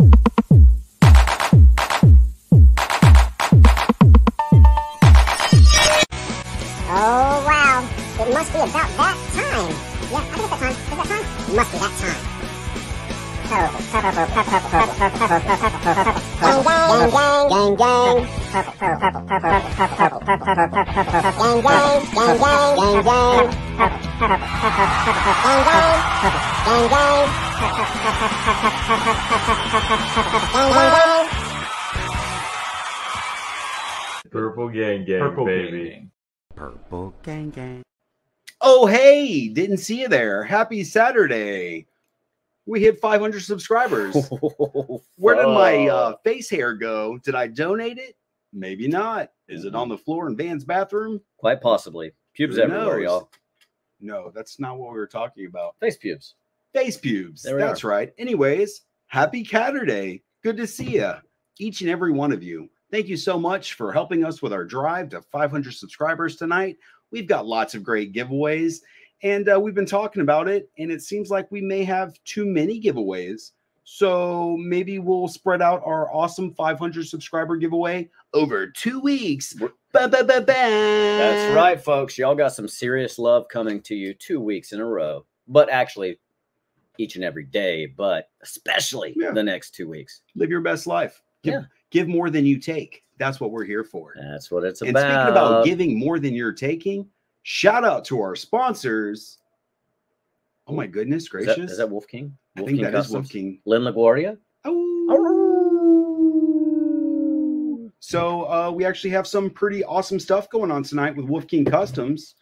Oh, wow. It must be about that time. Yeah, I think it's that time. Is that time? It must be that time. Purple, purple, purple, purple, purple, purple, purple, purple, purple, gang, gang, gang, gang, purple, purple, purple, purple, purple, purple, purple, purple, purple, purple, gang, gang, gang, gang, gang, gang, gang, gang, gang, gang, gang. Purple gang gang, Purple baby. gang. Purple gang gang. Oh, hey, didn't see you there. Happy Saturday. We hit 500 subscribers. Where did my uh, face hair go? Did I donate it? Maybe not. Is it on the floor in Van's bathroom? Quite possibly. Pubes Who everywhere, knows? y'all. No, that's not what we were talking about. Face pubes. Face pubes. That's right. Anyways, happy Catterday. Good to see you, each and every one of you. Thank you so much for helping us with our drive to 500 subscribers tonight. We've got lots of great giveaways, and uh, we've been talking about it, and it seems like we may have too many giveaways. So maybe we'll spread out our awesome 500 subscriber giveaway over two weeks. That's right, folks. Y'all got some serious love coming to you two weeks in a row, but actually each and every day, but especially Yeah. the next two weeks. Live your best life. Give, Yeah. give more than you take. That's what we're here for. That's what it's And about. speaking about giving more than you're taking, shout out to our sponsors. Oh my goodness is gracious. that, is that Wolf King? I think King that is Wolf King. Lynn LaGuardia? So uh, we actually have some pretty awesome stuff going on tonight with Wolf King Customs.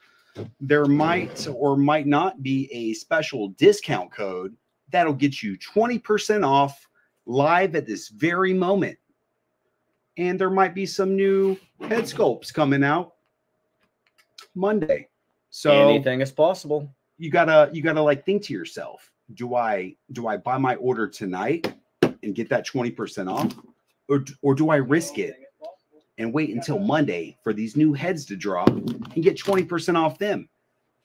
There might or might not be a special discount code that'll get you 20% off live at this very moment. And there might be some new head sculpts coming out Monday. So Anything is possible. you gotta you gotta like think to yourself do i do i buy my order tonight and get that 20% off or, or do i risk it and wait until monday for these new heads to drop and get 20% off them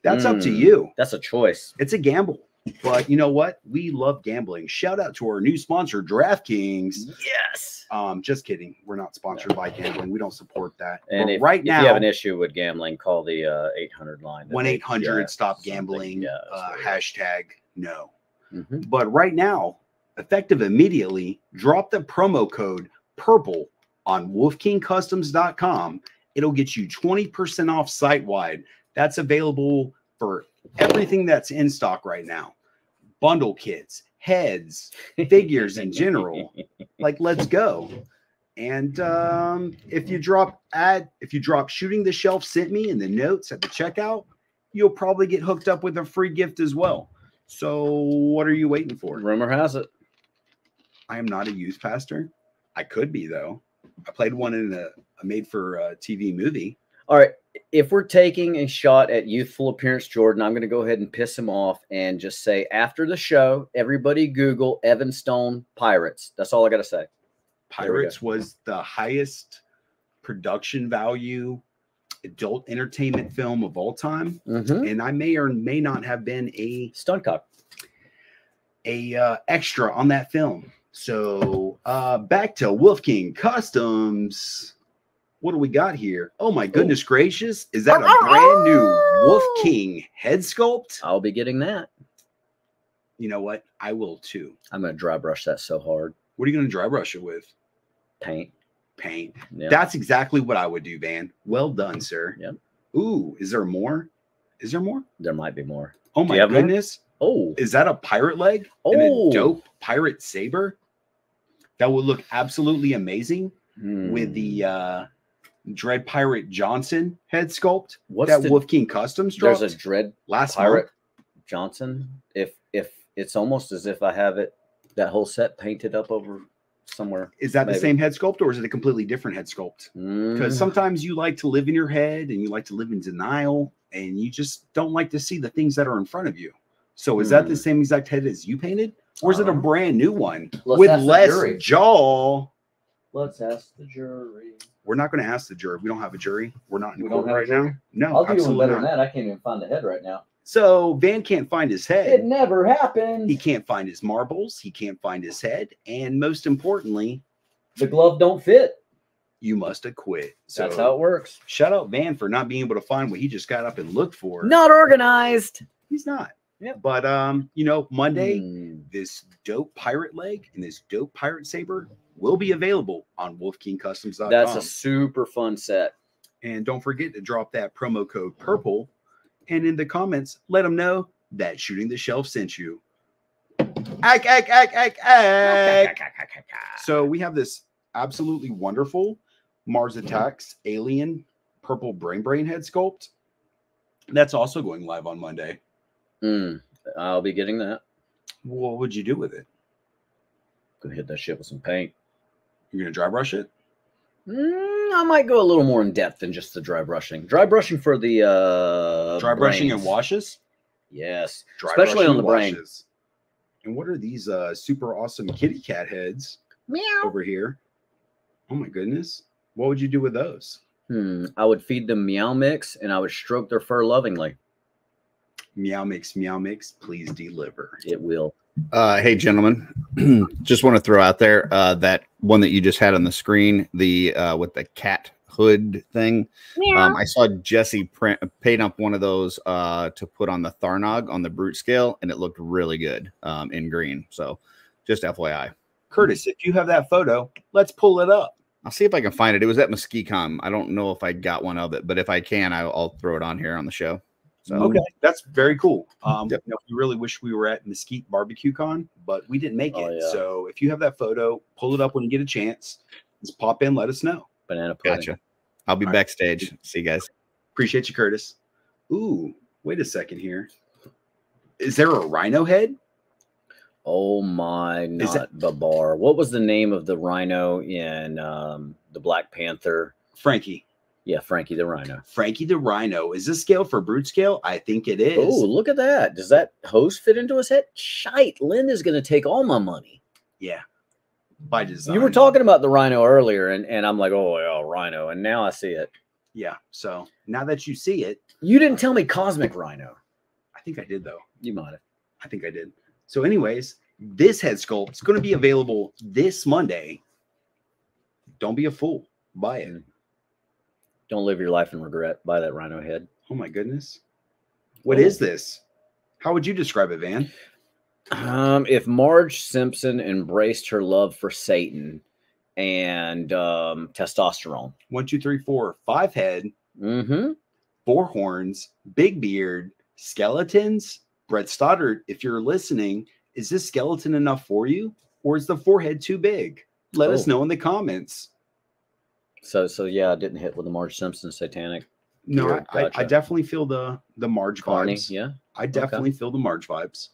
that's up to Mm. you That's a choice. it's a gamble but you know what we love gambling shout out to our new sponsor draftkings Yes. um just kidding we're not sponsored by gambling we don't support that And But if, right if now you have an issue with gambling, call the uh, 800 line. one eight hundred stop gambling. Yeah, uh, what it is. hashtag no. Mhm. But right now, effective immediately, drop the promo code purple on wolfkingcustoms.com. It'll get you 20% off site wide. That's available for everything that's in stock right now. Bundle kits, heads, figures in general. Like, let's go. And um, if you drop add, if you drop shooting the shelf sent me in the notes at the checkout, you'll probably get hooked up with a free gift as well. So what are you waiting for? Rumor has it. I am not a youth pastor. I could be though. I played one in a, a made for uh, TV movie. All right. If we're taking a shot at youthful appearance Jordan, I'm going to go ahead and piss him off and just say after the show, everybody Google Evan Stone Pirates. That's all I got to say. Go. Pirates was the highest production value adult entertainment film of all time, Mm-hmm. and I may or may not have been a Stuntcock. a uh, extra on that film. So uh, back to Wolf King Customs. What do we got here? Oh my goodness gracious! Is that a brand new Wolf King head sculpt? I'll be getting that. You know what? I will too. I'm to dry brush that so hard. What are you going to dry brush it with? Paint. Paint. That's exactly what I would do, Van. Well done, sir. Yep. Ooh, is there more? Is there more? there might be more. Oh my have more? goodness! Oh, Is that a pirate leg and Oh. a dope pirate saber? That would look absolutely amazing with hmm. the uh Dread Pirate Johnson head sculpt What's that the- Wolf King Customs dropped. there's a Dread last Pirate month. Johnson. If if it's almost as if I have it that whole set painted up over somewhere. Is that the same head sculpt or is it a completely different head sculpt? Because Mm, sometimes you like to live in your head and you like to live in denial and you just don't like to see the things that are in front of you. So is that the Hmm. same exact head as you painted? Or is it a Uh, brand new one with ask the less jaw? Let's ask the jury. We're not going to ask the jury. We don't have a jury. We're not in We court don't have a right now. No, I'll do one absolutely better not. than that. I can't even find the head right now. So Van can't find his head. It never happened. He can't find his marbles. He can't find his head. And most importantly, the glove don't fit. you must have quit. So That's how it works. shout out Van for not being able to find what he just got up and looked for. Not organized. he's not. Yep. But um, you know, Monday, Hmm. this dope pirate leg and this dope pirate saber will be available on wolfkingcustoms.com. That's a super fun set. and don't forget to drop that promo code purple and in the comments let them know that shooting the shelf sent you. Ack, ack, ack, ack, ack. So we have this absolutely wonderful Mars Attacks alien purple brain brain head sculpt. That's also going live on Monday. Mm, I'll be getting that. What would you do with it? Gonna hit that shit with some paint. You're gonna dry brush it? Mm, I might go a little more in depth than just the dry brushing. Dry brushing for the uh Dry brushing and washes? Yes, Dry especially on the brain. washes. And what are these uh super awesome kitty cat heads Meow. over here? Oh my goodness. What would you do with those? Hmm. I would feed them meow mix and I would stroke their fur lovingly. Meow mix, meow mix, please deliver. It will. Uh, hey, gentlemen, just want to throw out there uh, that one that you just had on the screen, the uh, with the cat hood thing. Um, I saw Jesse print paint up one of those uh, to put on the Tharnog on the brute scale, and it looked really good um, in green. So, just FYI, Curtis, if you have that photo, let's pull it up. I'll see if I can find it. It was at Muskecon. I don't know if I got one of it, but if I can, I'll, I'll throw it on here on the show. So, Okay, that's very cool. Um, Yep. you know, we really wish we were at Mesquite Barbecue Con, but we didn't make it. Oh, yeah. So if you have that photo, pull it up when you get a chance. Just pop in, let us know. Banana pudding. gotcha. I'll be All right. backstage. See you guys. Appreciate you, Curtis. Ooh, wait a second here. Is there a rhino head? Oh my, Is not Babar. What was the name of the rhino in um, the Black Panther? Frankie. Yeah, Frankie the Rhino. Frankie the Rhino. Is this scale for brute scale? I think it is. Oh, look at that. Does that hose fit into his head? Shite. Lynn is going to take all my money. Yeah. By design. You were talking about the rhino earlier, and, and I'm like, oh, yeah, rhino. And now I see it. Yeah. So now that you see it, You didn't tell me cosmic rhino. I think I did though. You might have. I think I did. So, anyways, this head sculpt is going to be available this Monday. Don't be a fool. Buy it. Mm-hmm. Don't live your life in regret. Buy that rhino head. Oh my goodness. What is Oh. this? How would you describe it, Van? Um, if Marge Simpson embraced her love for Satan and um, testosterone, One, two, three, four, five head, mm-hmm. four horns, big beard, skeletons. Brett Stoddard, if you're listening, is this skeleton enough for you? Or is the forehead too big? Let us Oh. know in the comments. So so yeah, I didn't hit with the Marge Simpson satanic No, I, I, I definitely feel the the Marge Carney. vibes. Yeah, I definitely feel the Marge vibes.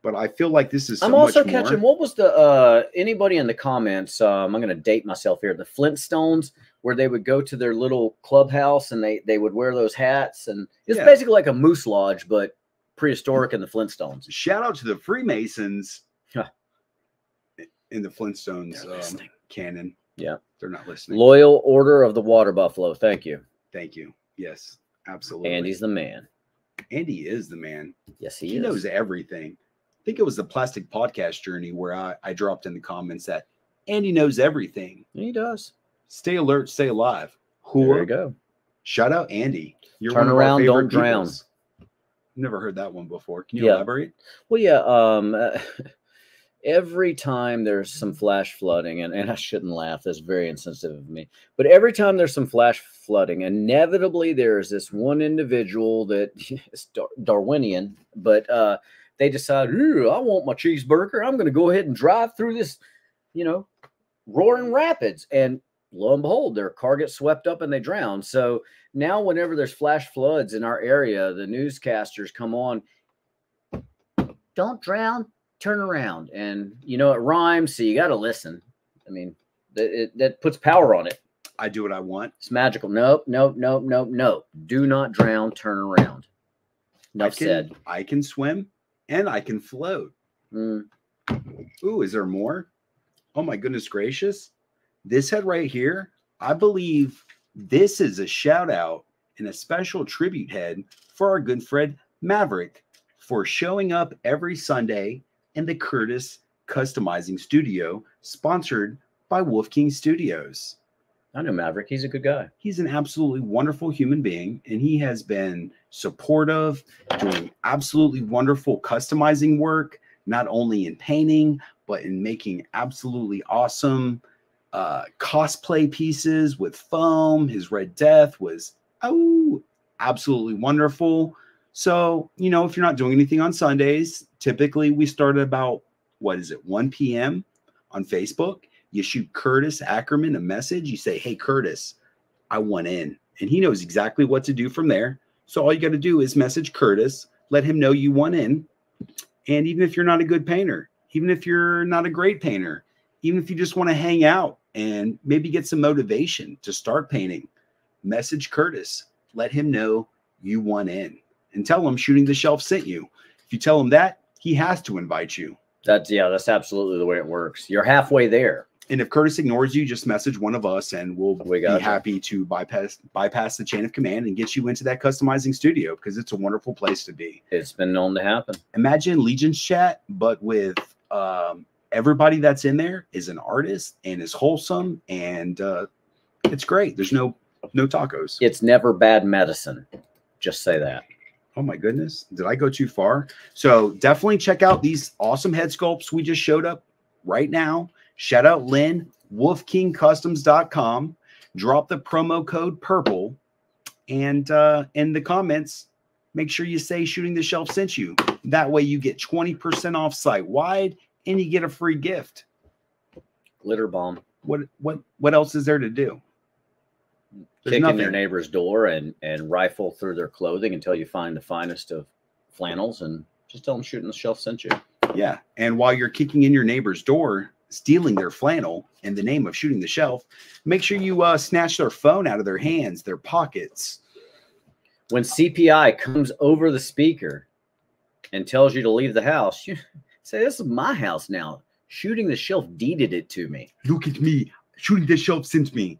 But I feel like this is so I'm also catching. more. What was the uh anybody in the comments? Um, I'm going to date myself here. The Flintstones, where they would go to their little clubhouse and they they would wear those hats, and it's Yeah. basically like a moose lodge, but prehistoric in the Flintstones. Shout out to the Freemasons Huh. in the Flintstones um, canon. Yeah. They're not listening. Loyal Order of the Water Buffalo. Thank you. Thank you. Yes, absolutely. Andy's the man. Andy is the man. Yes, he, He, is. knows everything. I think it was the plastic podcast journey where I, I dropped in the comments that Andy knows everything. He does. Stay alert, stay alive. There you go. Shout out Andy. You're Turn one of our around, don't favorite drown. Never heard that one before. Can you Yeah. elaborate? Well, yeah. Um, every time there's some flash flooding, and, and I shouldn't laugh, that's very insensitive of me. But every time there's some flash flooding, inevitably there's this one individual that is Dar- Darwinian, but uh, they decide, I want my cheeseburger. I'm going to go ahead and drive through this, you know, roaring rapids. And lo and behold, their car gets swept up and they drown. So now, whenever there's flash floods in our area, the newscasters come on. Don't drown, turn around, and you know it rhymes, so you got to listen. I mean, that it, that puts power on it. I do what I want. It's magical. Nope, nope, nope, nope, nope. Do not drown. Turn around. I Enough can, said. I can swim and I can float. Mm, Ooh, is there more? Oh my goodness gracious. This head right here, I believe this is a shout out and a special tribute head for our good friend Maverick for showing up every Sunday in the Curtis Customizing Studio, sponsored by Wolf King Studios. I know Maverick. He's a good guy. He's an absolutely wonderful human being, and he has been supportive, doing absolutely wonderful customizing work, not only in painting, but in making absolutely awesome uh, cosplay pieces with foam. His Red Death was, oh, absolutely wonderful. So, you know, if you're not doing anything on Sundays, typically we start at about, what is it, 1 p.m. on Facebook you shoot Curtis Ackerman a message. You say, Hey, Curtis, I want in. And he knows exactly what to do from there. So all you got to do is message Curtis, let him know you want in. And even if you're not a good painter, even if you're not a great painter, even if you just want to hang out and maybe get some motivation to start painting, message Curtis, let him know you want in and tell him shooting the shelf sent you. If you tell him that, he has to invite you. That's yeah, that's absolutely the way it works. You're halfway there. And if Curtis ignores you, just message one of us, and we'll We be you. happy to bypass bypass the chain of command and get you into that customizing studio because it's a wonderful place to be. It's been known to happen. Imagine Legion's chat, but with um, everybody that's in there is an artist and is wholesome, and uh, it's great. There's no no tacos. It's never bad medicine. Just say that. Oh my goodness, did I go too far? So definitely check out these awesome head sculpts we just showed up right now. Shout out Lynn, wolfkingcustoms.com. Drop the promo code purple and uh, in the comments, make sure you say shooting the shelf sent you. That way you get 20% off site wide and you get a free gift. Glitter bomb. What what what else is there to do? There's Kick in their neighbor's door and and rifle through their clothing until you find the finest of flannels and just tell them shooting the shelf sent you. Yeah. And while you're kicking in your neighbor's door, stealing their flannel in the name of shooting the shelf, make sure you uh, snatch their phone out of their hands, their pockets. When CPI comes over the speaker and tells you to leave the house, you say, This is my house now. Shooting the shelf deeded it to me. Look at me. Shooting the shelf sent me.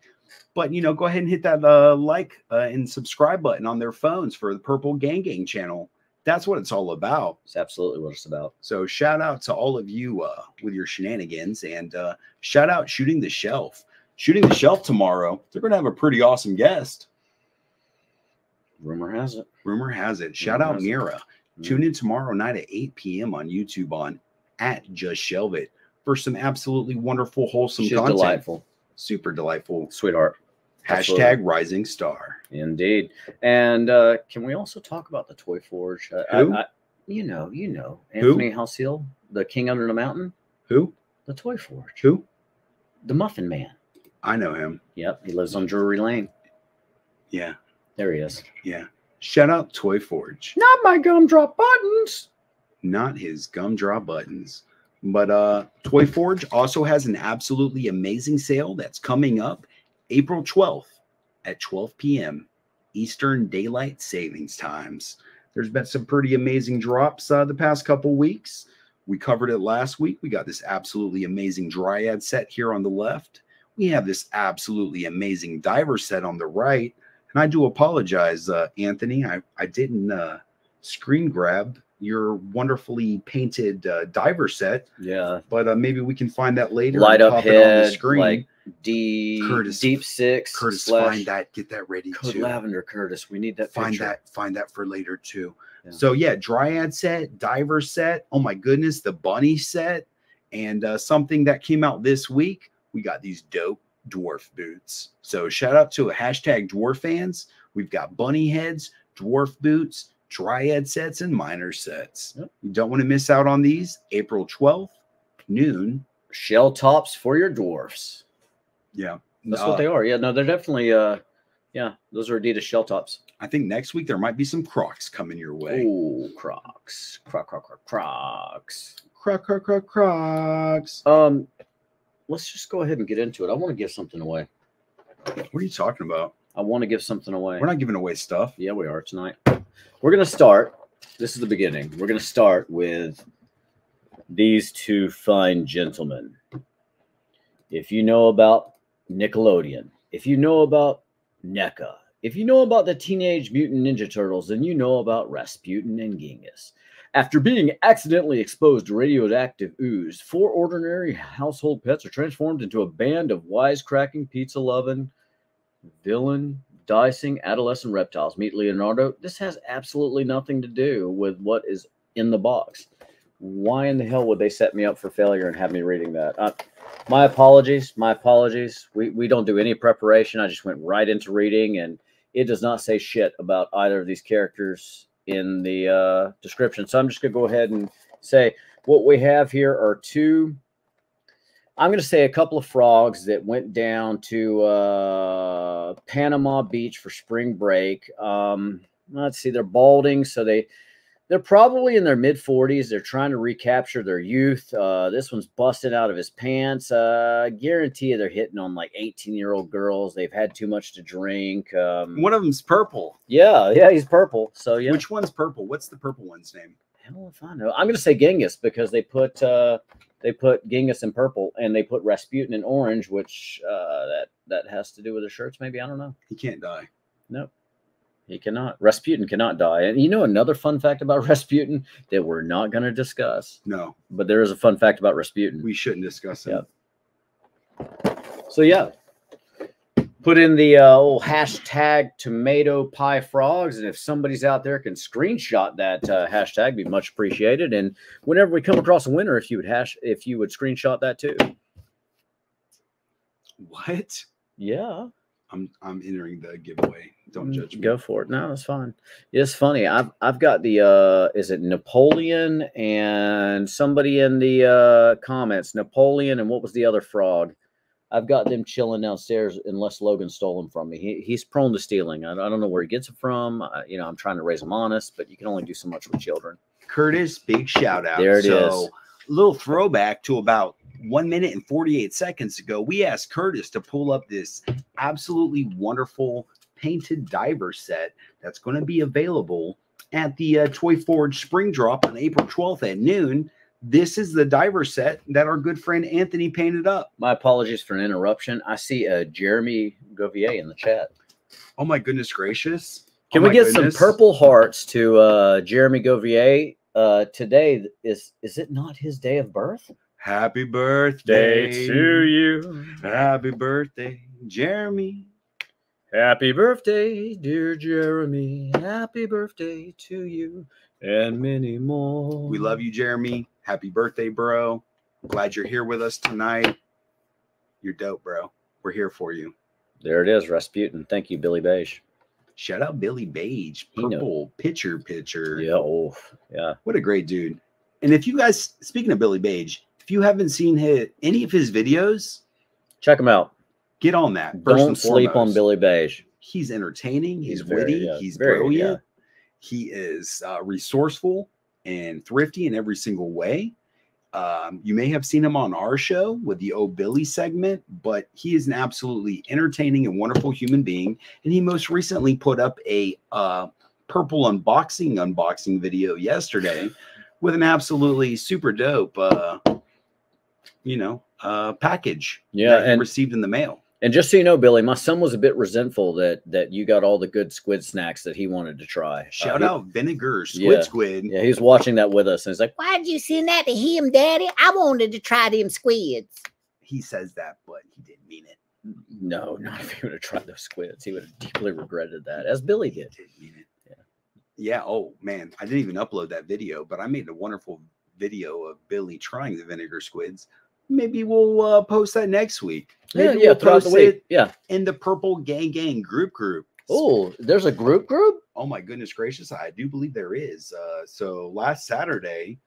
But, you know, go ahead and hit that uh, like uh, and subscribe button on their phones for the Purple Gang Gang channel. That's what it's all about. It's absolutely what it's about. So shout out to all of you uh, with your shenanigans and uh, shout out shooting the shelf. Shooting the shelf tomorrow. They're going to have a pretty awesome guest. Rumor has it. Rumor has it. Shout Rumor out. Mira. Tune in tomorrow night at 8 p.m. on YouTube on at Just Shelve It for some absolutely wonderful, wholesome She's content. delightful. Super delightful. Sweetheart. Hashtag Absolutely. Rising Star. Indeed. And uh, can we also talk about the Toy Forge? Uh, Who? I- you know, you know, Who? Anthony Halseal, the king under the mountain, Who? the Toy Forge, Who? the Muffin Man. I know him. Yep, he lives on Drury Lane. Yeah. There he is. Yeah. Shout out Toy Forge. Not my gumdrop buttons. Not his gumdrop buttons. But uh Toy Forge also has an absolutely amazing sale that's coming up April 12th at 12 p.m. Eastern Daylight Savings Times. There's been some pretty amazing drops uh, the past couple weeks. We covered it last week. We got this absolutely amazing Dryad set here on the left. We have this absolutely amazing diver set on the right. And I do apologize, uh, Anthony. I, I didn't uh, screen grab your wonderfully painted uh, diver set, Yeah. but uh, maybe we can find that later. Light up it on the head, screen. like D Curtis- Deep Six. Curtis, find that. Get that ready Code too. Lavender Curtis. We need that find picture. that find that for later too Yeah. so yeah dryad set diver set oh my goodness the bunny set and uh, something that came out this week we got these dope dwarf boots so shout out to a hashtag dwarf fans we've got bunny heads dwarf boots dryad sets and minor sets Yep. you don't want to miss out on these april 12th noon Shell tops for your dwarfs. yeah That's Uh, what they are. Yeah, no, they're definitely uh yeah, those are Adidas shell tops. i think next week there might be some crocs coming your way Ooh, Crocs. Croc, croc, croc, Crocs. croc croc croc crocs Um, let's just go ahead and get into it. I want to give something away. what are you talking about I want to give something away. We're not giving away stuff. Yeah, we are tonight. We're gonna start. This is the beginning. We're gonna start with these two fine gentlemen. If you know about Nickelodeon, if you know about NECA, If you know about the Teenage Mutant Ninja Turtles, then you know about Rasputin and Genghis. After being accidentally exposed to radioactive ooze, four ordinary household pets are transformed into a band of wisecracking, pizza loving, villain dicing adolescent reptiles. Meet Leonardo. This has absolutely nothing to do with what is in the box. Why in the hell would they set me up for failure and have me reading that? Uh, my apologies. My apologies. We, we don't do any preparation. I just went right into reading, and it does not say shit about either of these characters in the uh, description. So I'm just going to go ahead and say what we have here are two. I'm going to say a couple of frogs that went down to uh, Panama Beach for spring break. Um, let's see, they're balding, so they they're probably in their mid 40s. They're trying to recapture their youth. Uh, this one's busted out of his pants. Uh, guarantee you they're hitting on like 18 year old girls. They've had too much to drink. Um, One of them's purple. yeah, yeah, he's purple. So yeah, Which one's purple? What's the purple one's name? Hell if I know. I'm gonna say Genghis because they put uh, they put Genghis in purple and they put Rasputin in orange, which uh, that that has to do with the shirts. Maybe I don't know. He can't die. Nope. He cannot. Rasputin cannot die. And you know another fun fact about Rasputin that we're not going to discuss, No, but there is a fun fact about Rasputin. we shouldn't discuss it. Yep. So yeah, put in the uh, old hashtag tomato pie frogs, and if somebody's out there can screenshot that uh, hashtag, be much appreciated. And whenever we come across a winner, if you would hash, if you would screenshot that too, What? yeah, I'm I'm entering the giveaway. Don't judge me. Mm, Go for it. No, it's fine. It's funny. I've I've got the uh is it Napoleon and somebody in the uh comments, Napoleon and what was the other frog? I've got them chilling downstairs unless Logan stole them from me. He, he's prone to stealing. I, I don't know where he gets it from. I, you know, I'm trying to raise him honest, but you can only do so much with children. Curtis, big shout out. There it so, is. little throwback to about one minute and 48 seconds ago. We asked Curtis to pull up this absolutely wonderful painted diver set that's going to be available at the uh, Toy Forge Spring Drop on April 12th at noon. This is the diver set that our good friend Anthony painted up. My apologies for an interruption. I see uh, Jeremy Govier in the chat. Oh my goodness gracious. Can Oh we get goodness. some purple hearts to uh, Jeremy Govier? Uh, today is is it not his day of birth? Happy birthday to you. Happy birthday, Jeremy. Happy birthday, dear Jeremy. Happy birthday to you and many more. We love you, Jeremy. Happy birthday, bro. Glad you're here with us tonight. You're dope, bro. We're here for you. There it is, Rasputin. Thank you, Billy Beige. Shout out Billy Beige, purple pitcher pitcher. Yeah, oh, yeah. What a great dude. And if you guys, speaking of Billy Beige, if you haven't seen his, any of his videos, Check him out. get on that. first Don't sleep on. Billy Beige. He's entertaining. He's, He's very, witty. yeah, he's very, brilliant. yeah. He is uh, resourceful and thrifty in every single way. Um, you may have seen him on our show with the Oh Billy segment, but he is an absolutely entertaining and wonderful human being. And he most recently put up a uh, purple unboxing unboxing video yesterday with an absolutely super dope, uh, you know, uh, package Yeah, that he and received in the mail. And just so you know, Billy, my son was a bit resentful that that you got all the good squid snacks that he wanted to try. Uh, Shout he- out Vinegar Squid Yeah. Squid. Yeah, he was watching that with us, and he's like, Why'd you send that to him, Daddy? I wanted to try them squids. He says that, but he didn't mean it. "No, not if he would have tried those squids. He would have deeply regretted that, as Billy He did." didn't mean it. Yeah. Oh man, I didn't even upload that video, but I made a wonderful video of Billy trying the vinegar squids. Maybe we'll uh, post that next week. Yeah, Maybe yeah, we'll throughout the week. Yeah. in the Purple Gang Gang group group. Oh, there's a group group. Oh my goodness gracious, I do believe there is. Uh, so last Saturday,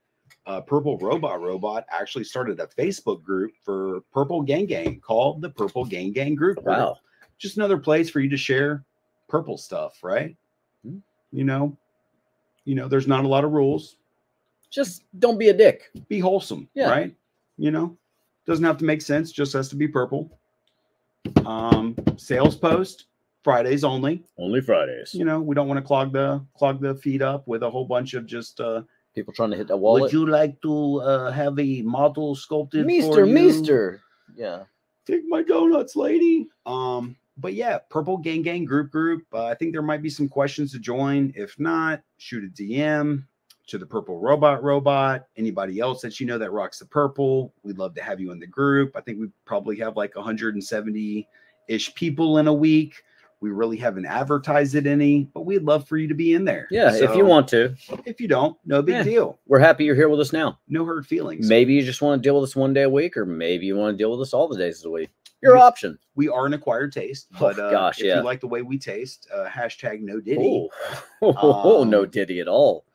uh, Purple Robot Robot actually started a Facebook group for Purple Gang Gang called the Purple Gang Gang group. group. Wow. just another place for you to share purple stuff, right? Hmm. You know, you know, there's not a lot of rules. Just don't be a dick. Be wholesome, Yeah. right? You know, doesn't have to make sense, just has to be purple. Um, sales post Fridays only. Only Fridays. You know, we don't want to clog the clog the feed up with a whole bunch of just uh People trying to hit that wall. would you like to uh have a model sculpted for Meester, you? Meester. Yeah. take my donuts, lady. Um, but yeah, Purple Gang Gang group group. Uh, I think there might be some questions to join. If not, shoot a DM to the Purple Robot Robot. Anybody else that you know that rocks the purple, we'd love to have you in the group. I think we probably have like 170 ish people in a week. We really haven't advertised it any, but we'd love for you to be in there. Yeah, if you want to. If you don't, no big Yeah. deal. We're happy you're here with us now. No hurt feelings. Maybe you just want to deal with us one day a week, or maybe you want to deal with us all the days of the week. Your We- option. We are an acquired taste, but uh, gosh, if yeah. you like the way we taste, uh, hashtag no diddy. Oh, oh, no Um, diddy at all.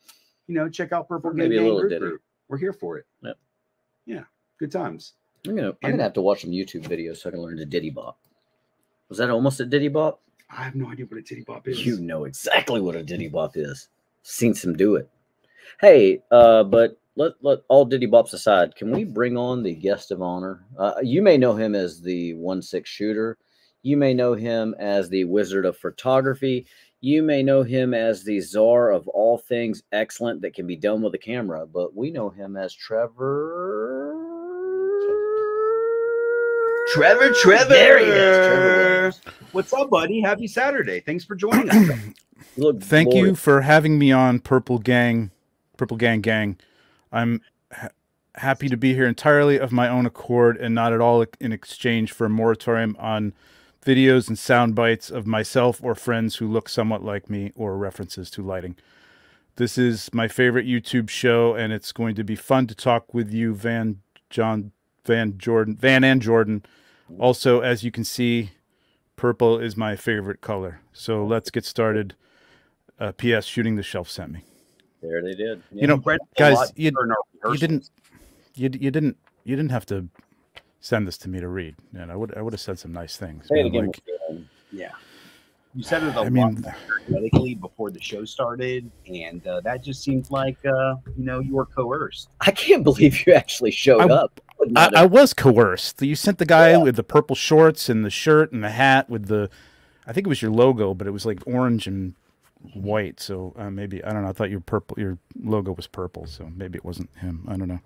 You know, check out Purple Gang Maybe a little group group. We're here for it. Yep. Yeah, good times. I'm gonna, I'm and- gonna have to watch some YouTube videos so I can learn the diddy bop. Was that almost a diddy bop? I have no idea what a Diddy bop is. You know exactly what a diddy bop is. Seen some do it. Hey, uh, but let let all diddy bops aside. Can we bring on the guest of honor? Uh, you may know him as the one six shooter. You may know him as the wizard of photography. You may know him as the czar of all things excellent that can be done with a camera. But we know him as Trevor. Trevor, Trevor. There he is. Trevor What's up, buddy? Happy Saturday. Thanks for joining us. Look Thank you for having me on Purple Gang, Purple Gang Gang. I'm ha- happy to be here entirely of my own accord and not at all in exchange for a moratorium on videos and sound bites of myself or friends who look somewhat like me or references to lighting. This is my favorite YouTube show, and it's going to be fun to talk with you, Van John, Van Jordan, Van and Jordan. Also, as you can see, purple is my favorite color. So let's get started uh, P.S. Shooting the Shelf sent me. There they did. You know, guys, you, you didn't you, you didn't you didn't have to send this to me to read. And I would I would have said some nice things. Say it again. like- Yeah. You said it a I lot mean, energetically before the show started, and uh, that just seemed like uh, you know you were coerced. I can't believe you actually showed I- up. I, I was coerced. You sent the guy with the purple shorts and the shirt and the hat with the, I think it was your logo, but it was like orange and white. So uh, maybe I don't know. I thought your purple, your logo was purple, so maybe it wasn't him. I don't know.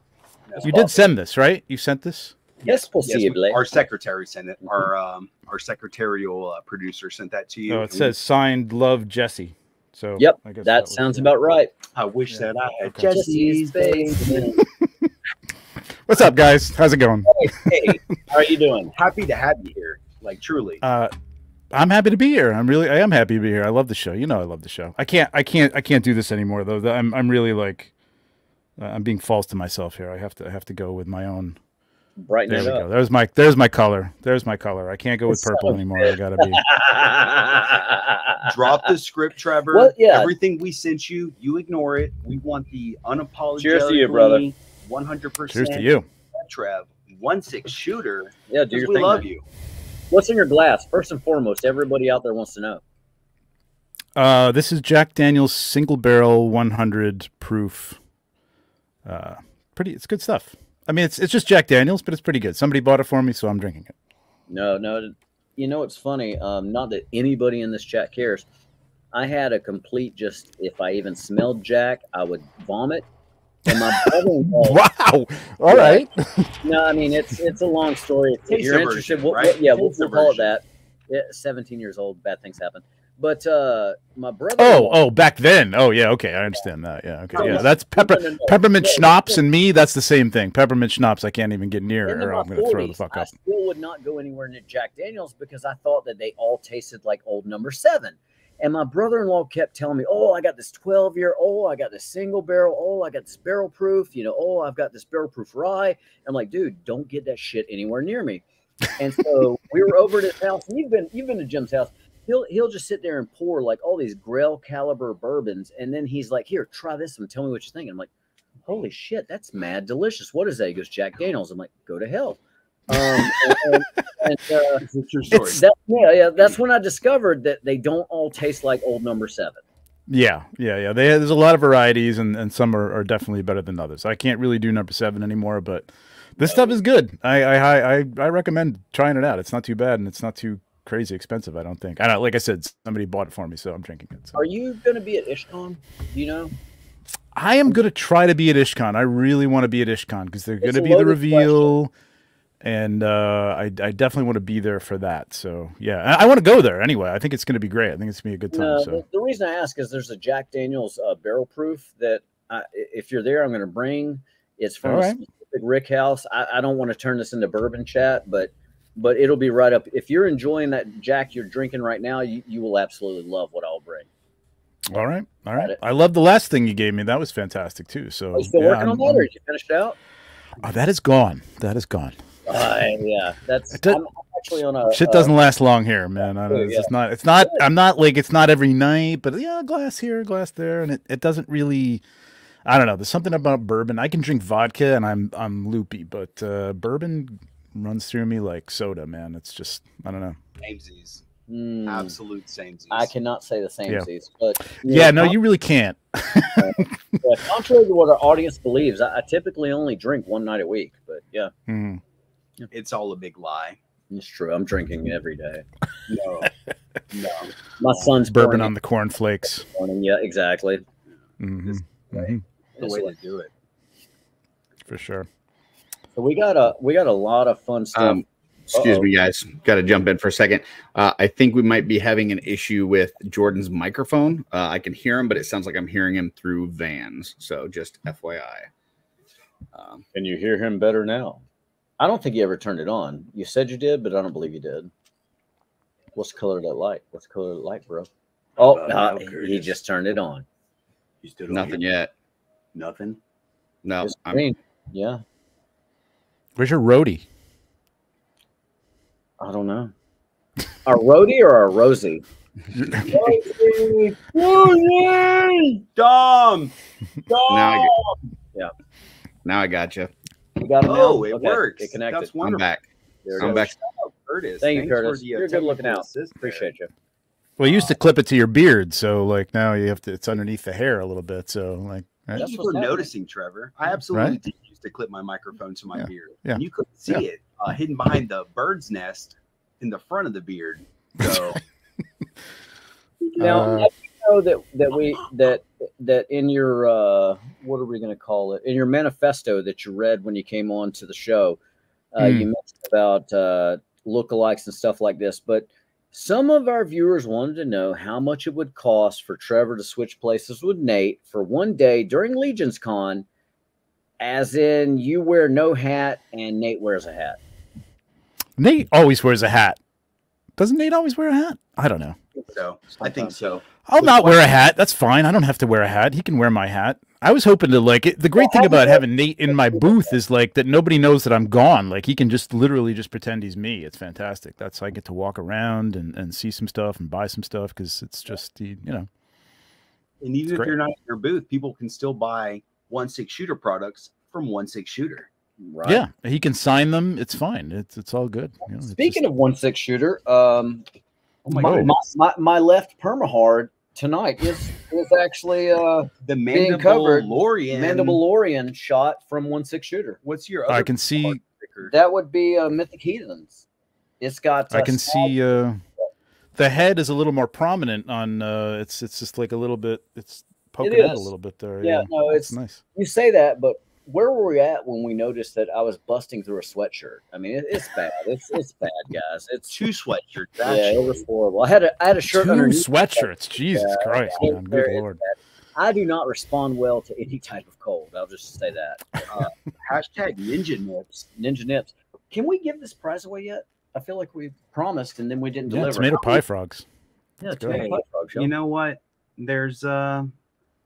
That's You awesome. did send this, right? You sent this. Yes, Yes, we- possibly. our secretary sent it. Our um, our secretarial uh, producer sent that to you. Oh, it and we- says signed, love Jesse. So Yep, I guess that was sounds it. about right. I wish Yeah, that I had okay. Jesse's basement. What's up, guys? How's it going? hey, how are you doing? Happy to have you here. Like truly. Uh, I'm happy to be here. I'm really, I am happy to be here. I love the show. You know, I love the show. I can't, I can't, I can't do this anymore though. I'm, I'm really like, uh, I'm being false to myself here. I have to, I have to go with my own. Brighten There it we up. go. There's my, there's my color. There's my color. I can't go with It's purple so anymore. I gotta be. Drop the script, Trevor. Well, yeah. Everything we sent you, you ignore it. We want the unapologetic. Cheers to you, brother. One hundred Cheers percent. to you. Trev. One six shooter. yeah, do 'cause your we thing. love man. you. What's in your glass? First and foremost, everybody out there wants to know. Uh, this is Jack Daniel's single barrel 100 proof. Uh, pretty, it's good stuff. I mean, it's it's just Jack Daniel's, but it's pretty good. Somebody bought it for me, so I'm drinking it. No, no. You know, it's funny. Um, not that anybody in this chat cares. I had a complete just if I even smelled Jack, I would vomit. And my brother-in-law, Wow. All right. no, I mean it's it's a long story. If Taste you're aversion, interested, we'll, right? yeah, we'll, we'll call it that. Yeah, 17 years old, bad things happen. But uh, my brother. Oh, oh, back then. Oh, yeah. Okay, I understand that. Yeah. Okay. Yeah, that's pepper, peppermint schnapps, and me. That's the same thing. Peppermint schnapps. I can't even get near, or I'm going to throw the 40s, fuck I up. still would not go anywhere near Jack Daniels because I thought that they all tasted like old number seven. And my brother-in-law kept telling me, "Oh, I got this 12 year. Oh, I got this single barrel. Oh, I got this barrel proof. You know, oh, I've got this barrel proof rye." I'm like, "Dude, don't get that shit anywhere near me." And so we were over at his house, and you've been you've been to Jim's house. He'll he'll just sit there and pour like all these Grail caliber bourbons, and then he's like, "Here, try this and tell me what you think." And I'm like, "Holy shit, that's mad delicious! What is that?" He goes, "Jack Daniels." I'm like, "Go to hell." Um, and, and, uh, It's a story. that, yeah, yeah, that's when I discovered that they don't all taste like old number seven. Yeah, yeah, yeah. They, there's a lot of varieties, and, and some are, are definitely better than others. I can't really do number seven anymore, but this stuff is good. I I I I recommend trying it out. It's not too bad, and it's not too crazy expensive. I don't think. I don't, like I said, somebody bought it for me, so I'm drinking it. So. Are you going to be at IshCon? Do you know? I am going to try to be at IshCon. I really want to be at IshCon because they're going to be the reveal. and uh, I, I definitely want to be there for that. So yeah, I, I want to go there anyway. I think it's going to be great. I think it's going to be a good time. No, so the, reason I ask is there's a Jack Daniels uh, barrel proof that I, if you're there, I'm going to bring. It's from All a right. specific rickhouse. I, I don't want to turn this into bourbon chat, but but it'll be right up. If you're enjoying that Jack you're drinking right now, you, you will absolutely love what I'll bring. all right, all right. I love the last thing you gave me. That was fantastic too. So Are you still yeah, working I'm- on that, or did you finish it out? oh, that is gone. That is gone. Uh, yeah, that's. Does- I'm actually on a. Shit uh, doesn't last long here, man. I don't, Oh, it's yeah. just not. It's not. I'm not like it's not every night, but yeah, glass here, glass there, and it, it doesn't really. I don't know. There's something about bourbon. I can drink vodka and I'm I'm loopy, but uh, bourbon runs through me like soda, man. It's just I don't know. Samesies. mm, Absolute samesies. I cannot say the same, Yeah. But Yeah, no, you really can't. Yeah, contrary to what our audience believes, I, I typically only drink one night a week. But yeah, Mhm. It's all a big lie. it's true. I'm drinking every day. No. no. My son's Bourbon on the cornflakes. it this morning. Yeah, exactly. hmm hmm The way to do it. For sure. So we got a we got a lot of fun stuff. Um, excuse Uh-oh. me, guys. Got to jump in for a second. Uh, I think we might be having an issue with Jordan's microphone. Uh, I can hear him, but it sounds like I'm hearing him through Vans. So just FYI. Um, Can you hear him better now? I don't think you ever turned it on. You said you did, but I don't believe you did. What's the color of that light? What's the color of the light, bro? Oh, Uh, he just turned it on. You still nothing hear- yet. Nothing. No, It's I'm, green. Yeah, Where's your roadie? I don't know. A roadie or a Rosie? Rosie! Rosie! Dom. Now I Dom. get- now I got you. You got him Oh, now? it Okay, works. It connected. That's I'm back. There I'm goes. back. Oh, Curtis. Thank you, thanks for Curtis. You're good looking technical out. assist. Appreciate you. Well, you used to clip it to your beard, so like now you have to. It's underneath the hair a little bit, so like. right? Thank That's you for noticing, Trevor. I absolutely Right? Did used to clip my microphone to my Yeah, beard. yeah, And you couldn't see yeah. it uh, hidden behind the bird's nest in the front of the beard. So Now, Uh, I know that that we that that in your uh, what are we going to call it? In your manifesto that you read when you came on to the show, uh, Hmm. you mentioned about uh, lookalikes and stuff like this. But some of our viewers wanted to know how much it would cost for Trevor to switch places with Nate for one day during Legion's Con, as in you wear no hat and Nate wears a hat. Nate always wears a hat. Doesn't Nate always wear a hat? I don't know. so I think so. I'll not wear a hat. That's fine. I don't have to wear a hat. He can wear my hat. I was hoping to like it. The great thing about having Nate in my booth is like that nobody knows that I'm gone. Like he can just literally just pretend he's me. It's fantastic. That's how I get to walk around and, and see some stuff and buy some stuff because it's just you know And even if great. you're not in your booth, people can still buy one six shooter products from one six shooter. Right. yeah he can sign them. It's fine. It's it's all good. You know, Speaking just- of one six shooter, um, Oh my my, goodness. my, my, my left permahard tonight is is actually uh The Being covered, Mandalorian. Mandalorian shot from one six shooter. What's your other I can see? That would be uh, Mythic Heathens. It's got. I uh, can see uh, the head is a little more prominent on. Uh, it's it's just like a little bit. It's poking out a little bit there. Yeah, no, it's it's nice. you say that, but where were we at when we noticed that I was busting through a sweatshirt? I mean, it, it's bad. It's it's bad, guys. It's two sweatshirts. yeah, it was horrible. I had a I had a shirt Two underneath. sweatshirts. Jesus Yeah, Christ, it's man. Good very- it's lord. I do not respond well to any type of cold. I'll just say that. Uh, Hashtag ninja nips. Ninja Nips. Can we give this prize away yet? I feel like we promised and then we didn't Yeah, deliver. tomato pie frogs. Yeah, Let's tomato pie frog show. You know what? There's uh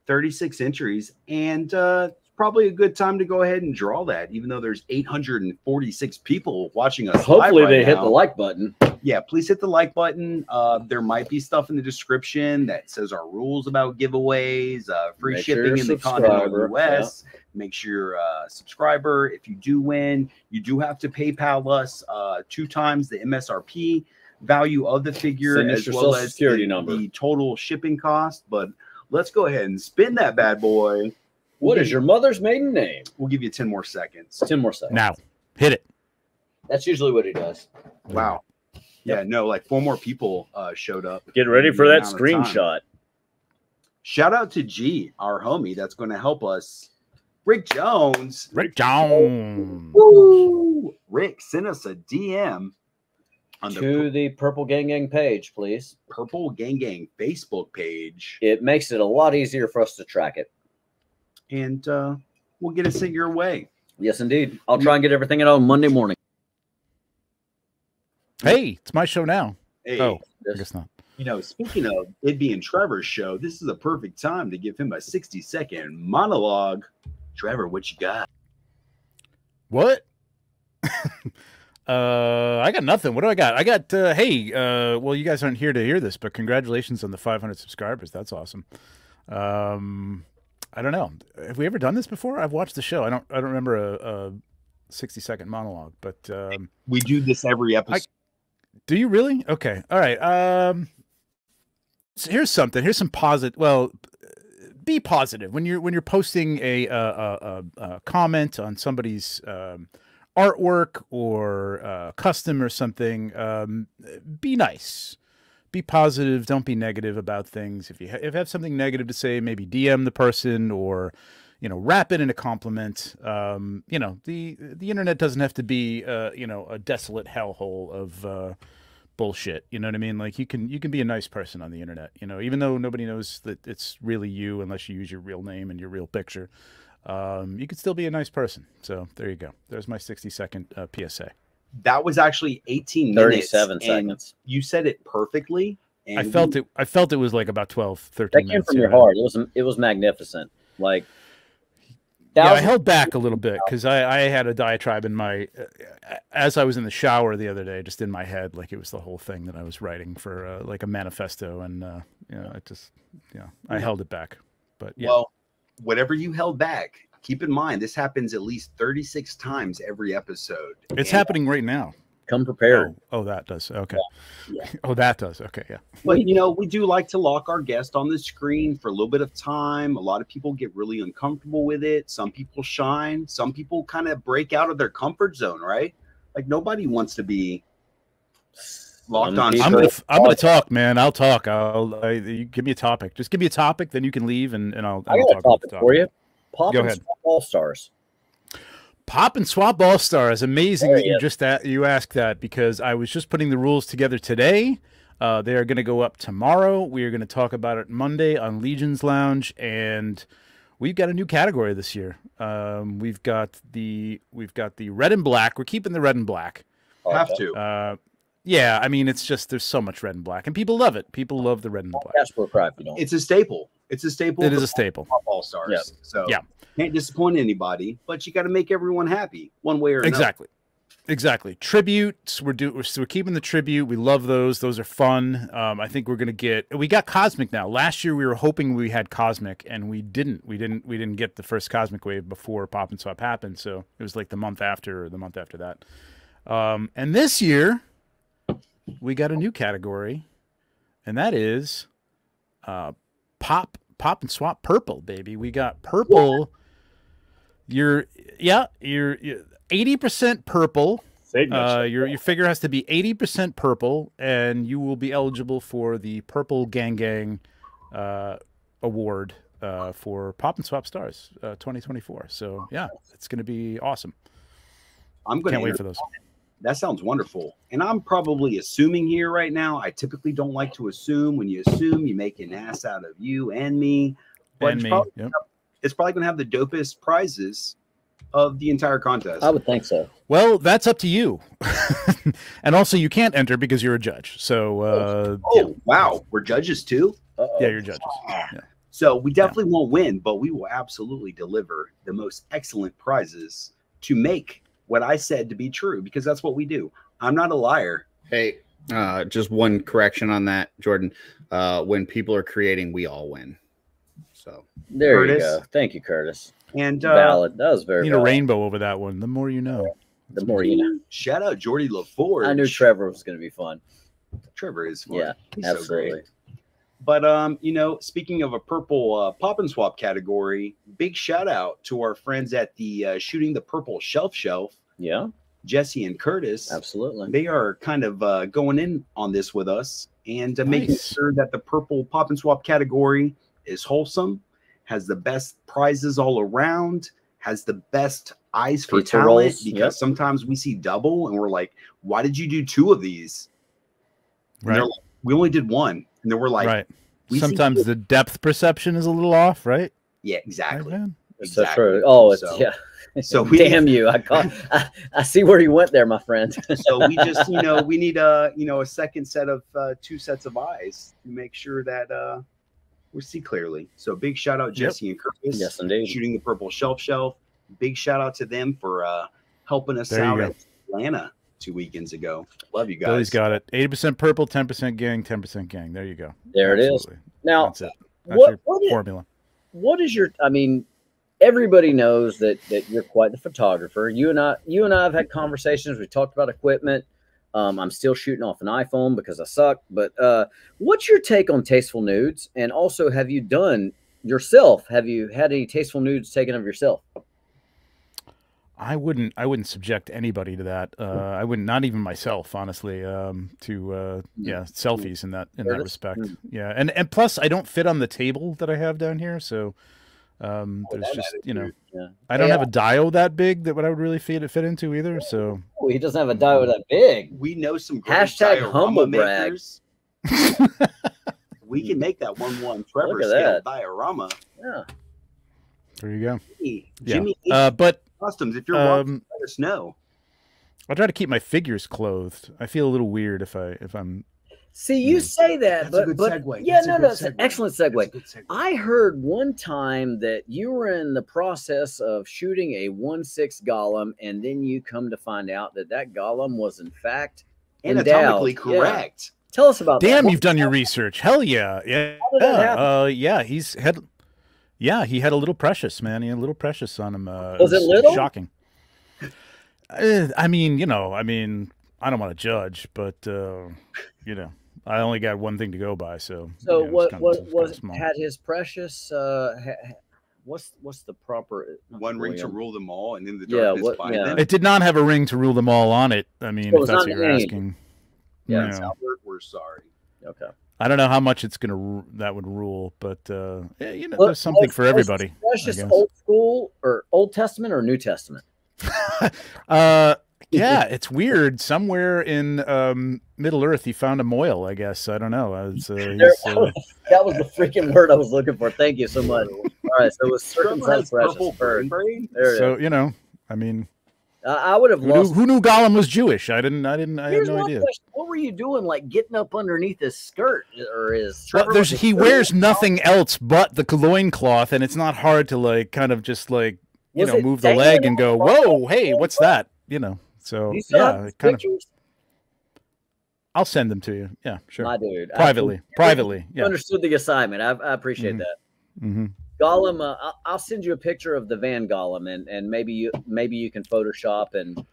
36 entries, and uh probably a good time to go ahead and draw that, even though there's 846 people watching us. Hopefully right they hit the like button. yeah, please hit the like button. Uh, there might be stuff in the description that says our rules about giveaways, uh, free Make shipping in the continental US. Make sure you're a subscriber. If you do win, you do have to PayPal us uh, two times the MSRP value of the figure Send as well as the, the total shipping cost. But let's go ahead and spin that bad boy. What is your mother's maiden name? We'll give you 10 more seconds. 10 more seconds. Now, hit it. That's usually what he does. Wow. Yeah, no, like four more people uh, showed up. Get ready for that amount of time. screenshot. Shout out to G, our homie, that's going to help us Rick Jones. Rick Jones. Woo! Rick, send us a DM on the To the Purple Gang Gang page, please. Purple Gang Gang Facebook page, It makes it a lot easier for us to track it. and uh, we'll get it sent your way. Yes, indeed. I'll try and get everything out on Monday morning. Hey, it's my show now. Hey, Oh, I guess not. you know, speaking of it being Trevor's show, this is a perfect time to give him a 60 second monologue. Trevor, what you got? What? uh, I got nothing. What do I got? I got. Uh, hey, uh, well, you guys aren't here to hear this, but congratulations on the 500 subscribers. That's awesome. Um, I don't know. Have we ever done this before? I've watched the show. I don't. I don't remember a, a 60 second monologue, but um, We do this every episode. do you really? Okay. All right. Um, so here's something. Here's some positive. Well, be positive when you're when you're posting a, a, a comment on somebody's um, artwork or uh, custom or something. Um, be nice. Be positive. Don't be negative about things. If you ha- if you have something negative to say, maybe DM the person or you know wrap it in a compliment. Um, you know the the internet doesn't have to be uh, you know a desolate hellhole of uh, bullshit. You know what I mean? Like you can you can be a nice person on the internet. You know, even though nobody knows that it's really you unless you use your real name and your real picture. Um, you could still be a nice person. So there you go. There's my 60 second uh, PSA. that was actually 18 minutes. 37 and seconds. You said it perfectly. And I felt we- it. I felt it was like about 12, 13 That came minutes. from your yeah. heart. It was it was magnificent. Like Yeah, I thousands- held back a little bit because I, I had a diatribe in my, uh, as I was in the shower the other day, just in my head, like it was the whole thing that I was writing for uh, like a manifesto, and uh, you know, I just, you know, I held it back. But yeah, Well, whatever you held back, keep in mind this happens at least 36 times every episode. it's And- happening right now. come prepared. Oh, oh, that does. Okay. Yeah. Oh, that does. Okay. Yeah. But you know, we do like to lock our guest on the screen for a little bit of time. A lot of people get really uncomfortable with it. Some people shine. Some people kind of break out of their comfort zone, right? Like nobody wants to be locked on. I'm gonna, I'm gonna talk, man. I'll talk. I'll, I, you give me a topic. Just give me a topic, then you can leave, and, and I'll, I I'll got a talk about topic the for you. Pop Go and ahead. Swap All Stars. Pop and swap all stars. Amazing Oh, that you yeah. just a- you asked that because I was just putting the rules together today. Uh, they are going to go up tomorrow. We are going to talk about it Monday on Legion's Lounge, and we've got a new category this year. Um, we've got the we've got the red and black. We're keeping the red and black. Have to. Yeah, I mean it's just there's so much red and black, and people love it. People love the red and black. Casper Cry you don't. It's a staple. It's a staple. It is a staple. All stars. Yeah. So Yeah. can't disappoint anybody, but you got to make everyone happy one way or another. Exactly. Exactly. Tributes. We're doing. we're, so we're keeping the tribute. We love those. Those are fun. Um, I think we're gonna get. We got cosmic now. Last year we were hoping we had cosmic, and we didn't. We didn't. We didn't get the first cosmic wave before Pop and Swap happened. So it was like the month after or the month after that. Um, and this year we got a new category, and that is uh, pop pop and swap purple, baby. We got purple. You're yeah, you're eighty percent purple. Uh, your your figure has to be eighty percent purple, and you will be eligible for the Purple Gang Gang uh, award uh, for Pop and Swap Stars uh, 2024. So yeah, it's going to be awesome. I'm going Can't to wait for those. That sounds wonderful. And I'm probably assuming here right now. I typically don't like to assume. When you assume, you make an ass out of you and me. But And it's, me. Probably, Yep. it's probably going to have the dopest prizes of the entire contest. I would think so. Well, that's up to you. and also, you can't enter because you're a judge. So uh, oh, yeah, wow. We're judges too. Uh-oh. yeah, you're judges. So we definitely won't win, but we will absolutely deliver the most excellent prizes to make what I said to be true because that's what we do. I'm not a liar. Hey, uh, just one correction on that, Jordan. Uh, when people are creating, we all win. So There Curtis. you go. Thank you, Curtis. And uh, valid. That was very Need a rainbow over that one. The more you know. The more you know. shout out Geordi La Forge. I knew Trevor was going to be fun. Trevor is fun. Yeah, He's so. Absolutely. But um, you know, speaking of a purple uh, pop and swap category, big shout out to our friends at the uh, shooting the purple shelf shelf, Yeah, Jesse and Curtis. absolutely. They are kind of uh, going in on this with us and uh, making sure that the purple pop and swap category is wholesome, has the best prizes all around, has the best eyes for Pizza talent rolls, because yep. sometimes we see double and we're like, why did you do two of these? Right. like, we only did one. And then we're like, right. we Sometimes the depth perception is a little off, right? yeah, Right, exactly. So true. Oh, it's So- yeah. So we- damn you! I caught. I, I see where you went there, my friend. so we just you know we need a you know a second set of uh, two sets of eyes to make sure that uh we see clearly so big shout out Yep. jesse and curtis yes, indeed. shooting the purple shelf shelf big shout out to them for uh helping us There out at atlanta two weekends ago love you guys Billy's got it. Eighty percent purple, ten percent gang, ten percent gang. There you go. There it is. Now, That's it. That's what your what is, formula. what is your? I mean, everybody knows that that you're quite the photographer. You and I, you and I have had conversations. We talked about equipment. Um, I'm still shooting off an iPhone because I suck. But uh, what's your take on tasteful nudes? And also, have you done yourself? Have you had any tasteful nudes taken of yourself? I wouldn't. I wouldn't subject anybody to that. Uh, I wouldn't. Not even myself, honestly. Um, to uh, yeah, selfies in that in that respect. Mm. Yeah, and and plus, I don't fit on the table that I have down here, so um, Oh, there's that just you know. Yeah. I don't Hey, have a dial that big that what I would really fit it fit into either. So Oh, he doesn't have a dial that big. we know some great Hashtag diorama humble brag. makers. we can make that one one Trevor at scale that. diorama Yeah. there you go. hey, Yeah. jimmy Uh, but customs if you're watching um, let us know I try to keep my figures clothed. I feel a little weird if I if I'm See, you Mm. say that, That's a but, good but segue. yeah, That's a no, good no, it's an segue. excellent That's segue. a good segue. I heard one time that you were in the process of shooting a one six golem, and then you come to find out that that golem was in fact anatomically endowed. Yeah. correct. Tell us about Damn, that. you've done your research. Hell yeah, yeah, How did that uh, yeah. He's had, yeah, he had a little precious man. He had a little precious on him. Uh, Was it little? Shocking. Uh, I mean, you know, I mean, I don't want to judge, but uh, you know, I only got one thing to go by. So, So yeah, it's what kinda- what it's kinda was had his precious? Uh, ha, ha- what's what's the proper One ring to rule them all, and in the Yeah, darkness what- find yeah. them. It did not have a ring to rule them all on it. I mean, So if that's what you're named. asking. Yeah. No. Albert, we're sorry. Okay. I don't know how much it's gonna that would rule, but uh, yeah, you know, What- there's something was- for everybody. I Precious old school or Old Testament or New Testament? uh, yeah, it's weird. Somewhere in um, Middle Earth, he found a moil. I guess I don't know. Uh, uh, There- uh, that was the freaking word I was looking for. Thank you so much. All right, so it was Trevor circumcised has precious purple bird. There it so is. you know, I mean, I I would have who knew, lost. who knew Gollum was Jewish? I didn't. I didn't. I had no idea. question: What were you doing, like getting up underneath his skirt, or his? Well, there's was he a- wears nothing else but the loincloth, and it's not hard to like kind of just like you Was know move the leg and go, whoa, hey, what's that? You know. So You still have yeah, kind of. I'll send them to you. Yeah, sure. My dude, I- privately, privately. you Yeah. understood the assignment. I, I appreciate Mhm. that. hmm Gollum, uh, I'll- I'll send you a picture of the Van Gollum, and and maybe you maybe you can Photoshop and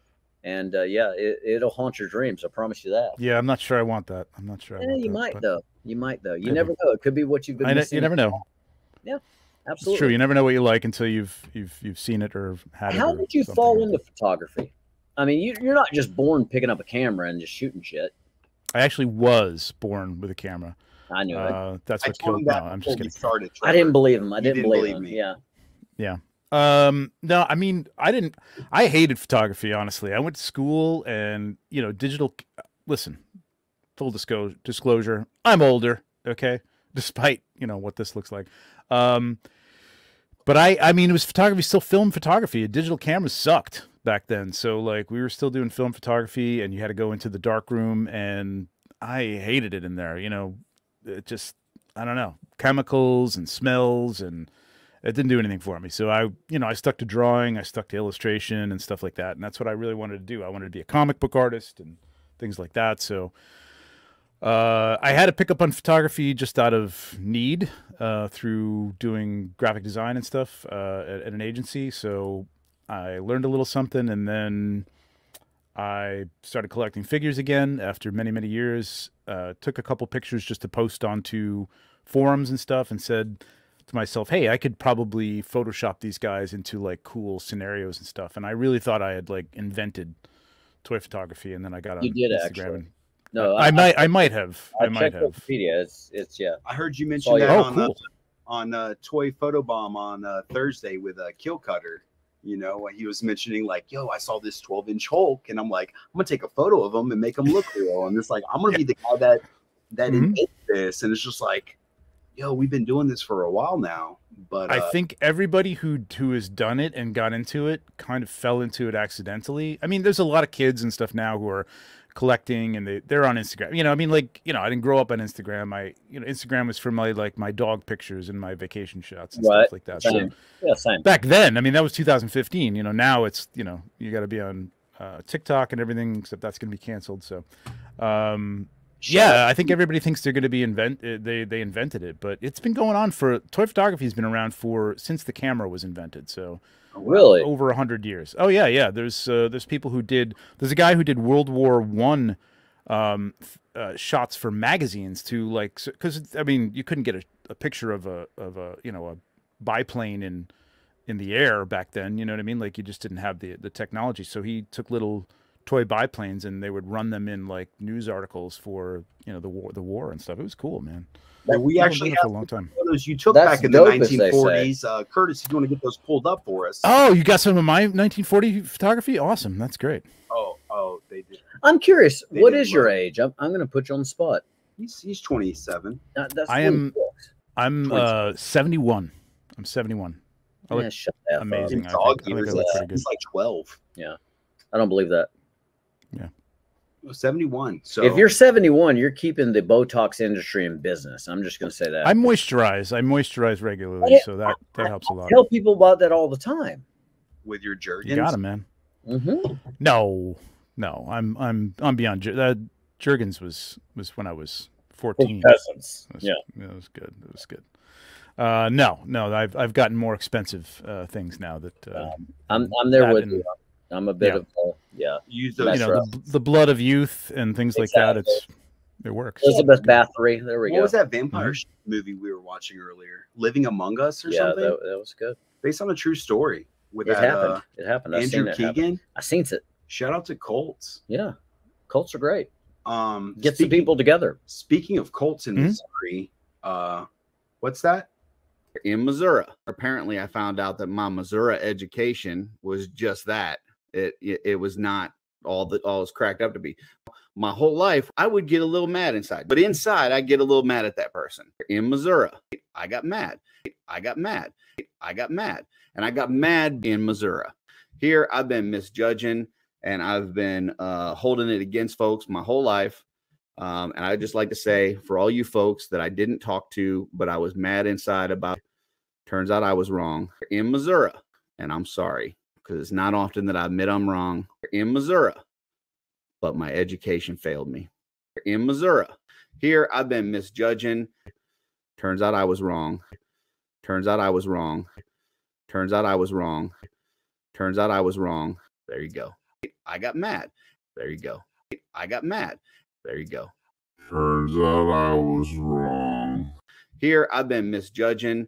and uh, yeah, it, it'll haunt your dreams. I promise you that. Yeah, I'm not sure I want that. I'm not sure. I Yeah, you that, might but though. You might though. You Maybe. never know. It could be what you've been. I ne- you never know. Yeah. Absolutely. It's true. You never know what you like until you've you've you've seen it or had it. How did you fall into photography? I mean, you, you're not just born picking up a camera and just shooting shit. I actually was born with a camera. I knew it. Uh, that's I what told killed. him No, that I'm before just we kidding. started. I didn't believe him. I didn't, didn't believe, believe him. me. Yeah. Um, no, I mean, I didn't. I hated photography. Honestly, I went to school and you know, digital. Listen, full disclosure. Disclosure. I'm older. Okay, despite you know what this looks like. Um, but I, I mean, it was photography, still film photography. Digital cameras sucked back then. So like, we were still doing film photography, and you had to go into the dark room, and I hated it in there. You know, it just I don't know chemicals and smells and it didn't do anything for me. So I, you know, I stuck to drawing, I stuck to illustration and stuff like that, and that's what I really wanted to do. I wanted to be a comic book artist and things like that. So uh, I had to pick up on photography just out of need uh, through doing graphic design and stuff uh, at, at an agency. So I learned a little something, and then I started collecting figures again after many, many years. Uh, took a couple pictures just to post onto forums and stuff, and said to myself, "Hey, I could probably Photoshop these guys into like cool scenarios and stuff." And I really thought I had like invented toy photography, and then I got on You did, Instagram actually. and No, I, might, I might have, I, I, might checked have. Wikipedia. It's it's yeah. I heard you mention Oh, that. Oh, on uh, cool. on uh, Toy Photobomb on uh, Thursday with uh, Kill Cutter. You know, he was mentioning like, "Yo, I saw this 12 inch Hulk," and I'm like, "I'm gonna take a photo of him and make him look real." And it's like, I'm gonna be the guy that that Mhm. invented this, and it's just like, "Yo, we've been doing this for a while now." But I uh, think everybody who who has done it and got into it kind of fell into it accidentally. I mean, there's a lot of kids and stuff now who are collecting and they they're on Instagram. You know, I mean, like you know, I didn't grow up on Instagram. I you know, Instagram was for my like my dog pictures and my vacation shots and Right. stuff like that. So Yeah, same. back then, I mean, that was 2015. You know, now it's you know you got to be on uh, TikTok and everything, except that's going to be canceled. So. Um, yeah, I think everybody thinks they're going to be invent. uh, They they invented it, but it's been going on for toy photography has been around for since the camera was invented. So Really? over a hundred years. Oh yeah, yeah. There's uh, there's people who did. There's a guy who did World War One um, uh, shots for magazines to like because I mean you couldn't get a, a picture of a of a you know a biplane in in the air back then. You know what I mean? Like you just didn't have the the technology. So he took little toy biplanes and they would run them in like news articles for you know the war the war and stuff. It was cool, man. And we I've actually doing for have a long time. photos you took That's back in the dope, as 1940s. Uh, Curtis, if you want to get those pulled up for us. Oh, you got some of my 1940 photography? Awesome, that's great. oh, oh, they did. I'm curious. They What did your well. age? I'm, I'm going to put you on the spot. He's he's 27. Uh, that's I am. cool. I'm uh 71. I'm 71. I look Yeah, shut the up. amazing. In I dog I think I look it's, good. it's like 12. Yeah. I don't believe that. 71. So if you're 71, you're keeping the Botox industry in business. I'm just going to say that. I moisturize. I moisturize regularly, Yeah, so that that helps a lot. tell people about that all the time. with your Jergens, You got him, man. Mm-hmm. No, no, I'm I'm I'm beyond. Jer- That Jergens was was when I was 14. Peasants. It was, Yeah. it was good. It was good. Uh, no, no, I've I've gotten more expensive uh, things now that uh, I'm, I'm there with and- you. I'm a bit Yeah. of a, yeah. use you those. That's know the, the blood of youth and things like that. It's it works. Elizabeth Bathory. There we What go. What was that vampire Mhm. movie we were watching earlier? Living Among Us or yeah, something? that, that was good. Based on a true story with It that happened. uh, it happened. I've Andrew seen it happen. Keegan. I seen it. Shout out to Colts. Yeah. Colts are great. Um, Get some people together. Speaking of Colts in Mhm. Missouri, uh, what's that? in Missouri. Apparently, I found out that my Missouri education was just that. It it, it was not all that all it's cracked up to be. My whole life, I would get a little mad inside, but inside, I get a little mad at that person. In Missouri, I got mad. I got mad. I got mad, and I got mad in Missouri. Here, I've been misjudging, and I've been uh, holding it against folks my whole life. Um, and I'd just like to say for all you folks that I didn't talk to, but I was mad inside about, turns out I was wrong in Missouri. And I'm sorry because it's not often that I admit I'm wrong in Missouri, but my education failed me in Missouri. Here I've been misjudging. Turns out I was wrong. Turns out I was wrong. Turns out I was wrong. Turns out I was wrong. There you go. I got mad. There you go. I got mad. There you go. Turns out I was wrong. Here I've been misjudging.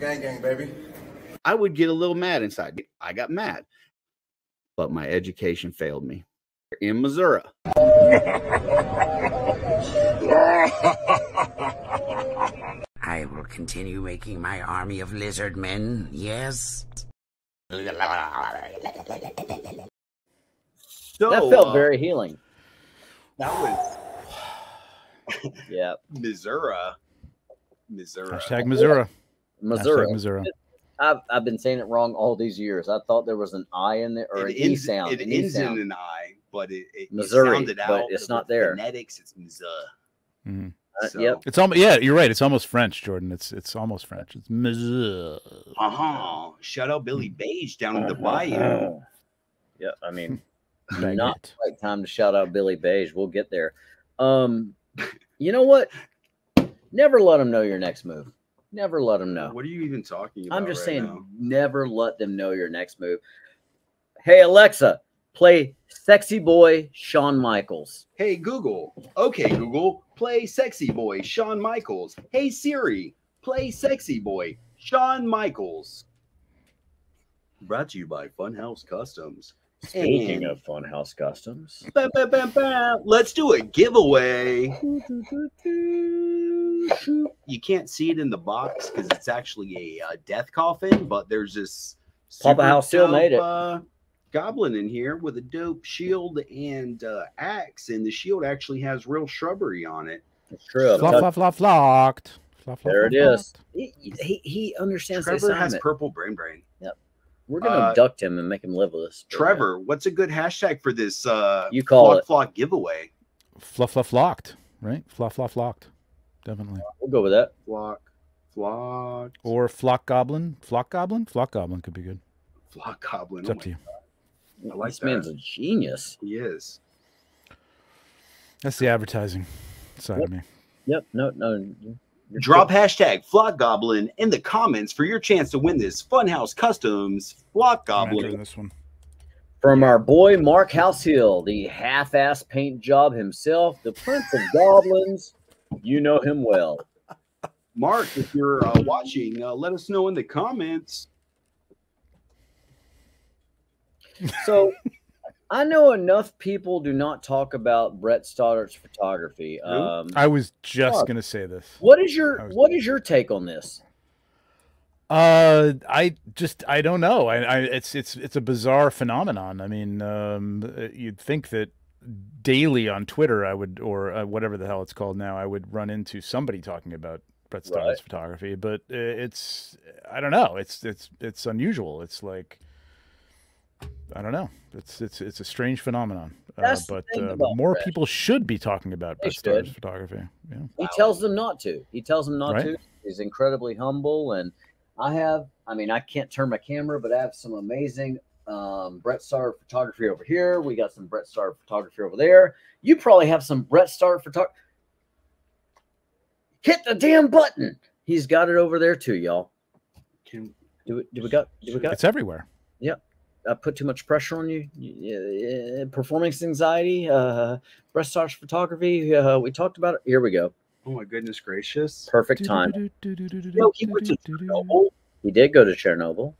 Gang, gang, baby. I would get a little mad inside. I got mad, but my education failed me in Missouri. I will continue making my army of lizard men, yes? So, that uh, felt very healing. That was Yeah. Missouri. Missouri. Hashtag Missouri. Missouri. Hashtag Missouri. I've, I've been saying it wrong all these years. I thought there was an I in there or It an E sound. it an E ends in an I, but it, it, Missouri, it sounded but it's the not there. Phonetics, it's Missouri. Mhm. Uh, So, Yep. It's almost yeah. You're right. It's almost French, Jordan. It's it's almost French. It's Missouri. Uh-huh. Shout out Billy Beige down in the bayou. Yeah, I mean, not the right time to shout out Billy Beige. We'll get there. Um, you know what? Never let them know your next move. Never let them know. What are you even talking about? I'm just right saying, now? never let them know your next move. Hey Alexa, play "Sexy Boy" Shawn Michaels. Hey Google. Okay, Google, play Sexy Boy Shawn Michaels. Hey Siri, play Sexy Boy Shawn Michaels. Brought to you by Funhouse Customs. Speaking And- of Funhouse Customs, Bam, bam, bam, bam. Let's do a giveaway. You can't see it in the box because it's actually a uh, death coffin, but there's this Papa House still made it. Uh, goblin in here with a dope shield and uh, axe, and the shield actually has real shrubbery on it. It's true. I'm Flop, telling- flop, flop, flocked. Flop, flop, There it flop, is. He, he, he understands the Trevor has purple brain brain. Yep. We're gonna uh, abduct him and make him live with us. But, uh, Trevor, what's a good hashtag for this uh, You call flock it. flock giveaway? Fluff, fluff, flocked. Right? Fluff, fluff, flocked. Definitely. We'll go with that. Flock, flock, Or flock goblin. Flock goblin? Flock goblin could be good. flock goblin. It's Oh up to my- you. I like this man's a genius. He is. That's the advertising side of me. Yep. No, no. you're- you're Drop cool. hashtag flock goblin in the comments for your chance to win this Funhouse Customs flock goblin. this one. from our boy Mark Househill, the half-ass paint job himself, the Prince of Goblins. You know him well. Mark, if you're uh, watching, uh, let us know in the comments. So I know enough people do not talk about Brett Stoddart's photography. Um, I was just Fuck. gonna say this. what is your I was- what is your take on this? Uh, I just I don't know. I, I it's it's it's a bizarre phenomenon. I mean, um, you'd think that daily on Twitter, I would or uh, whatever the hell it's called now, I would run into somebody talking about Brett Stoddard's Right. photography. But uh, it's I don't know. It's it's it's unusual. It's like I don't know. It's it's it's a strange phenomenon. Uh, but uh, more Brett. people should be talking about They Brett Stoddard's photography. Yeah. He tells them not to. He tells them not Right. to. He's incredibly humble, and I have. I mean, I can't turn my camera, but I have some amazing um, Brett Star photography over here. We got some Brett Star photography over there. You probably have some Brett Star photography. Hit the damn button. He's got it over there too, y'all. Can, Do we, do we got? Do we got? It's everywhere. Yep. I put too much pressure on you? Y- uh, performance anxiety, uh, breast stars photography. Uh, we talked about it. Here we go. oh my goodness gracious! Perfect time. Yo, he went to Chernobyl. He did go to Chernobyl.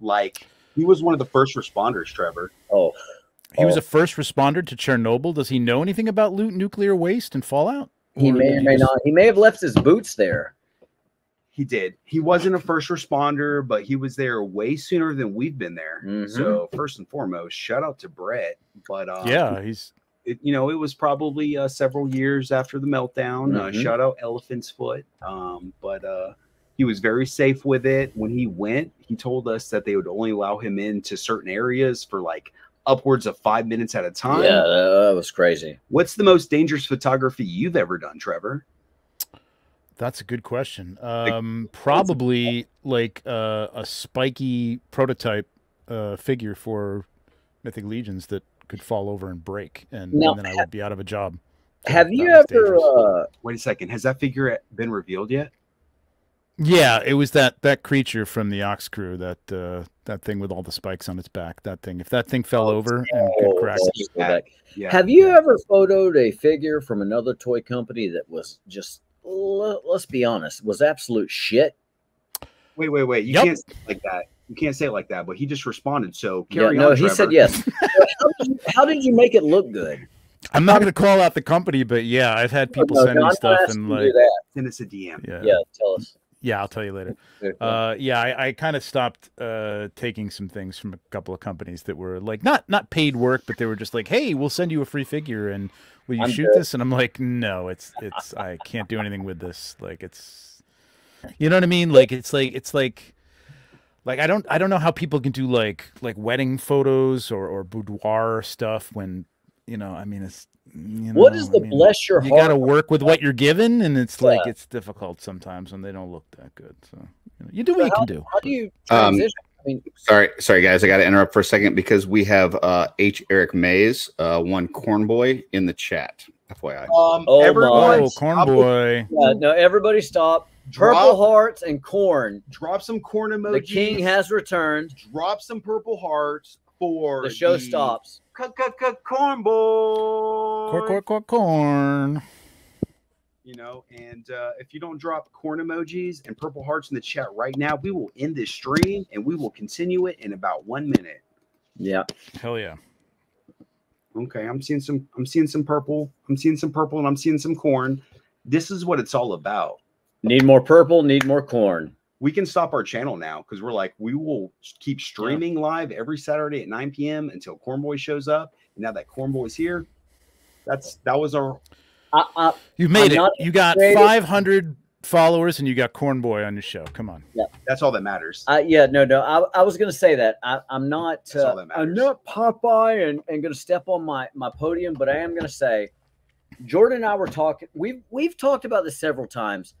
Like he was one of the first responders, Trevor. Oh, He was Oh. a first responder to Chernobyl. Does he know anything about lu- nuclear waste and fallout? he Or may or may just- not. He may have left his boots there. He did. He wasn't a first responder, but he was there way sooner than we've been there. Mhm. So first and foremost, shout out to Brett. But uh, Yeah, he's it, you know, it was probably uh, several years after the meltdown. Uh, Mhm. shout out Elephant's Foot. Um, but uh, he was very safe with it. When he went, he told us that they would only allow him into certain areas for like upwards of five minutes at a time. Yeah, that was crazy. What's the most dangerous photography you've ever done, Trevor? that's a good question. Um, probably like uh, a spiky prototype uh, figure for Mythic Legions that could fall over and break, and, Now, and then I would be out of a job. Have that you ever? Uh, Wait a second. Has that figure been revealed yet? Yeah, it was that that creature from the Ox Crew, that uh, that thing with all the spikes on its back. That thing. If that thing fell over and oh, got cracked, let's back. Yeah. Have you ever photoed a figure from another toy company that was just? Let's be honest, was absolute shit. Wait, wait, wait. You Yep. can't say it like that. You can't say it like that. But he just responded. So Yeah, carry no, on. he said yes. how, did you, how did you make it look good? I'm not going to call out the company, but yeah, I've had people No, send no, me I'm stuff and you like, that. Send us a DM. yeah, Yeah, tell us. Yeah, I'll tell you later. Uh, yeah, I, I kind of stopped uh, taking some things from a couple of companies that were like not not paid work, but they were just like, "Hey, we'll send you a free figure, and will you I'm shoot good. this?" And I'm like, "No, it's it's I can't do anything with this. Like it's, you know what I mean? Like it's like it's like." Like I don't I don't know how people can do like like wedding photos or, or boudoir stuff when you know I mean it's you know, what is the I mean, bless your you heart? You got to work with what you're given and it's like Yeah. it's difficult sometimes when they don't look that good so you, know, you do what you how, can do How do you Um, transition? I mean, Sorry, sorry guys, I got to interrupt for a second because we have uh, H. Eric Mays, uh, one corn boy in the chat. FYI. Um, Oh, everyone, oh corn boy yeah, no, everybody stop. Drop- Purple hearts and corn. drop some corn emojis. The king has returned. drop some purple hearts for The show stops. Corn boy. corn corn corn corn You know, and uh, if you don't drop corn emojis and purple hearts in the chat right now, we will end this stream and we will continue it in about one minute. Yeah. hell yeah Okay, I'm seeing some. I'm seeing some purple. I'm seeing some purple, and I'm seeing some corn. This is what it's all about. Need more purple, need more corn. We can stop our channel now because we're like we will keep streaming live every Saturday at 9 p.m. until Cornboy shows up. And now that Cornboy's here, that's that was our I, I, You made I'm it. You got afraid 500 followers and you got Cornboy on your show. Come on. Yeah, that's all that matters. I, yeah, no, no. I, I was going to say that I, I'm not. Uh, that I'm not Popeye and, and going to step on my my podium, but I am going to say, Jordan and I were talking. We've we've talked about this several times.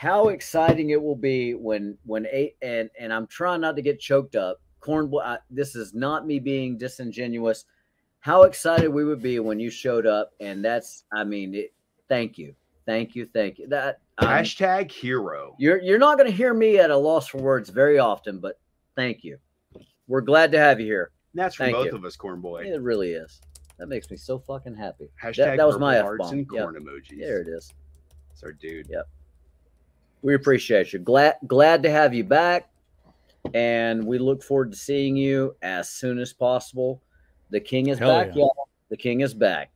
How exciting it will be when when eight and and I'm trying not to get choked up. Cornboy, I, this is not me being disingenuous. How excited we would be when you showed up, and that's. I mean, it, thank you, thank you, thank you. That um, Hashtag hero. you're you're not going to hear me at a loss for words very often, but thank you. We're glad to have you here. That's for Thank both you. of us, Cornboy. It really is. That makes me so fucking happy. Hashtag that was my hearts F-bomb. and Yep. corn emojis. There it is. It's our dude. Yep. We appreciate you. Glad glad to have you back, and we look forward to seeing you as soon as possible. The king is Hell back, yeah. y'all. The king is back.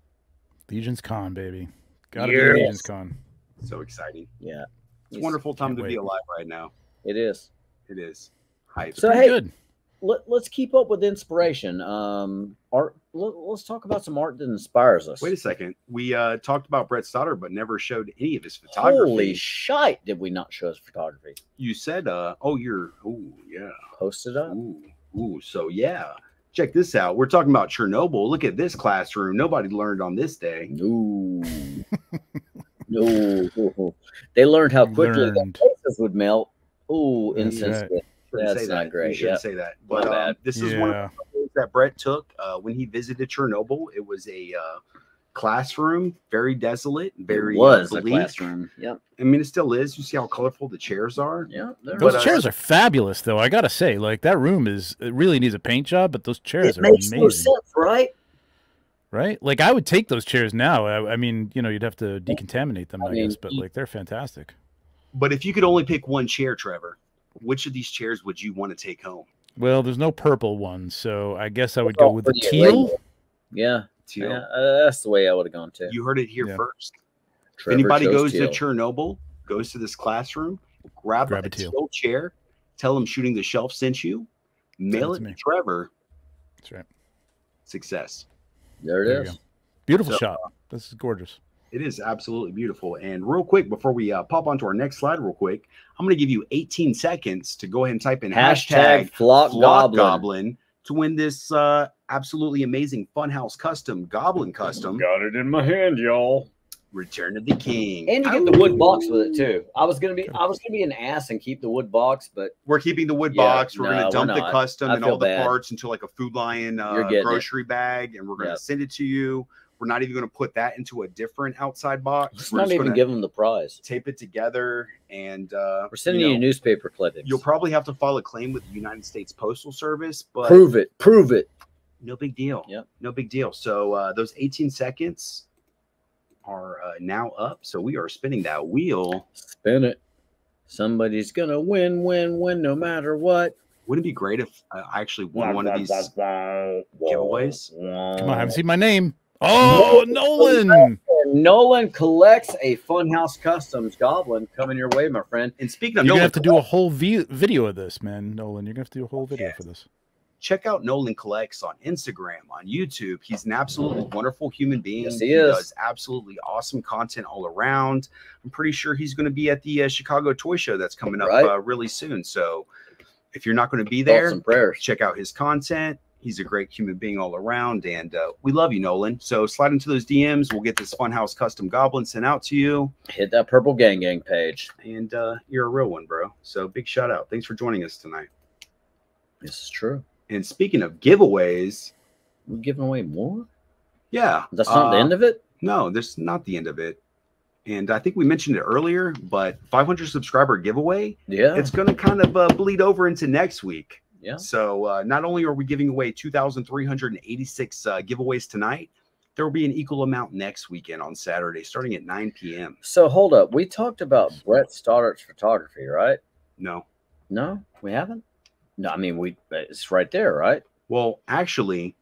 Legion's Con, baby. Gotta Yes. be Legion's Con. So exciting. Yeah, It's a wonderful time can't to be alive right now. It is. It is. Hype. So hey, good. let, let's keep up with inspiration. Um, art. Let, us talk about some art that inspires us. Wait a second. We uh talked about Brett Stoddard, but never showed any of his photography. Holy shite! Did we not show his photography? you said uh oh you're oh yeah. Posted up. Ooh, ooh, so yeah. Check this out. We're talking about Chernobyl. Look at this classroom. Nobody learned on this day. No. no. They learned how quickly the Learned. faces would melt. Ooh, That's insensitive. Shouldn't That's say not that. great, You shouldn't yeah. say that. But um, this is one of Yeah. the photos that Brett took uh, when he visited Chernobyl. It was a uh, classroom, very desolate, very it was uh, a classroom. Yep. I mean, it still is. You see how colorful the chairs are. Yep. they're- Those But, uh, chairs are fabulous, though. I gotta say, like that room is it really needs a paint job, but those chairs it are makes amazing, no sense, right? right? Like I would take those chairs now. I, I mean, you know, you'd have to decontaminate them, I I, mean, guess, but like they're fantastic. But if you could only pick one chair, Trevor, which of these chairs would you want to take home? Well, there's no purple one, so I guess I would all go with the teal. elated. Yeah. Teal. yeah uh, that's the way I would have gone too. You heard it here Yeah. first. If Trevor anybody goes teal. to Chernobyl, goes to this classroom, grab, Grab a a teal. teal chair, tell them shooting the shelf sent you, mail it it to to me. Trevor. That's right. Success. There There it you is. Beautiful So, shot. This is gorgeous. It is absolutely beautiful. And real quick, before we uh, pop onto our next slide, real quick, I'm going to give you 18 seconds to go ahead and type in Hashtag hashtag flock, Flock goblin. Goblin to win this uh, absolutely amazing Funhouse Custom Goblin Custom Got it in my hand, y'all. Return of the King. And you get the wood box with it too. I was gonna be I was gonna be an ass and keep the wood box, but We're keeping the wood Yeah, box. We're no, going we're to dump the custom I and feel all the bad. parts into like a Food Lion uh, You're it. grocery bag, and we're going to Yep. send it to you. We're not even going to put that into a different outside box. let's We're not even give them the prize. tape it together, and uh, We're sending you you, newspaper clippings. You'll probably have to file a claim with the United States Postal Service, but prove it. Prove it. no big deal. Yep. No big deal. So uh, those 18 seconds are uh, now up. So we are spinning that wheel. Spin it. Somebody's gonna win, win, win, no matter what. Wouldn't it be great if uh, I actually won one of these? giveaways? Come on, I haven't seen my name. Oh, Nolan. Nolan collects a Funhouse Customs Goblin coming your way, my friend. And speaking of, You're of gonna Nolan, have to do a whole vi- video of this, man, Nolan. You're gonna have to do a whole video Yes. for this. check out Nolan Collects on Instagram, on YouTube. He's an absolutely wonderful human being. Yes, he is. does absolutely awesome content all around. I'm pretty sure he's going to be at the uh, Chicago Toy Show that's coming up Right. uh, really soon. So if you're not going to be there, check out his content. He's a great human being all around, and uh, we love you, Nolan. So slide into those DMs. We'll get this Funhouse custom goblin sent out to you, Hit that purple gang gang page. and uh, you're a real one, bro. So big shout out. Thanks for joining us tonight. This is true. And speaking of giveaways, We're giving away more. yeah, That's not the uh, end of it. No, that's not the end of it. And I think we mentioned it earlier, but 500 subscriber giveaway, Yeah. it's going to kind of uh, bleed over into next week. Yeah. So uh, not only are we giving away 2,386 uh, giveaways tonight, there will be an equal amount next weekend on Saturday, starting at 9 p.m. So hold up. We talked about Brett Stoddart's photography, right? No, No, we haven't. No, I mean we. It's right there, right? well, actually,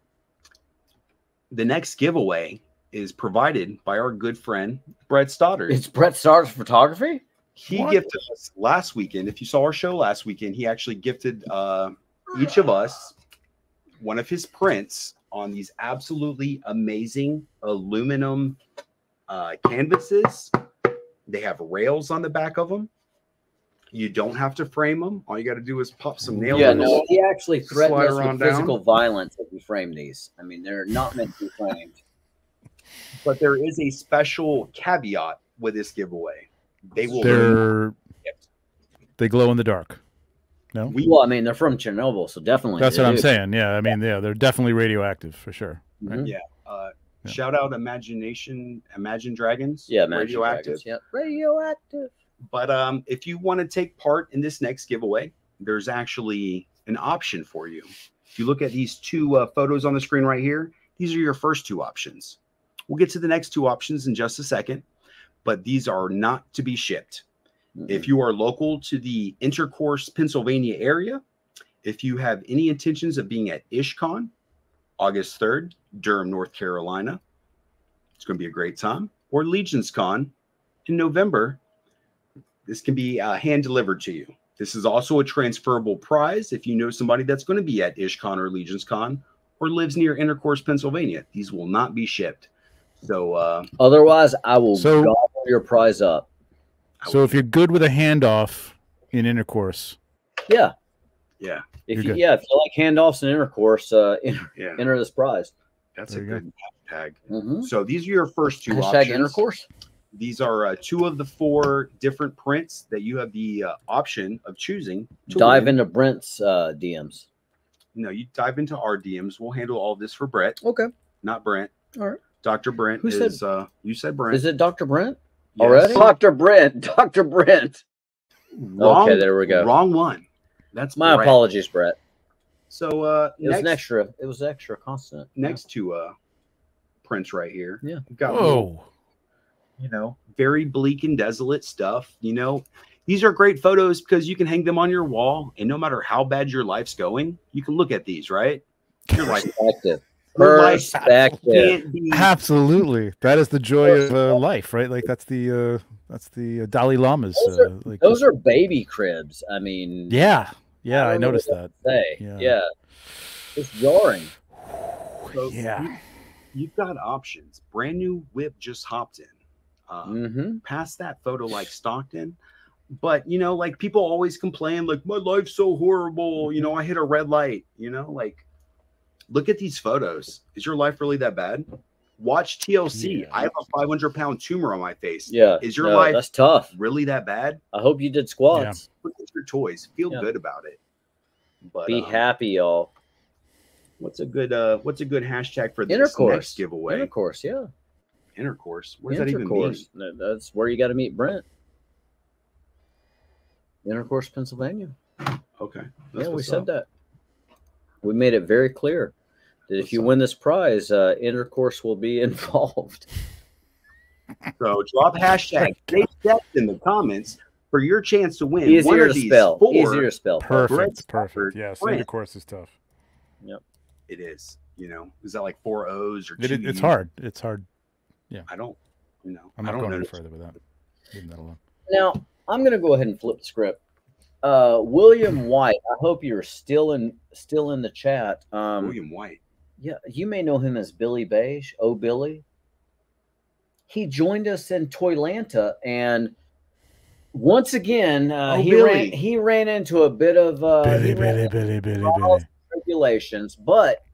the next giveaway is provided by our good friend Brett Stoddard. It's Brett Stoddart's photography. He What? gifted us last weekend. If you saw our show last weekend, he actually gifted uh, each of us one of his prints on these absolutely amazing aluminum uh, canvases. They have rails on the back of them. You don't have to frame them. All you got to do is pop some nails. Yeah, in the no, he actually threatened us around with down. physical violence if we frame these. I mean, they're not meant to be framed. But there is a special caveat with this giveaway. They will. They're they glow in the dark. No, We, Well, I mean, they're from Chernobyl, so definitely. that's they what I'm saying. Yeah, I mean, yeah, they're definitely radioactive for sure. Mhm. Yeah. Uh, Yeah. Shout out Imagination, Imagine Dragons. Yeah, Magic radioactive. Dragons, Yeah, radioactive. But um, if you want to take part in this next giveaway, there's actually an option for you. If you look at these two uh, photos on the screen right here, these are your first two options. We'll get to the next two options in just a second, but these are not to be shipped. If you are local to the Intercourse, Pennsylvania area, if you have any intentions of being at IshCon, August 3rd, Durham, North Carolina, it's going to be a great time, or Legions Con in November, this can be uh, hand delivered to you. This is also a transferable prize if you know somebody that's going to be at IshCon or Legions Con or lives near Intercourse, Pennsylvania. These will not be shipped. So, uh, Otherwise, I will So- gobble your prize up. I So if you're good with a handoff in intercourse, Yeah. yeah, If You're you, good. yeah, if you like handoffs and intercourse, uh, enter, yeah, enter this prize. that's There a you go. good hashtag. Mhm. So these are your first two Hashtag options. intercourse. These are uh, two of the four different prints that you have the uh, option of choosing. to Dive win. into Brent's uh, DMs. No, you dive into our DMs. We'll handle all this for Brett, Okay. not Brent. All right. Dr. Brent Who said- uh, you said Brent. Is it Dr. Brent Yes. already? Dr. Brent. Dr. Brent. Wrong, Okay, there we go. Wrong one. That's My Brett. apologies, Brett. So uh, It was an extra. It was extra consonant. next to uh, Prince right here. Yeah. we've got little, whoa, you know, very bleak and desolate stuff. You know, these are great photos because you can hang them on your wall, and no matter how bad your life's going, you can look at these. Right? Your life Perspective. Your Perspective. absolutely, that is the joy of uh, life, right? Like that's the uh, that's the uh, Dalai Lama's. Those Uh, like Those just- are baby cribs. I mean, yeah, yeah, I don't noticed that. to Say. Yeah. Yeah. It's jarring. So Yeah. you- You've got options. Brand new whip just hopped in. Uh, hmm Past that photo like Stockton. But you know, like people always complain, like my life's so horrible. You know, I hit a red light. You know, like look at these photos. Is your life really that bad? Watch TLC. Yeah. I have a 500 pound tumor on my face. Yeah. Is your no, life That's tough. really that bad? I hope you did squats. Look at your toys. Feel Yeah. good about it. But Be um, happy, y'all. What's a good uh what's a good hashtag for this Intercourse. next giveaway? Intercourse. Yeah. Intercourse. What does that even mean? Intercourse. That's where you got to meet Brent. Intercourse, Pennsylvania. Okay. yeah, we what's said up. that. We made it very clear that if you win this prize, uh, intercourse will be involved. So drop hashtag Dave Death in the comments for your chance to win one Easier of to these spell. four. Easier to spell. Perfect, Brett's perfect. covered Yes, print. intercourse is tough. Yep. It is. You know, is that like four O's or It, two it- it's E's? hard. It's hard. Yeah. I don't. You know, I'm I not don't going any further with that. Leave that alone. Now, I'm going to go ahead and flip the script. Uh, William White. I hope you're still in still in the chat. Um, William White. Yeah, you may know him as Billy Beige. Oh, Billy. He joined us in Toylanta, and once again, uh, Oh, he Billy. ran he ran into a bit of uh, Billy, Billy, Billy, Billy, trials Billy. and tribulations, but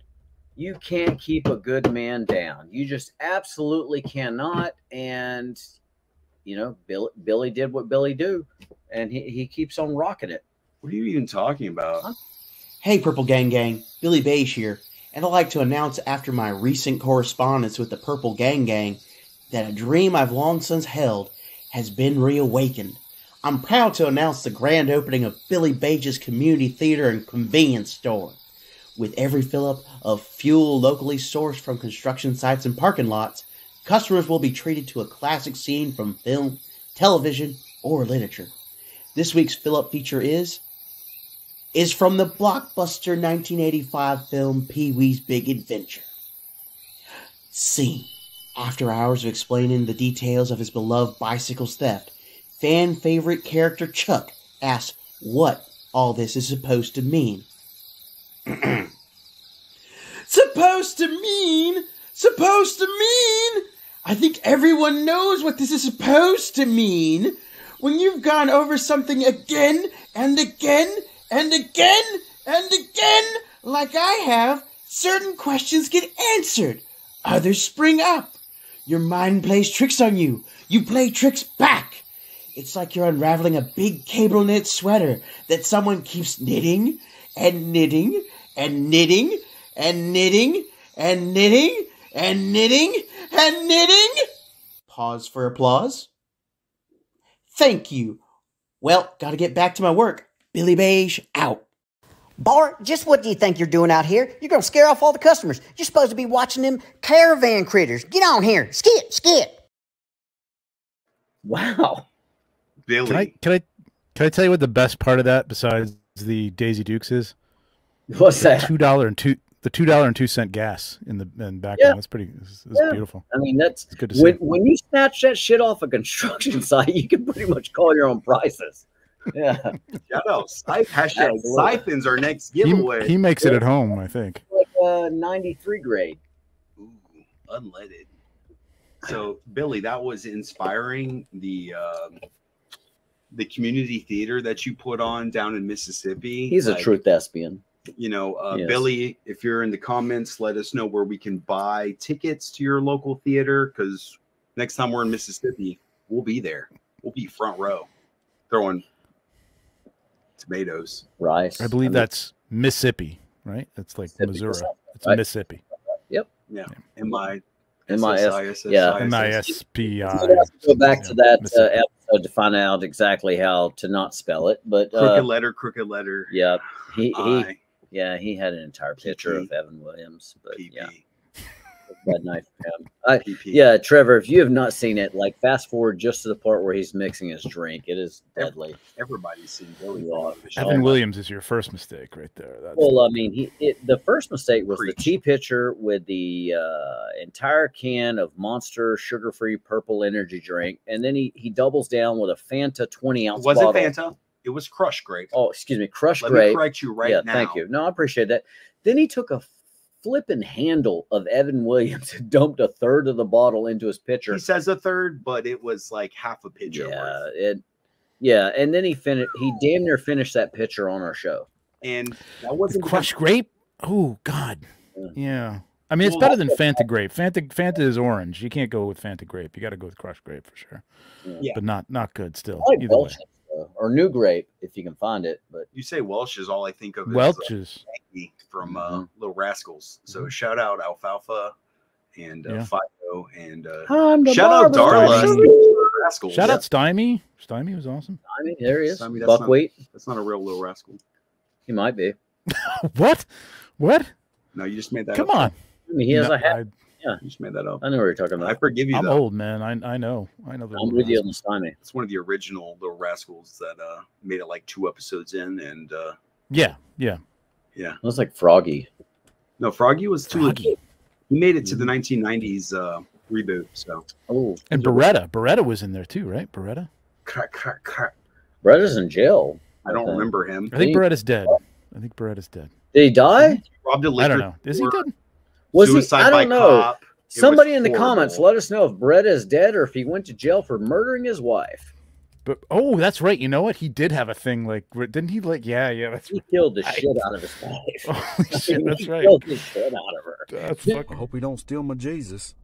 you can't keep a good man down. You just absolutely cannot. And you know, Billy Billy did what Billy do, and he, he keeps on rocking it. What are you even talking about? Hey, Purple Gang Gang, Billy Beige here, and I'd like to announce after my recent correspondence with the Purple Gang Gang that a dream I've long since held has been reawakened. I'm proud to announce the grand opening of Billy Beige's Community Theater and Convenience Store. With every fill up of fuel locally sourced from construction sites and parking lots, customers will be treated to a classic scene from film, television, or literature. This week's fill up feature is is from the blockbuster 1985 film Pee Wee's Big Adventure. Scene. After hours of explaining the details of his beloved bicycle's theft, fan favorite character Chuck asks what all this is supposed to mean. supposed to mean? Supposed to mean? I think everyone knows what this is supposed to mean. When you've gone over something again and again and again and again, like I have, certain questions get answered, others spring up. Your mind plays tricks on you. You play tricks back. It's like you're unraveling a big cable knit sweater that someone keeps knitting and knitting and knitting and knitting and knitting and knitting and knitting. Pause for applause. Thank you. Well, gotta get back to my work. Billy Beige out. Bart, just what do you think you're doing out here? You're gonna scare off all the customers. You're supposed to be watching them caravan critters. Get on here. Skip, skip. Wow. Billy. Can I can I can I tell you what the best part of that besides the Daisy Dukes is? What's that? Two dollar and two the two dollar and two cent gas in the in background. Yeah. That's pretty. It's, it's Yeah. beautiful. I mean, that's It's good to see. when when you snatch that shit off a construction site, you can pretty much call your own prices. Yeah, Shout out Scythe. Hashtag Absolutely. Siphons our next giveaway. he makes it at home, I think. like uh, ninety three grade. Ooh, unleaded. So Billy, that was inspiring. The um, the community theater that you put on down in Mississippi. He's a true thespian. You know, uh, Yes. Billy, if you're in the comments, let us know where we can buy tickets to your local theater. Because next time we're in Mississippi, we'll be there. We'll be front row, throwing tomatoes. Rice. I believe mean, that's Mississippi, right? That's like Mississippi, Missouri. Mississippi, It's right? Mississippi. Yep. Yeah, M I MIS. Yeah. M I S P You'd I. have to go back to that uh, episode to find out exactly how to not spell it. But Crooked uh, letter, crooked letter. yeah, he, he yeah he had an entire picture of Evan Williams. But yeah, bad night for. I, yeah, Trevor, if you have not seen it, like fast forward just to the part where he's mixing his drink. It is deadly. Everybody's seen Billy. Yeah. Bob. Evan Williams is your first mistake right there. That's, Well, I mean, he it, the first mistake was Preach. the tea pitcher with the uh, entire can of Monster sugar-free purple energy drink, and then he he doubles down with a Fanta twenty ounce. Was bottle. it Fanta? It was Crush Grape. Oh, excuse me, crushed Let me grape. correct you right yeah, now. thank you. No, I appreciate that. Then he took a flipping handle of Evan Williams and dumped a third of the bottle into his pitcher. He says a third, but it was like half a pitcher yeah, worth. it. Yeah, and then he finished. He damn near finished that pitcher on our show. And that wasn't the crushed grape. Oh God. Yeah. Yeah. I mean, it's Well, better than Fanta grape. Fanta Fanta is orange. You can't go with Fanta grape. You got to go with crushed grape for sure. Yeah. But not not good still. I like Either way. Welch's, uh, or NuGrape if you can find it. But You say Welsh is all I think of. is, uh, Welch's. Maggie from uh, Mhm. Little Rascals. So shout out Alfalfa and uh, Yeah. Fido and uh, shout out. Darla. Little Rascals. Shout out Stymie. Stymie was awesome. I mean, there he is. I mean, that's not- Buckwheat. That's not a real Little Rascal. He might be. what? What? No, you just made that. Come up. on. I mean, he has No, a hat. You just made that up. I know what you're talking about. I forgive you I, am though. old, man. I I know. I know. the I'm old with you on the stymie. It's one of the original Little Rascals that uh, made it like two episodes in, and uh, Yeah. Yeah. yeah, It was like Froggy. no, Froggy was too. Froggy. He made it to the 1990s uh, reboot. So Oh, And Baretta. Baretta was in there too, right? Baretta. crack, crack, crack. Bretta's in jail. I don't remember him. I think He- Baretta's dead. I think Baretta's dead. Did he die? Robbed a liquor I don't know. Is he store, dead? Was he? I by don't know. cop. Somebody in the comments, let us know if Bretta is dead or if he went to jail for murdering his wife. But oh, that's right. You know what? He did have a thing like didn't he like yeah, yeah, that's He killed the Right. shit out of his wife. Holy shit, that's He right. Killed the shit out of her. That's I hope he don't steal my Jesus.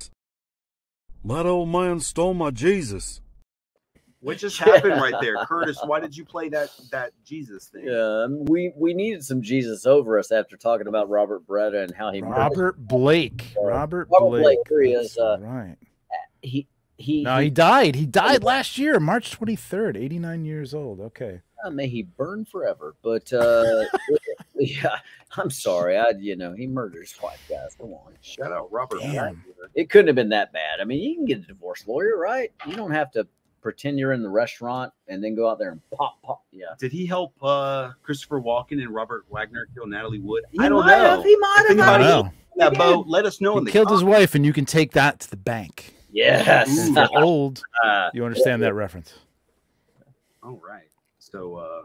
That old man stole my Jesus. What just happened right there, Curtis? Why did you play that that Jesus thing? Yeah, we we needed some Jesus over us after talking about Robert Bretta and how he murdered. Robert Blake. Uh, Robert Robert Blake. Blake, here he is, uh, right. He he. No, he died. He died last year, March 23rd, 89 years old. Okay. uh, may he burn forever. But uh, yeah, I'm sorry. I you know he murders his wife, guys. Come on. Shout out Robert. Damn. It couldn't have been that bad. I mean, you can get a divorce lawyer, right? You don't have to pretend you're in the restaurant and then go out there and pop pop. Yeah. Did he help uh, Christopher Walken and Robert Wagner kill Natalie Wood? He I don't might know. have, he might If have. I don't know. that boat, let us know in He the killed his wife, and you can take that to the bank. Yes. If you're old, Uh, you understand that reference. All right. So uh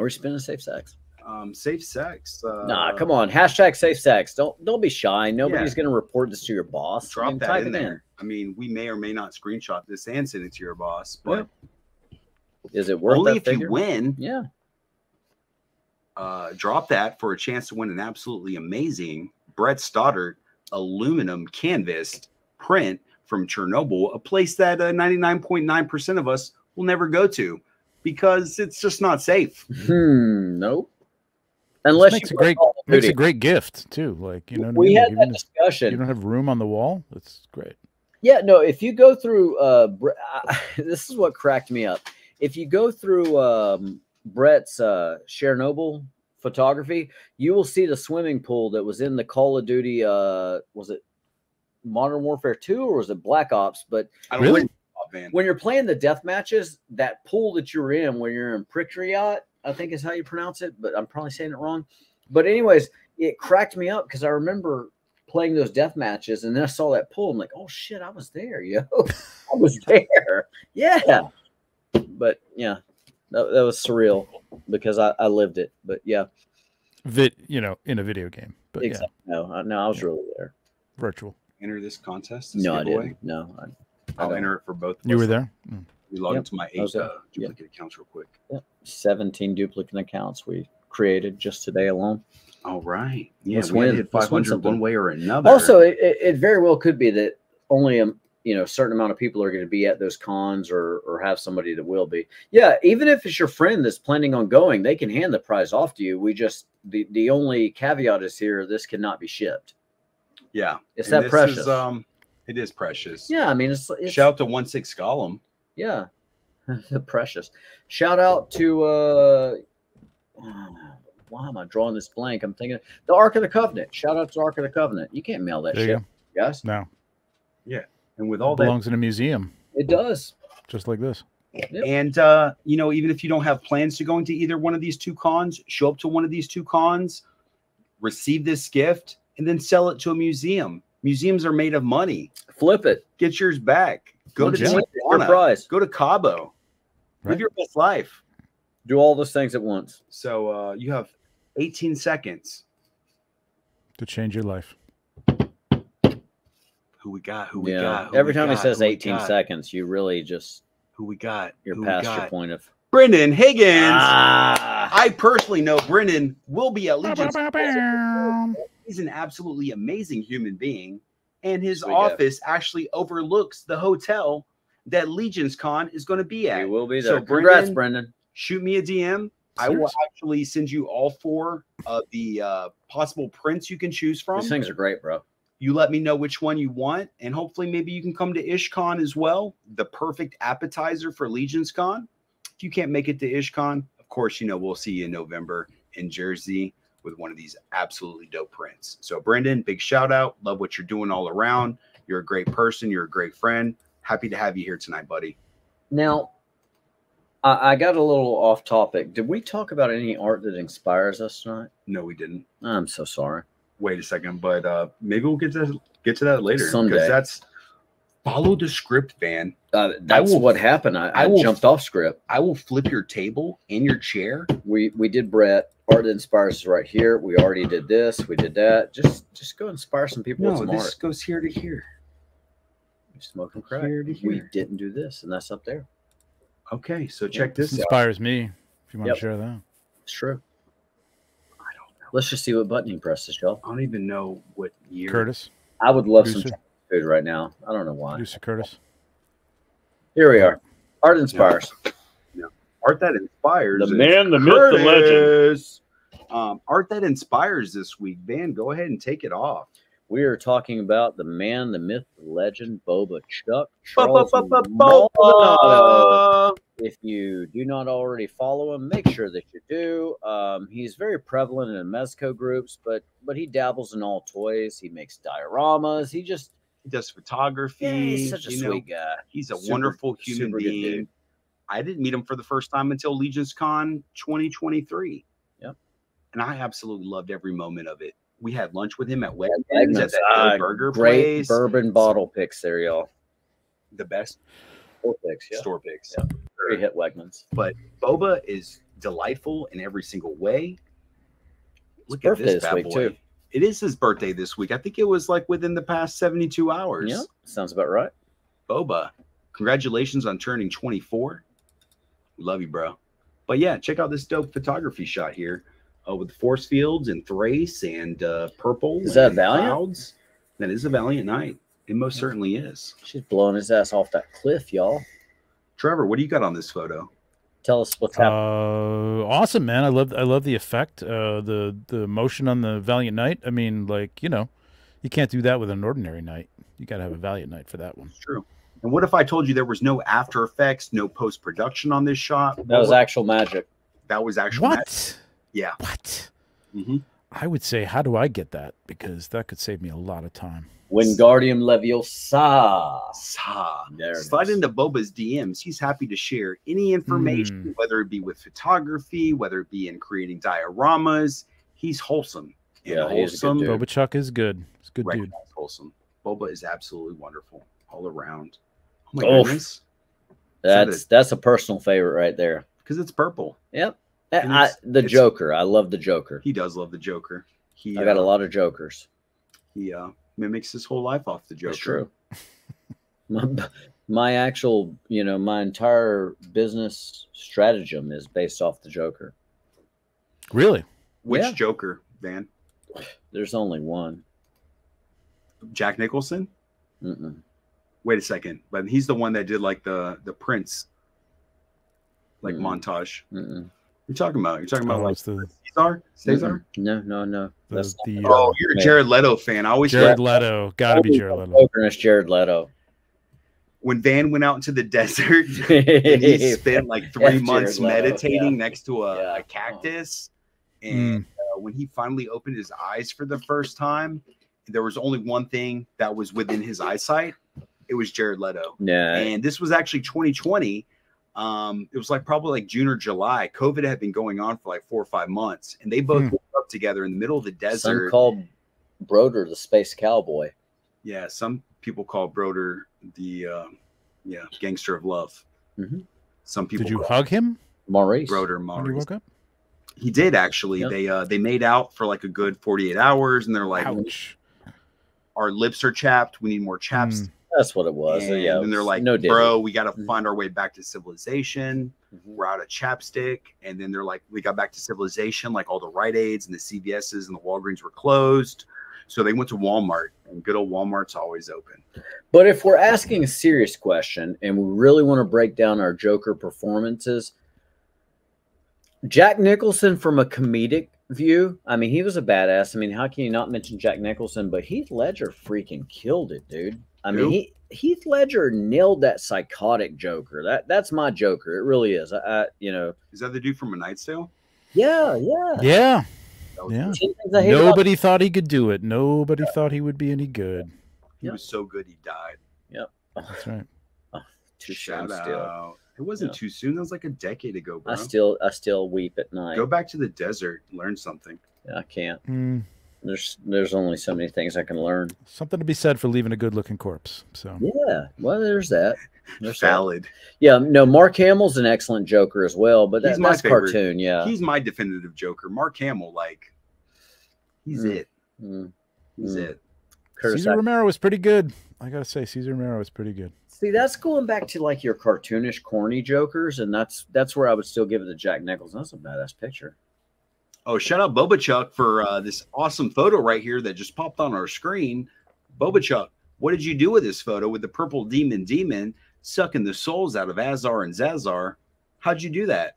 Are we spinning safe sex? Um safe sex. Uh Nah, come on. Hashtag safe sex. Don't don't be shy. Nobody's Yeah. gonna report this to your boss. I Drop mean, that in there. I mean, we may or may not screenshot this and send it to your boss, but Is it worth only if figure? you win. Yeah. Uh, drop that for a chance to win an absolutely amazing Brett Stoddard aluminum canvas print from Chernobyl, a place that uh, 99.9% of us will never go to because it's just not safe. Hmm. Nope. Unless makes you a great play makes a great gift too. Like you know, what I We mean? had Like, that even discussion. You don't have room on the wall. That's great. Yeah, no, if you go through uh Bre- this is what cracked me up. If you go through um Brett's uh Chernobyl photography, you will see the swimming pool that was in the Call of Duty uh was it Modern Warfare 2 or was it Black Ops? But I don't Really? know when you're playing the death matches, that pool that you're in when you're in Prikryat, I think is how you pronounce it, but I'm probably saying it wrong. But anyways, it cracked me up because I remember playing those death matches and then I saw that pull. I'm like, oh shit, I was there, yo. I was there. Yeah. But yeah, that, that was surreal because I, I lived it. But yeah, Vid, you know, in a video game, but exactly. No, I, no, I was really there. virtual. Enter this contest. This No, I giveaway? didn't. No, I, I I'll enter it for both. You were there. Mm. We log Yep, into my eight there. uh, Yep. duplicate accounts real quick. Yep. 17 duplicate accounts we created just today alone. All right. Yeah, Let's we win. hit Let's 500 one way or another. Also, it, it, very well could be that only a you know certain amount of people are going to be at those cons or or have somebody that will be. Yeah, even if it's your friend that's planning on going, they can hand the prize off to you. We just the the only caveat is here: this cannot be shipped. yeah, It's And that this precious. Is, um, it is precious. Yeah, I mean it's, it's Shout out to one six Gollum. yeah, precious. Shout out to uh, why am I drawing this blank? I'm thinking the Ark of the Covenant. Shout out to Ark of the Covenant. You can't mail that There you shit, guys. No, Yeah, And with all it that belongs in a museum, It does. just like this. Yep. And uh, you know, even if you don't have plans to go into either one of these two cons, show up to one of these two cons, receive this gift, and then sell it to a museum. Museums are made of money. Flip it. Get yours back. Go to. Your prize. Go to Cabo. Right. Live your best life. Do all those things at once. So uh, you have 18 seconds. To change your life. Who we got? Who we yeah. got? Who Every time he says 18 seconds, you really just Who we got? you're Who past your point of Brendan Higgins. ah. I personally know Brendan will be at Legion's. He's an absolutely amazing human being, and his Sweet guy. office actually overlooks the hotel that Legion's Con is going to be You at. will be there. So there. Congrats, Brendan- Brendan. Shoot me a DM. I will actually send you all four of the uh, possible prints you can choose from. These things are great, bro. You let me know which one you want, and hopefully, maybe you can come to IshCon as well. The perfect appetizer for Legion's Con. If you can't make it to IshCon, of course, you know we'll see you in November in Jersey with one of these absolutely dope prints. So, Brendan, big shout out. Love what you're doing all around. You're a great person. You're a great friend. Happy to have you here tonight, buddy. Now, I, I got a little off topic. Did we talk about any art that inspires us tonight? No, we didn't. I'm so sorry. Wait a second, but uh maybe we'll get to get to that later. Someday. because that's follow the script, man. Uh, that's will- what happened. I, I, I will- jumped off script. I will flip your table and your chair We we did Brett. Art inspires is right here. We already did this. We did that. Just just go inspire some people No, with some this art. goes here to here. You're Smoking crack. Here to We didn't do this, and that's up there. Okay, so check This this out. inspires me. If you want Yep. to share that. It's true. I don't know. Let's just see what button he presses, y'all. I don't even know what year. Curtis, I would love some food right now. I don't know why. producer Curtis. Here we are. Art inspires. Art that inspires. The man, the myth, the legend. Um, art that inspires this week. Van, go ahead and take it off. We are talking about the man, the myth, the legend, Boba Chuck. Ba- ba- Charles ba- ba- Maldonado. ba- If you do not already follow him, make sure that you do. Um, he's very prevalent in Mezco groups, but but he dabbles in all toys. He makes dioramas. He just He does photography. yeah, he's such a you know, sweet guy. He's a Super- wonderful human being. dude. I didn't meet him for the first time until Legion's Con 2023. Yep. And I absolutely loved every moment of it. We had lunch with him at Wegmans Wegmans, at that Joe burger Great place. bourbon bottle picks there, y'all. the best Four picks, yeah. store picks. Yeah. Very hit Wegmans. but Boba is delightful in every single way. Look birthday at this this bad week, boy. too. It is his birthday this week. I think it was like within the past 72 hours. Yeah, sounds about right. Boba, congratulations on turning 24. Love you, bro. But yeah, check out this dope photography shot here uh, with the force fields and Thrace and uh, purple. Is that Valiant? Clouds. That is a Valiant Knight. It most certainly is. She's blowing his ass off that cliff, y'all. Trevor, what do you got on this photo? Tell us what's Uh, happening. awesome, man. I love I love the effect, uh, the the motion on the Valiant Knight. I mean, like you know, you can't do that with an ordinary knight. You got to have a Valiant Knight for that one. It's true. And what if I told you there was no after effects, no post production on this shot? that was What- actual magic. that was actual. What? magic. Yeah. What? hmm I would say, how do I get that? Because that could save me a lot of time. Wingardium Leviosa. Sa. There it Slide is. into Boba's DMs. He's happy to share any information, Hmm. whether it be with photography, whether it be in creating dioramas. He's wholesome. Yeah, he's a good wholesome. dude. Boba Chuck is good. It's a good dude. recognize wholesome. Boba is absolutely wonderful all around. Oh my Oh. goodness. That's that's a personal favorite right there. Because it's purple. Yep. And I, the Joker. I love the Joker. He does love the Joker. He I got a uh, lot of Jokers. He uh, mimics his whole life off the Joker. That's true. my, my actual, you know, my entire business stratagem is based off the Joker. Really? Which Yeah. Joker, Van? There's only one. Jack Nicholson? Mm-mm. Wait a second, but he's the one that did like the the Prince, like Mm. montage. You're talking about? You're talking about Oh, like it's the Cesar? Cesar? Mm-mm. No, no, no. the, That's the Oh, uh, you're a Jared Leto fan. I always Jared Leto. Got to be Jared Leto. Joker is Jared Leto. when Van went out into the desert and he spent like three Jared months Leto, meditating yeah. next to a, Yeah. a cactus, and Mm. uh, when he finally opened his eyes for the first time, there was only one thing that was within his eyesight. It was Jared Leto. Yeah. and this was actually 2020 um it was like probably like june or july covid had been going on for like four or five months and they both Hmm. woke up together in the middle of the Some desert called Broder the Space Cowboy. yeah some people call broder the uh yeah gangster of love Mhm. some people Did you hug him Maurice. broder when you woke up? he did actually Yep. they uh they made out for like a good 48 hours and they're like Ouch. our lips are chapped we need more chaps Mm. That's what it was. and yeah. then they're like, no bro, we got to Mhm. find our way back to civilization. Mhm. We're out of chapstick. And then they're like, we got back to civilization. Like all the Rite Aids and the CVS's and the Walgreens were closed. So they went to Walmart, and good old Walmart's always open. But if we're asking a serious question and we really want to break down our Joker performances, Jack Nicholson from a comedic view, I mean, he was a badass. I mean, how can you not mention Jack Nicholson? But Heath Ledger freaking killed it, dude. I mean, he Heath Ledger nailed that psychotic Joker. That that's my Joker. It really is. I, I you know, Is that the dude from A Knight's Tale? yeah, yeah. Yeah. Yeah. Ten things I hate about- Nobody thought he could do it. Nobody thought he would be any good. He Yeah. was so good he died. Yep, that's right. too Shout soon still. out. It wasn't Yeah. too soon. That was like a decade ago, bro. I still I still weep at night. Go back to the desert, learn something. I can't. Mm, There's there's only so many things I can learn. something to be said for leaving a good-looking corpse. So Yeah, well, there's that. There's that. Valid. Yeah, no, Mark Hamill's an excellent Joker as well, but that, He's my that's favorite. cartoon. Yeah, He's my definitive Joker. Mark Hamill, like, he's Mm. it. Mm. He's Mm. it. Curtis Cesar Ac- Romero was pretty good. I gotta say, Cesar Romero was pretty good. See, that's going back to like your cartoonish, corny Jokers, and that's that's where I would still give it to Jack Nicholson. That's a badass picture. Oh, shout out Boba Chuck for uh, this awesome photo right here that just popped on our screen. Boba Chuck, what did you do with this photo with the purple demon demon sucking the souls out of Azar and Zazar? How'd you do that?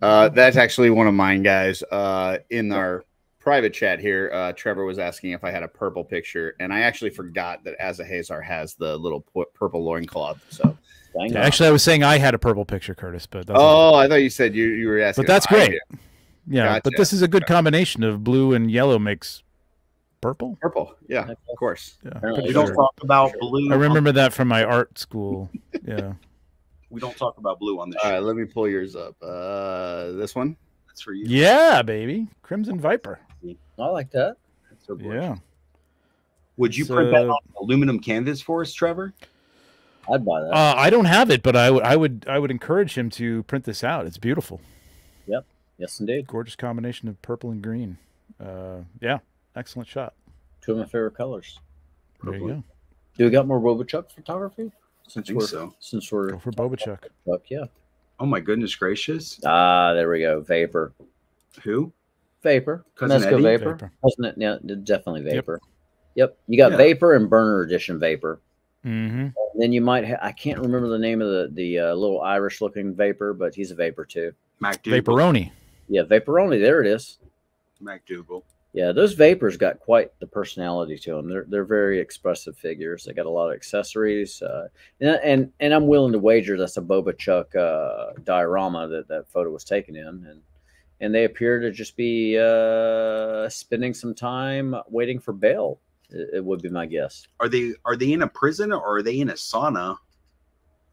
Uh, that's actually one of mine, guys. Uh, in our private chat here, uh, Trevor was asking if I had a purple picture, and I actually forgot that Azahazar has the little pu- purple loincloth. So, Yeah, actually, I was saying I had a purple picture, Curtis, but oh, I thought you said you, you were asking. but that's great. I great. did. Yeah, but this is a good combination of blue and yellow makes purple. Purple, yeah, of course. Yeah, Apparently pretty We don't talk about blue. I remember that from my art school. Yeah. we don't talk about blue on this All show. right, let me pull yours up. Uh, this one. That's for you. Yeah, baby. Crimson Viper. I like that. That's so gorgeous. Yeah. Would you print that on aluminum canvas for us, Trevor? I'd buy that. Uh, I don't have it, but I would I would I would encourage him to print this out. It's beautiful. Yep. Yes, indeed. Gorgeous combination of purple and green. Uh, yeah, excellent shot. Two of my favorite colors. There you go. Do we got more Robochuck photography? I think we're, so. Since we're Go for Bobachuck. Chuck, yeah. Oh my goodness gracious. Ah, there we go. Vapor. Who? Vapor. Cousin Mezco Eddie? Vapor. Vapor. Wasn't it? Yeah, definitely Vapor. Yep. You got Yeah. Vapor and Burner Edition Vapor. Mm-hmm. And then you might ha- I can't remember the name of the the uh, little Irish looking Vapor, but he's a Vapor too. Mac Dougal. Vaporoni. Yeah, Vaporoni. There it is. Mac Dougal. Yeah, those Vapors got quite the personality to them. They're they're very expressive figures. They got a lot of accessories, uh, and, and and I'm willing to wager that's a Boba Chuck uh, diorama that that photo was taken in, and and they appear to just be uh, spending some time waiting for bail. It, it would be my guess. Are they are they in a prison or are they in a sauna?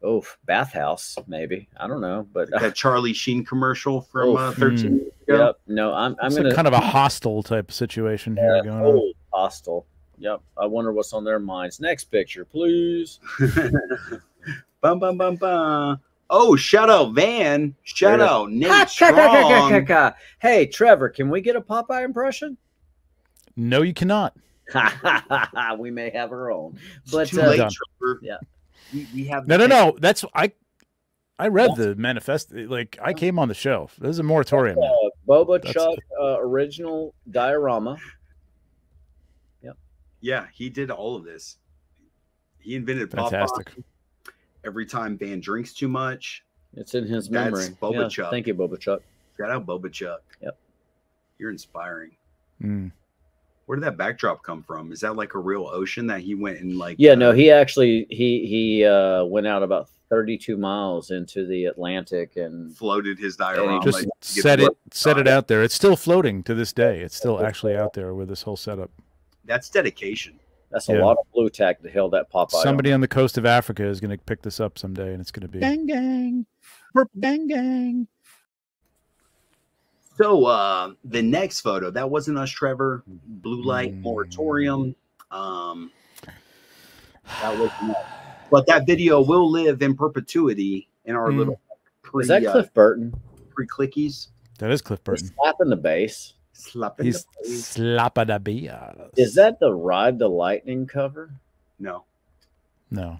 Oh, bathhouse maybe. I don't know, but That Charlie Sheen commercial from Oh, uh, 13 hmm. years ago. yep. No, I'm I'm It's gonna a kind of a hostile type of situation here going on. hostile. Yep. I wonder what's on their minds. Next picture, please. bum bum bum bum. Oh, shout out Van. Shout There out Nate Ha, ka, ka, ka, ka, Hey, Trevor, can we get a Popeye impression? No, you cannot. we may have our own, but It's too uh, late, Trevor. Yeah. We, we have No, no, no. That's I. I read the manifest. Like I came on the show. There's a moratorium. now. uh, Boba That's- Chuck uh, original diorama. Yep. Yeah, he did all of this. He invented Fantastic. Popeye. Every time Van drinks too much, It's in his That's memory. Boba Yeah, Chuck. Thank you, Boba Chuck. shout out Boba Chuck. Yep. You're inspiring. Mm. Where did that backdrop come from? Is that like a real ocean that he went and like? Yeah, uh, no, he actually he he uh, went out about 32 miles into the Atlantic and floated his diorama. Just to get set it, set it out there. It's still floating to this day. It's still actually out there with this whole setup. That's dedication. that's a Yeah. lot of blue tack to held that Popeye. on. Somebody on the coast of Africa is going to pick this up someday, and it's going to be gang gang, purple gang gang. So uh the next photo, that wasn't us, Trevor. Blue light Mm. moratorium. Um that was but that video will live in perpetuity in our Mm. little pre Is that uh, Cliff Burton? pre clickies. That is Cliff He's Burton. slapping the bass. Slapping He's the face. slapadabia. Is that the Ride the Lightning cover? No, no?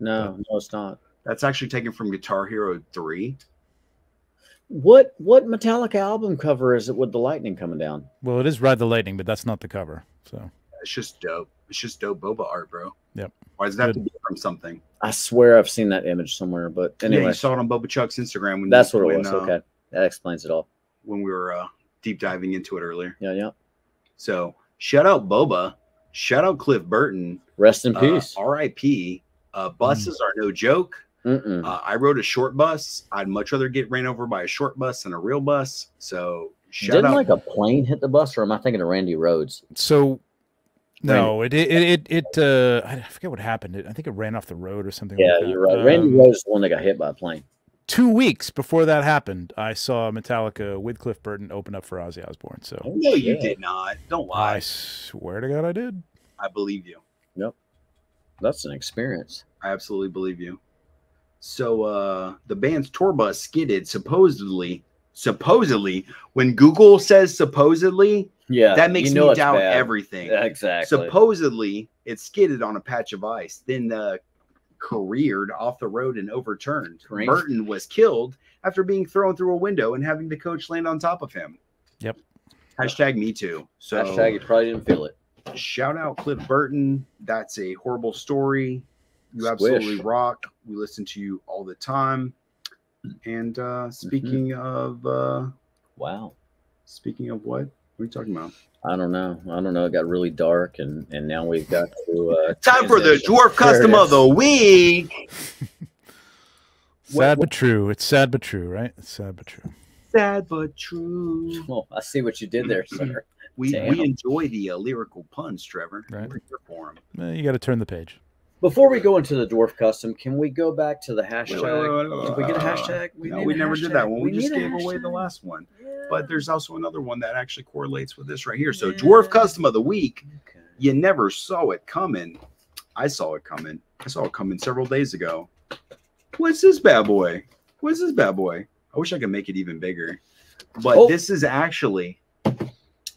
No, no, it's not. that's actually taken from Guitar Hero 3. What what Metallica album cover is it with the lightning coming down? Well, it is Ride the Lightning, but that's not the cover. So It's just dope. It's just dope boba art, bro. Yep. Why does it have to be from something? I swear I've seen that image somewhere, but Yeah, anyway, you saw it on Boba Chuck's Instagram when that's what when, it was. uh, okay, that explains it all. when we were uh, deep diving into it earlier. Yeah, yeah. So shout out Boba, shout out Cliff Burton, Rest in uh, peace. R.I.P. Uh, buses are no joke. Mm-mm. Uh, I rode a short bus. I'd much rather get ran over by a short bus than a real bus. So shout Didn't out. like a plane hit the bus, or am I thinking of Randy Rhoads? So no, it it it, it uh I forget what happened. It, I think it ran off the road or something. Yeah, like that. you're right. Randy Um, Rhoads is the one that got hit by a plane. Two weeks before that happened, I saw Metallica with Cliff Burton open up for Ozzy Osbourne. So Oh, no, you shit. did not. Don't lie. I swear to God, I did. I believe you. Yep, that's an experience. I absolutely believe you. So uh the band's tour bus skidded supposedly. Supposedly, when Google says supposedly, Yeah, that makes you know me doubt bad. everything. Exactly. Supposedly, it skidded on a patch of ice, then uh, careered off the road and overturned. Cream. Burton was killed after being thrown through a window and having the coach land on top of him. Yep. Hashtag me too. So Hashtag you probably didn't feel it. shout out Cliff Burton. That's a horrible story. You Squish. absolutely rock. We listen to you all the time. And uh speaking of uh Wow. speaking of what? What are you talking about? I don't know. I don't know. It got really dark, and and now we've got to uh, Time for the dwarf There custom of the week. Sad but true. It's sad but true, right? It's sad but true. Sad but true. Oh, I see what you did there, sir. We Damn. we enjoy the uh, lyrical puns, Trevor. Right. We're here for 'em. Eh, you got to turn the page. Before we go into the dwarf custom, can we go back to the hashtag? Wait, wait, wait, wait, Did we get a hashtag? no, we never did that one. We, just need a gave away the last one. But there's also another one that actually correlates with this right here. So, dwarf custom of the week. Okay. You never saw it coming. I saw it coming. I saw it coming several days ago. What's this bad boy? What's this bad boy? I wish I could make it even bigger. But Oh. this is actually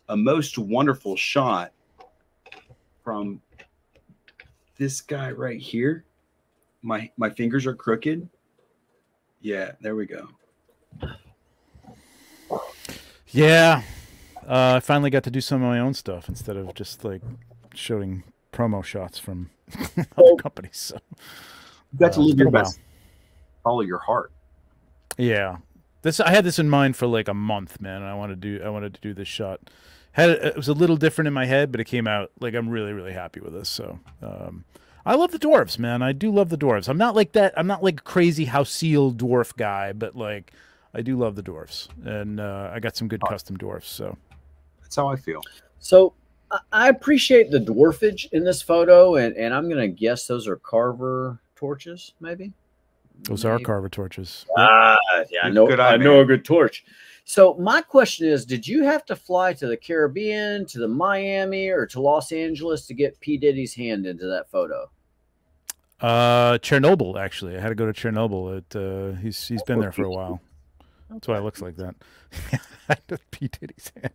a most wonderful shot from this guy right here. My my fingers are crooked. Yeah, there we go. Yeah, uh, I finally got to do some of my own stuff instead of just like showing promo shots from other companies. So You got to Uh, live your best. Follow your heart. yeah, this I had this in mind for like a month, man. I wanted to do I wanted to do this shot. Had it, it was a little different in my head, but it came out like I'm really really happy with this. So um, I love the dwarves, man. I do love the dwarves. I'm not like that. I'm not like crazy house seal dwarf guy, but like I do love the dwarves, and uh, I got some good custom dwarfs. So That's how I feel. So I- I appreciate the dwarfage in this photo, and, and I'm gonna guess those are Carver torches, maybe. those are Carver torches. Ah, yeah, I know. good eye, I know a good torch. So my question is, did you have to fly to the Caribbean, to the Miami, or to Los Angeles to get P Diddy's hand into that photo? Uh, Chernobyl. Actually, I had to go to Chernobyl. It uh, he's he's been there for a while. That's why it looks like that. P Diddy's hand.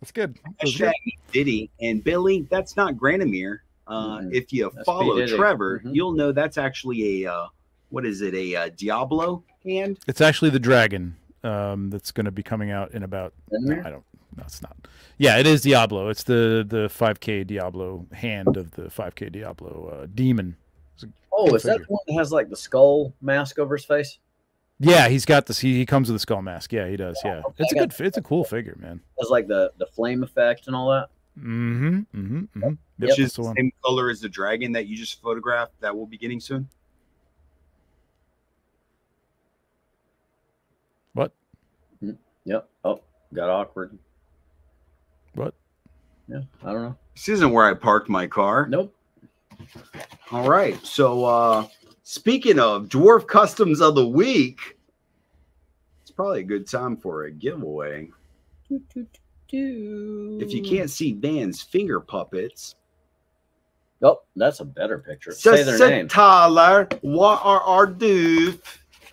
That's good. That's good. Diddy and Billy. That's not Granomir. Uh, Mhm. If you That's follow P. Diddy. Trevor, Mhm. you'll know that's actually a uh, what is it? A uh, Diablo hand? It's actually the dragon um, that's going to be coming out in about. No, Granomir? I don't. No, it's not. Yeah, it is Diablo. It's the the 5K Diablo hand of the 5K Diablo uh, demon. Oh, good is that the one that has like the skull mask over his face? Yeah, he's got this. He, he comes with a skull mask. Yeah, he does. Yeah, okay, it's a I good. It's a cool figure, man. Has like the the flame effect and all that. Mm-hmm. Mm-hmm. Mm-hmm. Yep, Which is the the one. same color as the dragon that you just photographed that we'll be getting soon. What? Yep. Oh, got awkward. What? Yeah, I don't know. This isn't where I parked my car. Nope. All right. So uh speaking of dwarf customs of the week, it's probably a good time for a giveaway. If you can't see Van's finger puppets, Oh, that's a better picture. Say their name. Tyler, what are our doof?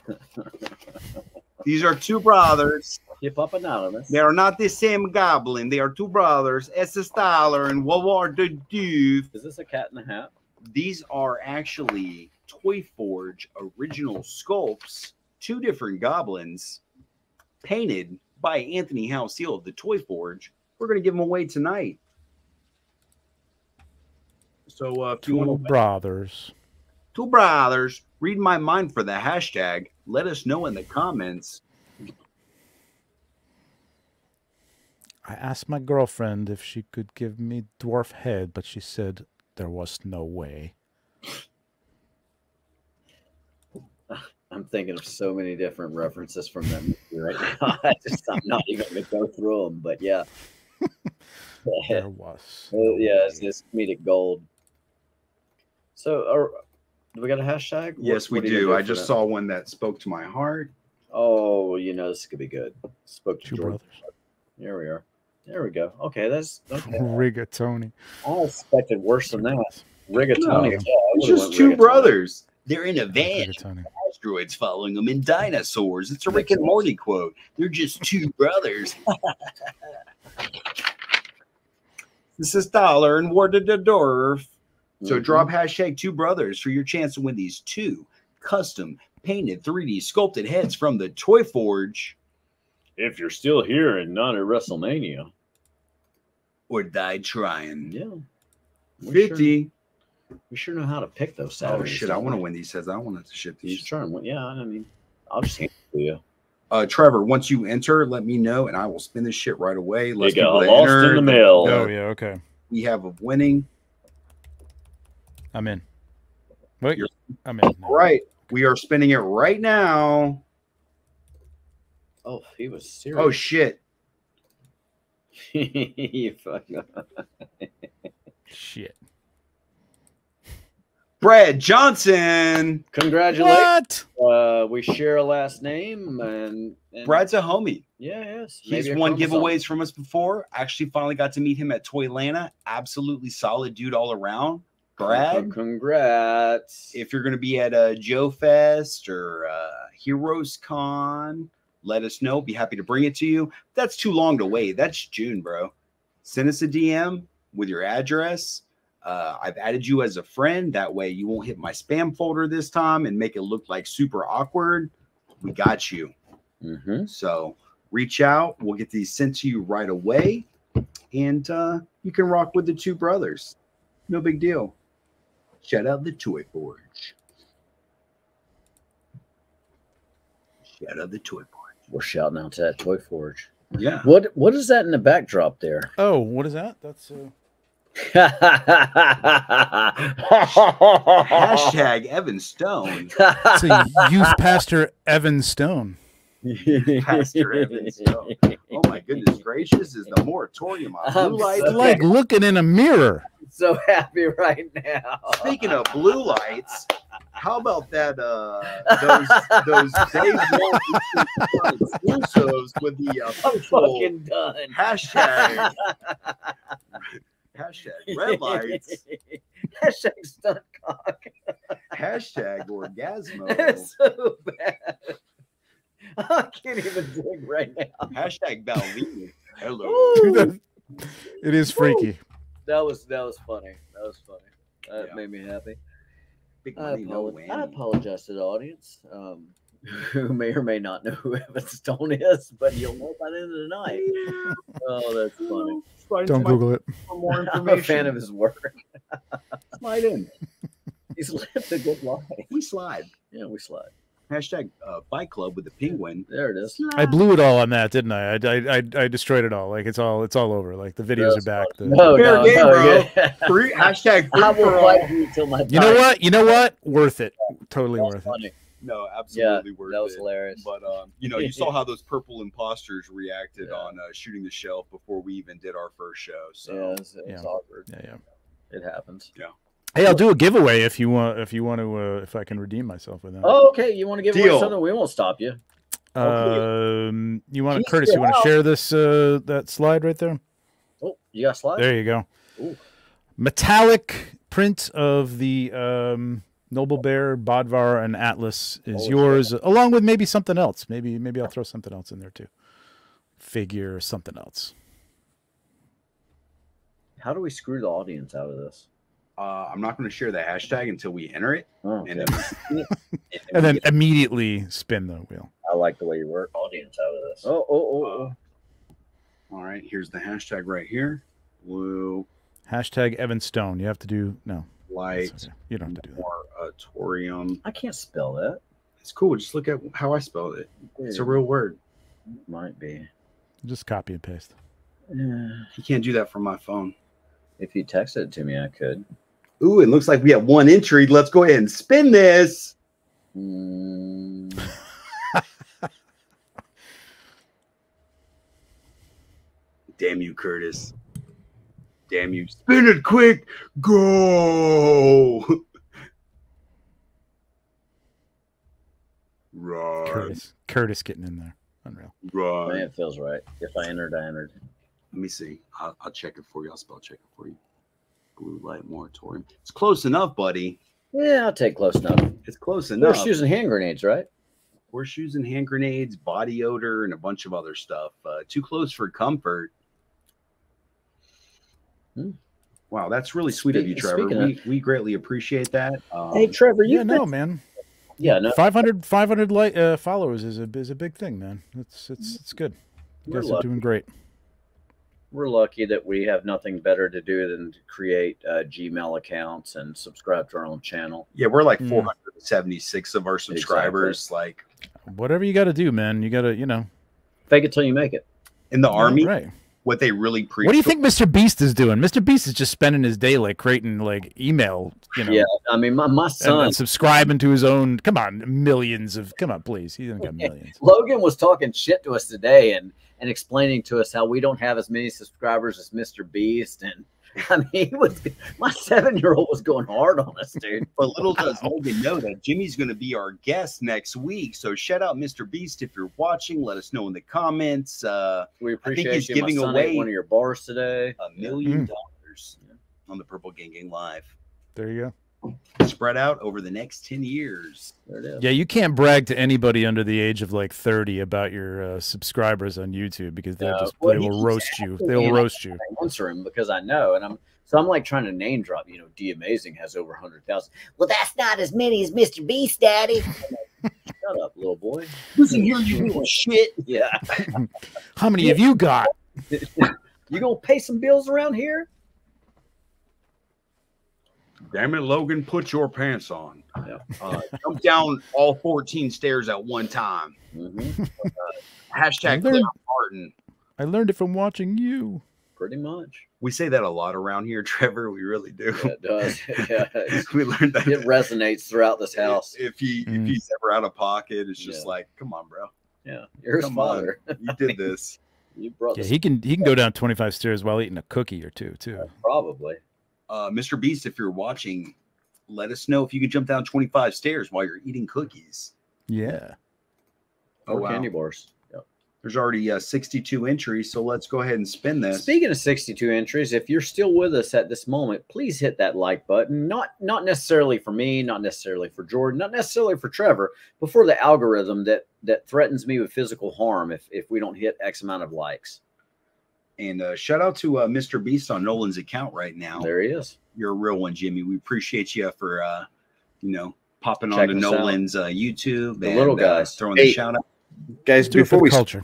These are two brothers. Hip Hop Anonymous. They are not the same goblin. They are two brothers, S.S. Tyler and what are the doof? Is this a cat in a hat? These are actually Toy Forge original sculpts, two different goblins painted by Anthony Halseal of the Toy Forge. We're going to give them away tonight. So uh, if you Two want to brothers. two brothers, read my mind for the hashtag. Let us know in the comments. I asked my girlfriend if she could give me dwarf head, but she said there was no way. I'm thinking of so many different references from them right now. I just I'm not even gonna go through them, but yeah. There was. Uh, yeah, it's, it's comedic gold. So, are, do we got a hashtag? Yes, we What- what do. I just that? saw one that spoke to my heart. Oh, you know this could be good. Spoke to Two George. brothers. There we are. There we go. Okay, that's okay. Rigatoni. I expected worse than that. Rigatoni. No, yeah, It's just two rigatoni. brothers. They're in a van. Rigatoni. Asteroids following them and dinosaurs. It's a Rick and Morty quote. They're just two brothers. this is Dollar and Ward of the Dorf. So Mhm. drop hashtag two brothers for your chance to win these two custom painted 3D sculpted heads from the Toy Forge If you're still here and not at WrestleMania, or die trying. yeah. We sure, 50. we sure know how to pick those Oh shit, I want to win these heads. I want to ship these. should try and win. Yeah, I mean, I'll just hand it to you. Uh, Trevor, once you enter, let me know and I will spin this shit right away. Let's got people that lost in the mail. Oh yeah, okay. we have of winning. I'm in. Wait, You're- I'm in. All right, we are spinning it right now. Oh, he was serious. Oh shit! You fuck. Shit. Brad Johnson. Congratulations. What? Uh, we share a last name, and, and Brad's a homie. yeah, yes. He's maybe a won giveaways from us before. Actually, finally got to meet him at Toylanta. Absolutely solid dude all around. Brad, Congrats. if you're going to be at a Joe Fest or uh, Heroes Con, let us know. Be happy to bring it to you. That's too long to wait. That's June, bro. Send us a DM with your address. Uh, I've added you as a friend. That way you won't hit my spam folder this time and make it look like super awkward. We got you. Mhm. So reach out. We'll get these sent to you right away. And uh, you can rock with the two brothers. No big deal. Shout out the Toy Forge. Shout out the Toy Forge. We're shouting out to that Toy Forge. Yeah. What What is that in the backdrop there? Oh, what is that? That's uh... Hashtag Evan Stone. it's a youth pastor Evan Stone. Pastor Evan Stone. Oh my goodness gracious, is the moratorium on blue lights. It's like looking in a mirror. so happy right now. Speaking of blue lights, how about that? Uh, those those Dave Walt exclusives with the uh, I'm fucking done. hashtag hashtag red lights Hashtag stunt cock. hashtag orgasmo It's so bad. I can't even dig right now. hashtag Balvini. Hello. Woo! It is freaky. That was that was funny. That was funny. That Yeah. made me happy. Big I, money, no apolo- I apologize to the audience, um, who may or may not know who Evan Stone is, but you'll know by the end of the night. Oh, that's funny. Slide Don't Google it. for more information. I'm a fan of his work. Slide in. He's lived a good life. We slide. Yeah, we slide. Hashtag uh, Fight Club with the penguin. There it is. I blew it all on that, didn't I? I, I, I, I destroyed it all. Like it's all it's all over. Like the videos That's are back. The- No, Fair no, game, no, bro. yeah. Free, hashtag free I for will all. fight you till my you know what? You know what? Worth it. Totally That was worth it. funny. No, Yeah, absolutely worth it. that was it. hilarious. But um, you know, you saw how those purple imposters reacted Yeah. on uh, shooting the shelf before we even did our first show. So yeah, it was, it was Yeah. awkward. Yeah, yeah. It happens. Hey, I'll do a giveaway if you want. If you want to, uh, if I can redeem myself with that. Oh, okay. You want to give away something? We won't stop you. Um, you want to, Curtis? You want to share this uh that slide right there? Oh, you got a slide? There you go. Ooh. Metallic print of the um Noble Bear, Bodvar, and Atlas is Holy yours, along with maybe something else. Maybe maybe I'll throw something else in there too. Figure or something else. How do we screw the audience out of this? Uh, I'm not going to share the hashtag until we enter it, Oh, and then, it, and then And then get- immediately spin the wheel. I like the way you work audience out of this. Oh, oh, oh, oh. all right, here's the hashtag right here. Blue Hashtag Evan Stone. You have to do no. light okay. You don't have to do that. moratorium. I can't spell that. It's cool. Just look at how I spelled it. It's a real word. might be. Just copy and paste. Yeah. You can't do that from my phone. If you texted it to me, I could. Ooh, it looks like we have one entry. Let's go ahead and spin this. Mm, Damn you, Curtis. Damn you. Spin it quick. Go. right. Curtis. Curtis getting in there. Unreal. Right. man, it feels right. If I entered, I entered. Let me see. I'll, I'll check it for you. I'll spell check it for you. Blue light moratorium. It's close enough, buddy. Yeah, I'll take close enough. It's close They're enough. using hand grenades, right? Horseshoes and hand grenades, body odor, and a bunch of other stuff. Uh, too close for comfort. Hmm. Wow, that's really sweet of you, Trevor. speaking of- We, we greatly appreciate that. Um, hey, Trevor, you Yeah, no, man. yeah, no, 500, 500 li- uh, followers is a is a big thing, man. It's it's it's good. You We're guys are doing great. We're lucky that we have nothing better to do than to create uh, Gmail accounts and subscribe to our own channel. yeah, we're like Hmm. 476 of our subscribers. Like Whatever you got to do, man. You got to, you know. Fake it till you make it. in the army, Right. what they really preach. What do you think Mr. Beast is doing? Mr. Beast is just spending his day like creating like email, you know, Yeah, I mean, my, my son and subscribing to his own. Come on, millions of. Come on, please. He doesn't got millions. Logan was talking shit to us today and and explaining to us how we don't have as many subscribers as Mr. Beast. And I mean, he was my seven year old was going hard on us, dude. But little does Logan know that Jimmy's going to be our guest next week. So shout out Mr. Beast if you're watching. Let us know in the comments. Uh, We think appreciate he's you. giving my son away- one of your bars today. a million Mm. dollars on the Purple Gang Gang Live. There you go. Spread out over the next 10 years. There it is. Yeah, you can't brag to anybody under the age of like 30 about your uh, subscribers on YouTube because they'll No, just well, they will roast you. They'll me, and I roast you. can't answer him because I know, and I'm so I'm like trying to name drop. You know, D Amazing has over hundred thousand. Well, that's not as many as Mr. Beast, Daddy. Shut up, little boy. Listen here, you little shit. Yeah, How many have you got? you gonna pay some bills around here? Damn it, Logan, put your pants on. Yeah. Uh, jump down all 14 stairs at one time. Mm-hmm. Hashtag Well, Claire they're- Martin. I learned it from watching you. Pretty much. We say that a lot around here, Trevor. We really do. Yeah, it does. yeah, we learned that. it resonates throughout this house. If he Mm. if he's ever out of pocket, it's just Yeah. like, come on, bro. Yeah, you're his Come on. father. You did this. You brought Yeah, this he can he can go down 25 stairs while eating a cookie or two too. probably. Uh, Mr. Beast, if you're watching, let us know if you can jump down 25 stairs while you're eating cookies. Yeah. Oh, Or wow. candy bars. Yep. There's already uh, 62 entries, so let's go ahead and spin this. Speaking of 62 entries, if you're still with us at this moment, please hit that like button. Not not necessarily for me, not necessarily for Jordan, not necessarily for Trevor, but for the algorithm that that threatens me with physical harm if if we don't hit X amount of likes. And uh, shout out to uh, Mr. Beast on Nolan's account right now. There he is. You're a real one, Jimmy. We appreciate you for, uh, you know, popping Check onto us out. Nolan's uh, YouTube. The and, little uh, guys. throwing Hey. the shout out. Guys, Do before we culture.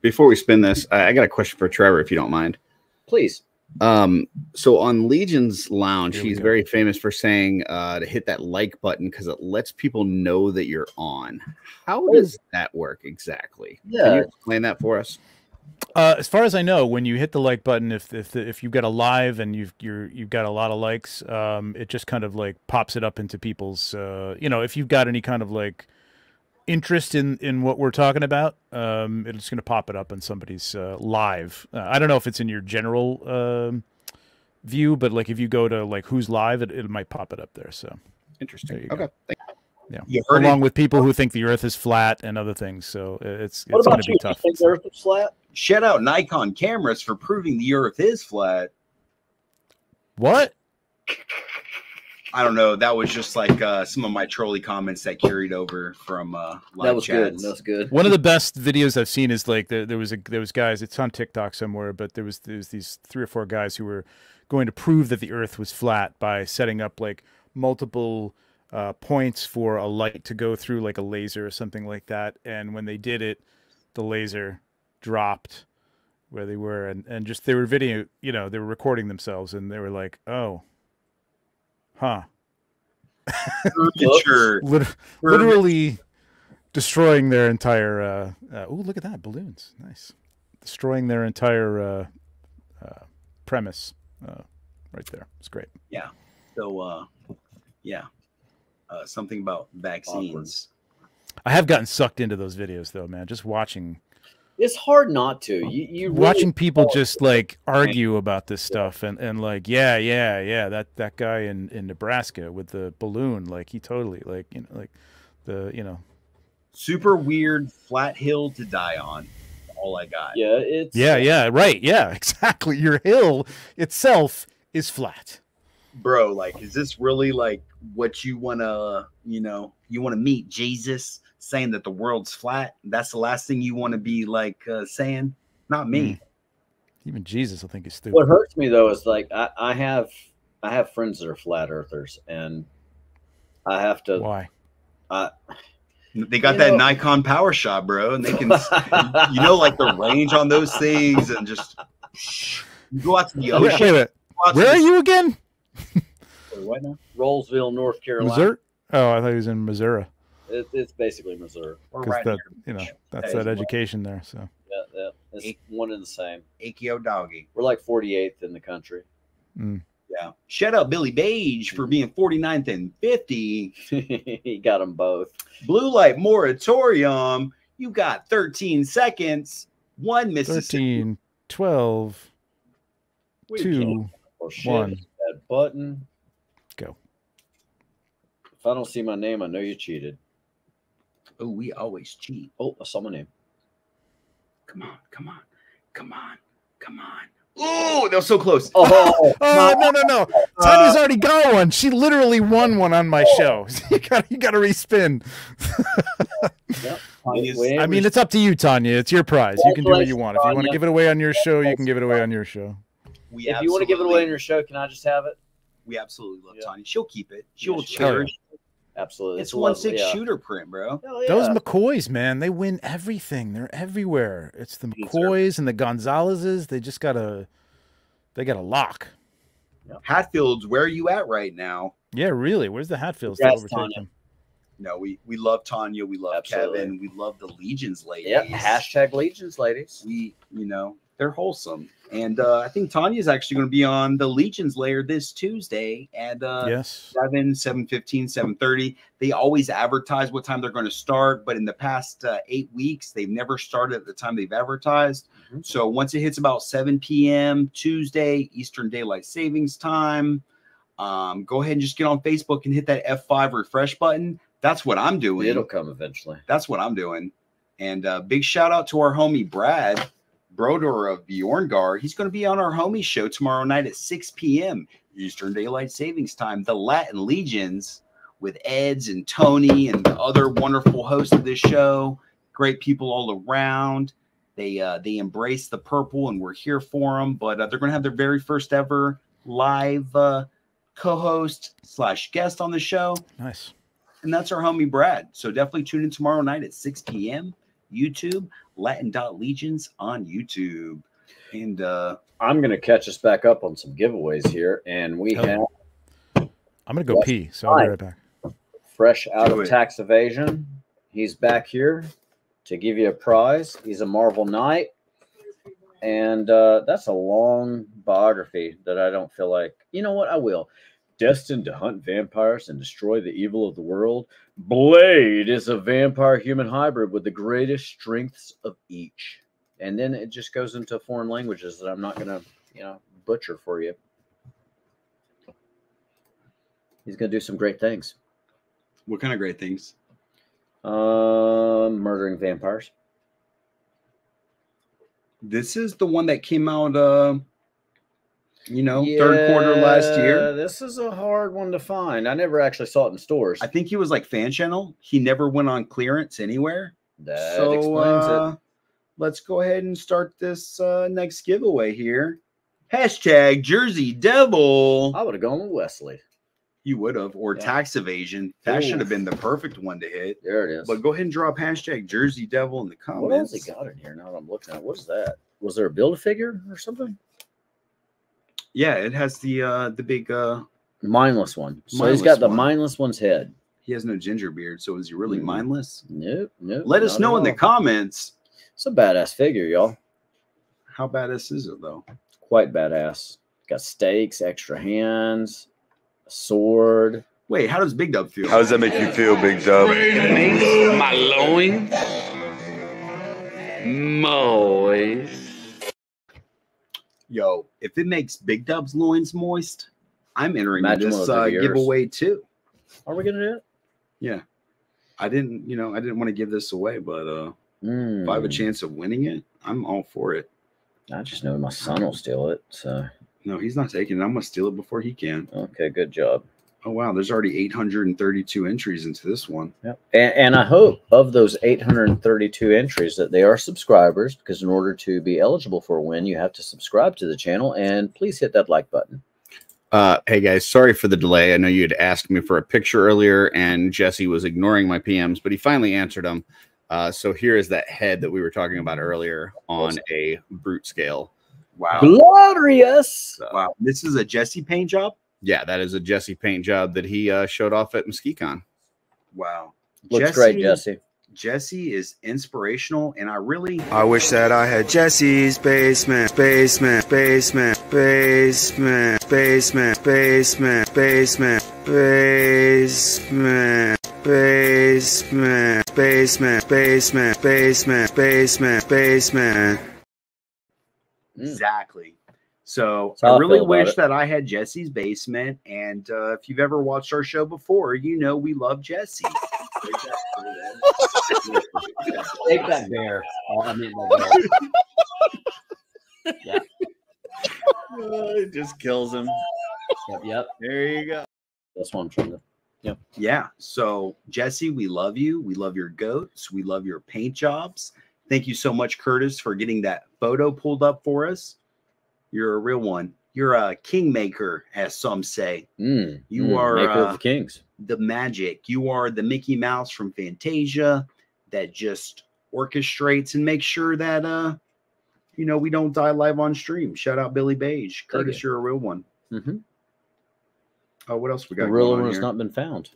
before we spin this, I, I got a question for Trevor, if you don't mind. Please. Um, so on Legion's Lounge, he's go. very famous for saying uh, to hit that like button because it lets people know that you're on. How does that work exactly? Can Yeah. you explain that for us? Uh, as far as I know, when you hit the like button, if if if you've got a live and you've you're you've got a lot of likes, um, it just kind of like pops it up into people's. Uh, you know, if you've got any kind of like interest in in what we're talking about, um, it's going to pop it up on somebody's uh, live. Uh, I don't know if it's in your general um, view, but like if you go to like who's live, it, it might pop it up there. So Interesting. There. Okay. Thank yeah, along it. with people who think the Earth is flat and other things. So uh, it's it's going to be tough. You think the earth is flat? Shout out Nikon cameras for proving the Earth is flat. What? I don't know. That was just like uh, some of my trolley comments that carried over from uh, live That was good. chats. That was good. One of the best videos I've seen is like there, there was a there was guys. It's on TikTok somewhere, but there was there was these three or four guys who were going to prove that the Earth was flat by setting up like multiple uh, points for a light to go through, like a laser or something like that. And when they did it, the laser dropped where they were, and and just they were video. You know, they were recording themselves, and they were like, oh, huh. Furniture. Lit- literally destroying their entire uh, uh oh look at that balloons nice destroying their entire uh, uh premise uh right there it's great Yeah. So, uh, yeah. Uh, something about vaccines. i have gotten sucked into those videos though man just watching It's hard not to. Oh, you, you really- watching people just like argue about this stuff and and like yeah yeah yeah that that guy in in nebraska with the balloon like he totally like you know like the you know Super weird flat hill to die on. All I got. Yeah, it's yeah yeah right yeah exactly your hill itself is flat Bro, like, is this really like what you want to, you know, you want to meet Jesus saying that the world's flat? That's the last thing you want to be like uh, saying? Not me. even jesus i think is stupid What hurts me though is like I, I have I have friends that are flat earthers, and I have to. why I, They got You that know- Nikon power shot, bro, and they can, you know, like the range on those things, and just you go out to the wait, wait, ocean. wait. go to where the- are you again What now? Rolesville, North Carolina. missouri oh i thought he was in missouri It, it's basically Missouri. Because right that you know that's that that is what- education there so Yeah, yeah. It's Eight. one and the same. Akio Doggy. We're like 48th in the country. Mm. Yeah. Shout out Billy Beige for being 49th and 50. he got them both. Blue light moratorium. You got 13 seconds. One Mississippi. 13 12 We 2 can't- Oh, shit. one. That button. Go. If I don't see my name, I know you cheated. Oh, we always cheat. Oh, I saw my name. Come on, come on, come on, come on. Oh, that was so close. Oh, Oh no no no! Tanya's already got one. She literally won one on my oh. show. you got you got to respin. I mean, it's up to you, Tanya. It's your prize. You can do what you want. If you want to give it away on your show, you can give it away on your show. We if you want to give it away in your show, can I just have it? We absolutely love Tanya. She'll keep it. She'll Yeah, she will. cherish. Absolutely. It's a one lovely- six yeah. shooter print, bro. Those McCoys, man, they win everything. They're everywhere. It's the McCoys and the Gonzaleses. They just got a, they got a lock. Hatfields, where are you at right now? Yeah, really. Where's the Hatfields to Congrats, overtake Tanya. No, we we love Tanya. We love Absolutely. Kevin. We love the Legions ladies. Yep. Hashtag Legions, ladies. We, you know, they're wholesome. And uh, I think Tanya's actually going to be on the Legions layer this Tuesday at uh, Yes. 7, 7.15, 7.30. They always advertise what time they're going to start, but in the past uh, eight weeks, they've never started at the time they've advertised. So once it hits about 7 p.m. Tuesday, Eastern Daylight Savings Time, um, go ahead and just get on Facebook and hit that F5 refresh button. That's what I'm doing. It'll come eventually. That's what I'm doing. And uh, big shout out to our homie Brad Brodor of Bjorngar. He's going to be on our homie show tomorrow night at 6 p.m. Eastern Daylight Savings Time. The Latin Legions with Eds and Tony and the other wonderful hosts of this show. Great people all around. They uh, they embrace the purple, and we're here for them. But uh, they're going to have their very first ever live uh, co-host slash guest on the show Nice. and that's our homie Brad. So definitely tune in tomorrow night at 6 p.m. YouTube, Latin Legions on YouTube. And uh I'm going to catch us back up on some giveaways here, and we Hell yeah. have I'm gonna go pee, so I'll be right back. fresh out Do of it. tax evasion. He's back here to give you a prize. He's a Marvel Knight, and uh, that's a long biography that I don't feel like. You know what? I will. Destined to hunt vampires and destroy the evil of the world, Blade is a vampire human hybrid with the greatest strengths of each. And then it just goes into foreign languages that I'm not going to, you know, butcher for you. He's going to do some great things. what kind of great things? Um, murdering vampires. This is the one that came out uh you know, third quarter last year. This is a hard one to find. I never actually saw it in stores. I think he was like fan channel. He never went on clearance anywhere. That so explains uh, let's go ahead and start this uh next giveaway here. Hashtag Jersey Devil. I would have gone with Wesley. You would have, or Yeah. tax evasion. That should have been the perfect one to hit. There it is. But go ahead and drop hashtag Jersey Devil in the comments. what else he got in here? Now that I'm looking at, what is that? Was there a build a figure or something? Yeah, it has the uh the big uh Mindless one. So he's Mindless got the one. mindless one's head. he has no ginger beard, so is he really Mm. mindless? Nope, nope. Let us know in the comments. It's a badass figure, y'all. How badass is it though? Quite badass. Got stakes, extra hands, a sword. Wait, how does Big Dub feel? How does that make you feel, Big Dub? Makes my loins moist. Yo, if it makes Big Dub's loins moist, I'm entering Imagine this uh, giveaway too. Are we gonna do it? Yeah. I didn't, you know, I didn't want to give this away, but uh if I have a Mm, chance of winning it, I'm all for it. I just know my son will steal it. So No, he's not taking it. I'm gonna steal it before he can. okay, good job. Oh wow, there's already 832 entries into this one. Yep. And, and I hope of those 832 entries that they are subscribers because in order to be eligible for a win, you have to subscribe to the channel and please hit that like button. Uh, hey guys, sorry for the delay. I know you had asked me for a picture earlier, and Jesse was ignoring my PMs, but he finally answered them. Uh, so here is that head that we were talking about earlier on a brute scale. Wow. Glorious. Wow. This is a Jesse paint job? yeah, that is a Jesse paint job that he uh, showed off at MesquiteCon. Wow, looks Jesse, great, Jesse. Jesse is inspirational, and I really I wish that I had Jesse's basement, basement, basement, basement, basement, basement, basement, basement. Basement, basement, basement, basement, basement, basement. Exactly. So I I really feel wish it. that I had Jesse's basement. And uh, if you've ever watched our show before, you know we love Jesse. Take that bear. Oh, I mean, that bear. yeah. it just kills him. Yep, yep. There you go. That's what I'm trying to. Yep. Yeah. So Jesse, we love you. We love your goats. We love your paint jobs. Thank you so much, Curtis, for getting that photo pulled up for us. You're a real one. You're a kingmaker, as some say. Mm, You mm, are maker uh, of kings. the magic. You are the Mickey Mouse from Fantasia that just orchestrates and makes sure that uh you know we don't die live on stream. Shout out Billy Beige. Curtis, you. you're a real one. Mm-hmm. Oh, what else we got? The real one has not been found.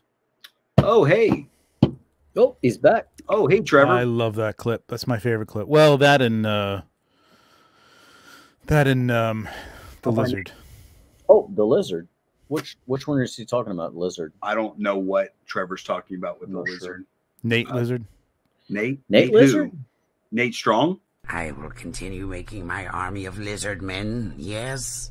Oh, hey. Oh, he's back. Oh, hey, Trevor. I love that clip. That's my favorite clip. Well, that and uh that and um the I'll lizard. Oh, the lizard. Which which one is he talking about? Lizard. I don't know what Trevor's talking about with the Not sure. lizard. Nate Uh, lizard. Nate? Nate who? Lizard? Nate Strong? I will continue making my army of lizard men, yes?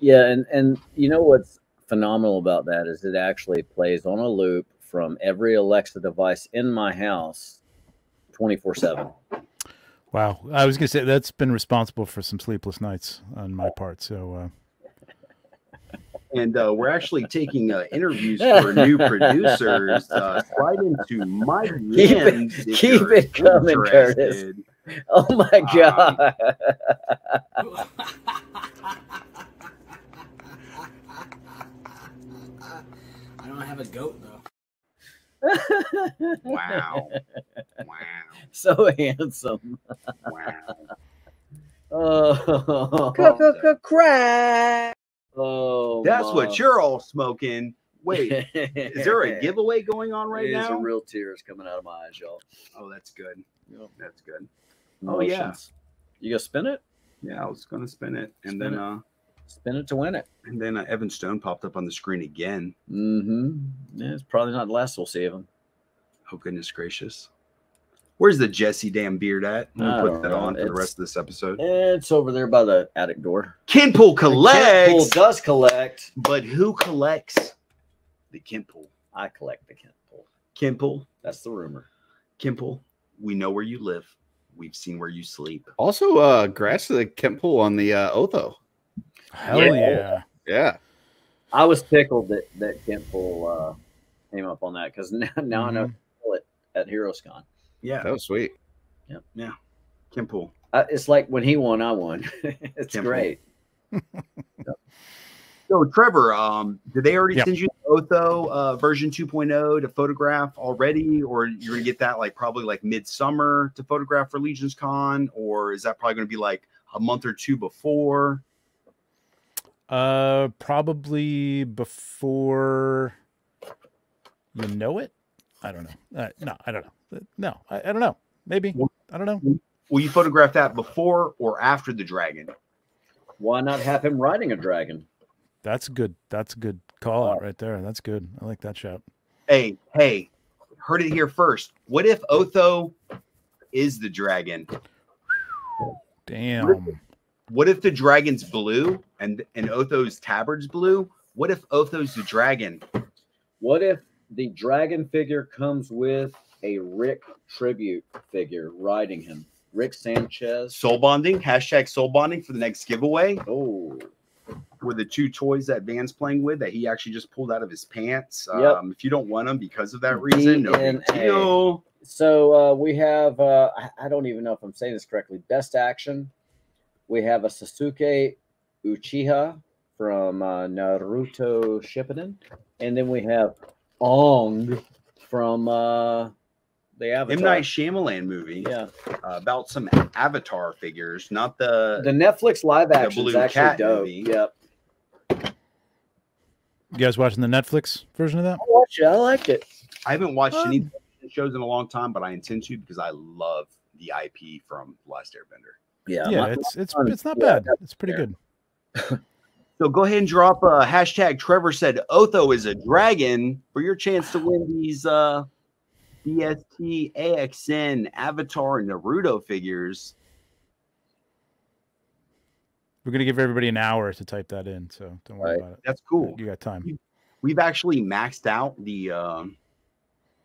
Yeah, and and you know what's phenomenal about that is it actually plays on a loop from every Alexa device in my house, twenty four seven. Wow. I was gonna say that's been responsible for some sleepless nights on my part. So uh And uh, we're actually taking uh, interviews for new producers. Uh, slide into my Keep it- DMs if keep it coming, Curtis. Oh my god! I don't have a goat though. Wow. Wow. so handsome. Wow. Oh, Crack. oh That's my. what you're all smoking. Wait, is there a giveaway going on right There's now? a real tears coming out of my eyes, y'all. oh, that's good. Yep. That's good. Oh, yeah. You gonna spin it? Yeah, I was gonna spin it, and Spin then it. uh, Spin it to win it. and then uh, Evan Stone popped up on the screen again. Mm-hmm. Yeah, it's probably not the last we'll see of him. Oh goodness gracious! Where's the Jesse damn beard at? I'm gonna put that know. on for the rest of this episode. It's over there by the attic door. Kinpool collects, Pool does collect. but who collects the Kinpool? I collect the Kent pool. Kinpool, That's the rumor. Kinpool. We know where you live. We've seen where you sleep. Also, uh, grass to the Kent pool on the uh, Otho. hell Yeah. yeah. Yeah. I was tickled that that Kent pool uh, came up on that because now, now I know Mhm. to pull it at HeroesCon. Yeah, That was sweet. Kinpool. Uh, it's like when he won, I won. it's Kent pool. great. So Trevor, um, did they already Yep. send you the Otho uh, version 2.0 to photograph already, or you're gonna get that like probably like midsummer to photograph for Legion's Con, or is that probably gonna be like a month or two before? Uh probably before you know it. I don't know. Uh, no, I don't know. No, I, I don't know. Maybe. I don't know. Will you photograph that before or after the dragon? Why not have him riding a dragon? That's good. That's a good call out right there. That's good. I like that shot. Hey, hey, heard it here first. What if Otho is the dragon? Damn. What if the dragon's blue and and Otho's tabard's blue? What if Otho's the dragon? What if the dragon figure comes with a Rick tribute figure riding him? Rick Sanchez. Soul bonding, hashtag soul bonding for the next giveaway. Oh, were the two toys that Van's playing with that he actually just pulled out of his pants. Yep. Um, if you don't want them because of that reason, no big deal. So uh, we have, uh, I- I don't even know if I'm saying this correctly, Best Action. We have a Sasuke Uchiha from uh, Naruto Shippuden. And then we have Aang from uh, the Avatar. M Night Shyamalan movie Yeah. uh, about some Avatar figures, not the. The Netflix live action is Blue actually Cat dope. movie. Yep. You guys watching the Netflix version of that? I watched it. I liked it. I haven't watched any shows in a long time, but I intend to because I love the IP from Last Airbender. Yeah, Yeah, it's it's my- it's not yeah, bad. It's pretty there. good. So go ahead and drop uh, hashtag Trevor said Otho is a dragon for your chance to win these uh, BST AXN Avatar Naruto figures. We're gonna give everybody an hour to type that in, so don't worry Right. about it. That's cool. You got time. We've actually maxed out the um,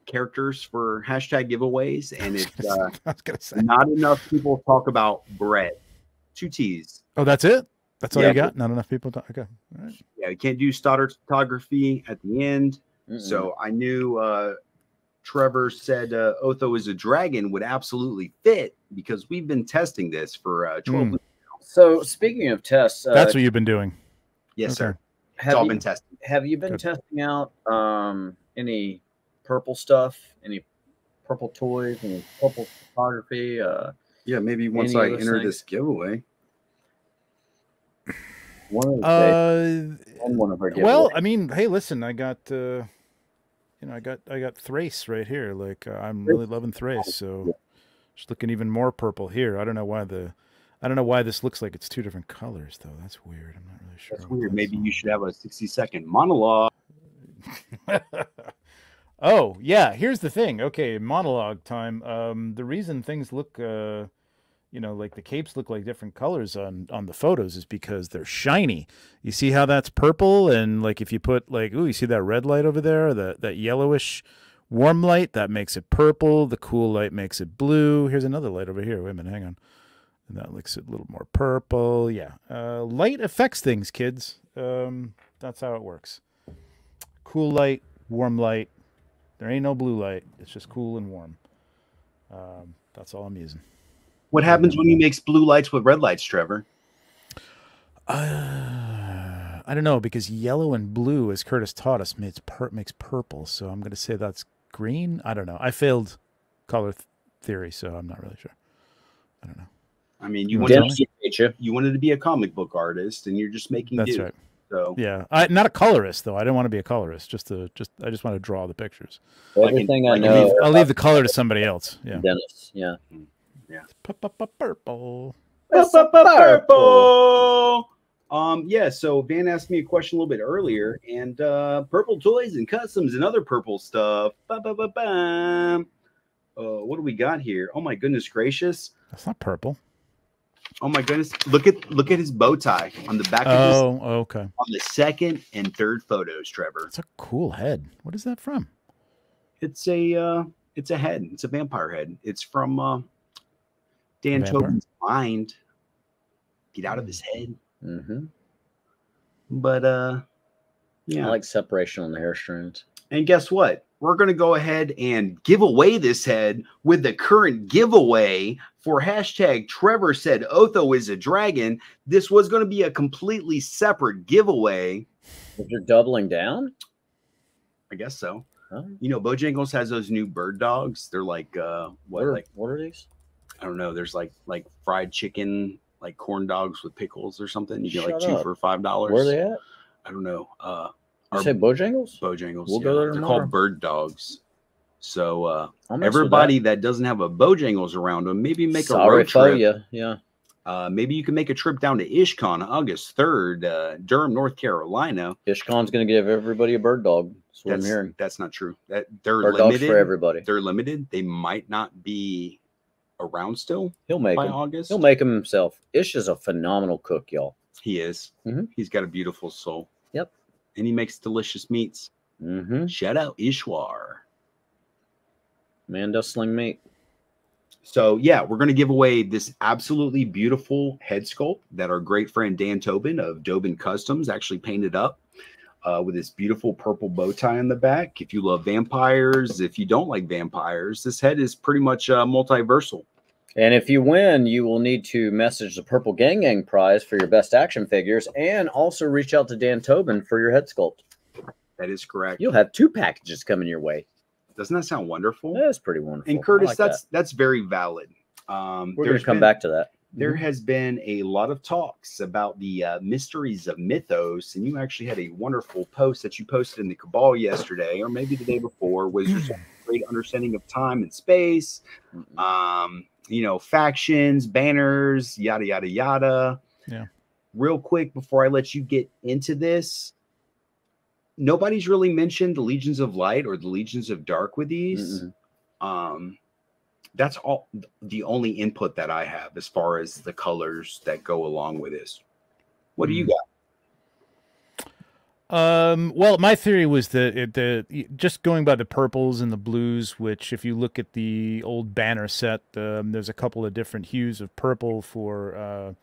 characters for hashtag giveaways, and it's uh, I was gonna say. not enough people talk about bread. Two T's. Oh, that's it. That's all Yeah. you got. Not enough people. To, okay. All right. Yeah, you can't do Stoddard's photography at the end. Mm-mm. So I knew uh, Trevor said uh, Otho is a dragon would absolutely fit because we've been testing this for uh, 12 Mm. weeks. So speaking of tests, uh, That's what you've been doing. Yes, sir. Okay. It's have all you, been tested. have you been Good. testing out um, any purple stuff, any purple toys, any purple photography? Uh, Yeah, maybe once I enter things? this giveaway. one of the Uh, one of our well. I mean, hey, listen, I got uh, you know, I got I got Thrace right here. Like uh, I'm really loving Thrace, so just looking even more purple here. I don't know why the I don't know why this looks like it's two different colors though. That's weird. I'm not really sure. That's weird. that's Maybe all you should have a 60 second monologue. oh yeah here's the thing okay monologue time um the reason things look uh you know like the capes look like different colors on on the photos is because they're shiny. You see how that's purple? And like if you put like ooh you see that red light over there that that yellowish warm light? That makes it purple. The cool light makes it blue. Here's another light over here. Wait a minute hang on. And that looks a little more purple. Yeah. Uh light affects things kids. Um that's how it works. Cool light warm light. There ain't no blue light. It's just cool and warm. Um, that's all I'm using. What happens when you mix blue lights with red lights, Trevor? Uh, I don't know because yellow and blue, as Curtis taught us, makes, pur- makes purple. So I'm going to say that's green. I don't know. I failed color th- theory, so I'm not really sure. I don't know. I mean, you You wanted, wanna to be, you wanted to be a comic book artist, and you're just making That's do. right. So Yeah, I, not a colorist though. I didn't want to be a colorist. Just to just I just want to draw the pictures. Everything I I'll know leave, I'll leave the color to somebody else. Yeah. Dennis, yeah. Purple. purple. Um, yeah, so Van asked me a question a little bit earlier, and uh, purple toys and customs and other purple stuff. Ba-ba-ba-bam. Uh, what do we got here? Oh my goodness gracious! That's not purple. Oh my goodness! Look at look at his bow tie on the back of his Oh, okay. on the second and third photos, Trevor. It's a cool head. What is that from? It's a uh, it's a head. It's a vampire head. It's from uh, Dan Vampire? Tobin's mind. Get out of his head. Mm-hmm. But uh, yeah. I like separation on the hair strands. And guess what? We're going to go ahead and give away this head with the current giveaway for hashtag Trevor said Otho is a dragon. This was going to be a completely separate giveaway. If you're doubling down, I guess so. Huh? You know, Bojangles has those new bird dogs. They're like, uh, what, what are, like, what are these? I don't know. There's like, like fried chicken, like corn dogs with pickles or something. You get like two up. for $5. Where are they at? I don't know. Uh, You say Bojangles? Bojangles. We'll yeah. go there They're tomorrow. called bird dogs. So uh, I'll mess with everybody that. doesn't have a Bojangles around them, maybe make a Sorry road for trip. ya. Yeah. Uh, maybe you can make a trip down to Ishcon August third, uh, Durham, North Carolina. Ishcon's going to give everybody a bird dog. That's what That's I'm hearing. that's not true. That they're Bird limited for everybody. They're limited. They might not be around still. He'll make by them. August. He'll make them himself. Ish is a phenomenal cook, y'all. He is. Mhm. He's got a beautiful soul. Yep. And he makes delicious meats. Mm-hmm. Shout out Ishwar. Man does sling meat. So yeah, we're going to give away this absolutely beautiful head sculpt that our great friend Dan Tobin of Dobin Customs actually painted up uh, with this beautiful purple bow tie on the back. If you love vampires, if you don't like vampires, this head is pretty much uh, multiversal. And if you win, you will need to message the Purple Gang Gang prize for your best action figures and also reach out to Dan Tobin for your head sculpt. That is correct. You'll have two packages coming your way. Doesn't that sound wonderful? That's pretty wonderful. And Curtis, like that's that. that's very valid. Um, We're going to come been- back to that. There Mhm. has been a lot of talks about the uh, mysteries of mythos, and you actually had a wonderful post that you posted in the Cabal yesterday, or maybe the day before. Wizards great understanding of time and space. Um, you know, factions, banners, yada yada yada. Yeah. Real quick before I let you get into this, nobody's really mentioned the Legions of Light or the Legions of Dark with these. Um, that's all the only input that I have as far as the colors that go along with this. What do you got? Um, well, my theory was that it, the just going by the purples and the blues, which if you look at the old banner set, um, there's a couple of different hues of purple for uh,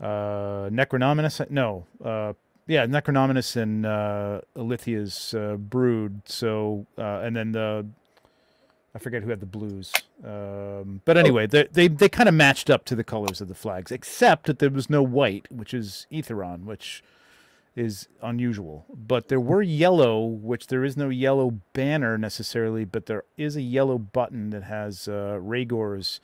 uh, Necronominus. No, uh, yeah, Necronominus and uh, Alithia's uh, brood. So, uh, and then the I forget who had the blues. Um, but anyway, they they, they kind of matched up to the colors of the flags, except that there was no white, which is Etheron, which is unusual. But there were yellow, which there is no yellow banner necessarily, but there is a yellow button that has uh, Rhaegor's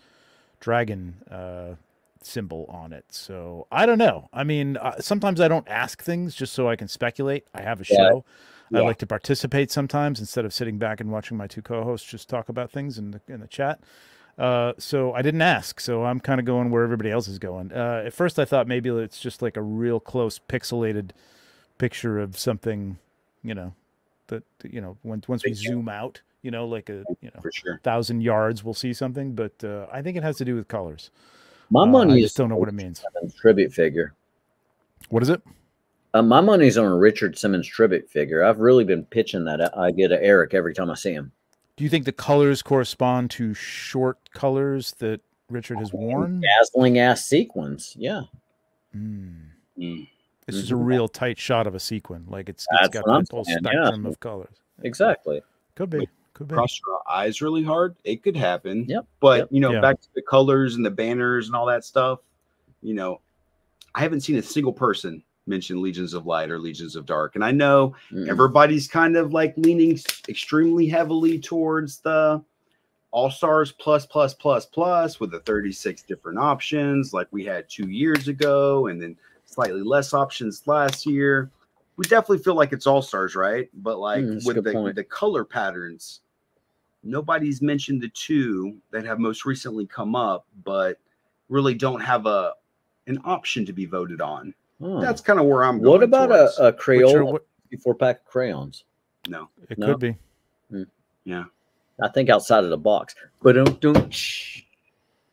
dragon uh, symbol on it. So I don't know. I mean, uh, sometimes I don't ask things just so I can speculate. I have a Yeah. show. I like to participate sometimes instead of sitting back and watching my two co-hosts just talk about things in the in the chat. Uh, so I didn't ask. So I'm kind of going where everybody else is going. Uh, at first, I thought maybe it's just like a real close pixelated picture of something, you know, that you know once once we zoom out, you know, like a you know For sure. thousand yards, we'll see something. But uh, I think it has to do with colors. My Uh, money I is just don't know what it means. Tribute figure. What is it? Uh, my money's on a Richard Simmons tribute figure. I've really been pitching that idea to Eric every time I see him. Do you think the colors correspond to short colors that Richard has worn? Dazzling ass sequins. Yeah. This is a mm-hmm. real tight shot of a sequin. Like it's, it's That's got what that whole saying, yeah. spectrum of colors. Exactly. Could be. Could be. Cross your eyes really hard. It could happen. Yep. But Yep. you know, Yeah. back to the colors and the banners and all that stuff. You know, I haven't seen a single person mention Legions of Light or Legions of Dark, and I know Mm-mm. everybody's kind of like leaning extremely heavily towards the All Stars plus plus plus plus with the 36 different options, like we had two years ago, and then slightly less options last year. We definitely feel like it's All Stars, right? But like Mm, with the, point. the color patterns, nobody's mentioned the two that have most recently come up, but really don't have a an option to be voted on. Oh. That's kind of where I'm going. What about towards. a, a Which are Crayola what- pack of crayons? no? It No. could be. Yeah, I think outside of the box. But don't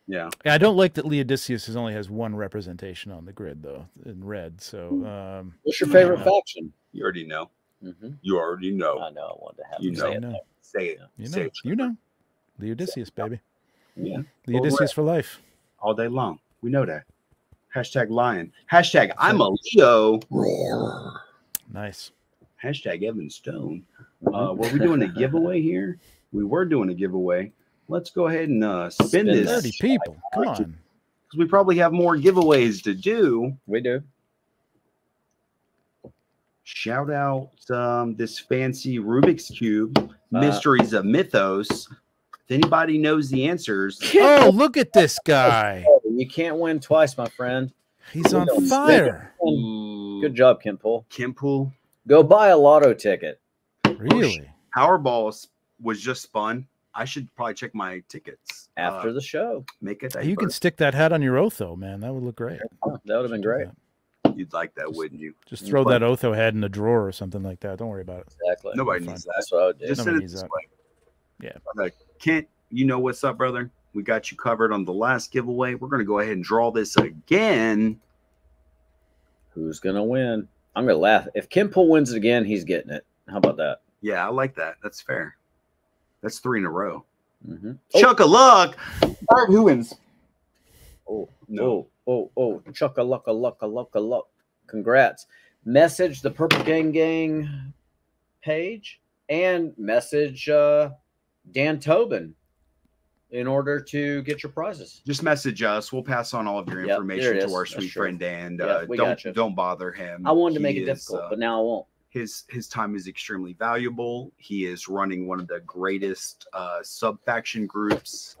yeah. Yeah, I don't like that Leodysseus is only has one representation on the grid though in red. So um, What's your favorite faction? You already know. Mm-hmm. You already know. I know. I wanted to have You you know. say you it. know, Say it. you Say know, it. you know, Leodysseus, baby, Yeah. Leodysseus for life. all day long. We know that. Hashtag lion. Hashtag I'm a Leo. Nice. Hashtag Evan Stone. Uh, were we doing a giveaway here? We were doing a giveaway. Let's go ahead and uh, spin Spin this Thirty people. Come on. because we probably have more giveaways to do. We do. Shout out um, this fancy Rubik's Cube, Uh, Mysteries of Mythos. If anybody knows the answers, Oh, look at this guy. You can't win twice, my friend. He's on Don't fire. Good job, Kimpool. Kimpool. Go buy a lotto ticket. Really? Powerball was just spun. I should probably check my tickets After Uh, the show. Make it. You can stick that hat on your Otho, man. That would look great. That would have been great. You'd like that, wouldn't you? Just throw that Otho hat in a drawer or something like that. Don't worry about it. Exactly. Nobody needs that. That's what I would do. Just Nobody send it needs this that. way. Yeah. Like, Kent, you know what's up, brother? We got you covered on the last giveaway. We're going to go ahead and draw this again. Who's gonna win? I'm gonna laugh. If Kimpool wins it again, he's getting it. How about that? Yeah, I like that. That's fair. That's three in a row. Mm-hmm. Chuck of luck. All right, who wins? Oh, No. oh, oh, oh, chucka a lucka a luck. A luck. Congrats. Message the Purple Gang Gang page and message uh, Dan Tobin in order to get your prizes. Just message us. We'll pass on all of your information it to is. our That's sweet true. friend Dan. Yep, Uh, we don't gotcha. don't bother him. I wanted to He make it is, difficult, uh, but now I won't. His his time is extremely valuable. He is running one of the greatest uh, sub faction groups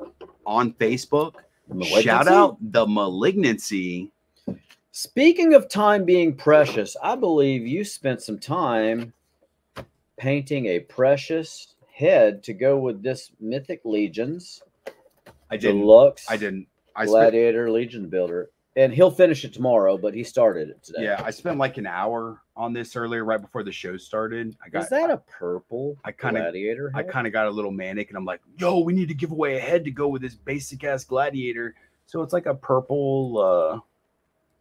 on Facebook. Malignancy? Shout out the malignancy. Speaking of time being precious, I believe you spent some time painting a precious head to go with this Mythic Legions. I didn't. Deluxe. I didn't. I spent, Gladiator Legion Builder, and he'll finish it tomorrow. But he started it today. yeah, I spent like an hour on this earlier, right before the show started. I got Is that a purple I kinda- gladiator? I kind of got a little manic, and I'm like, "Yo, we need to give away a head to go with this basic ass gladiator." So it's like a purple uh,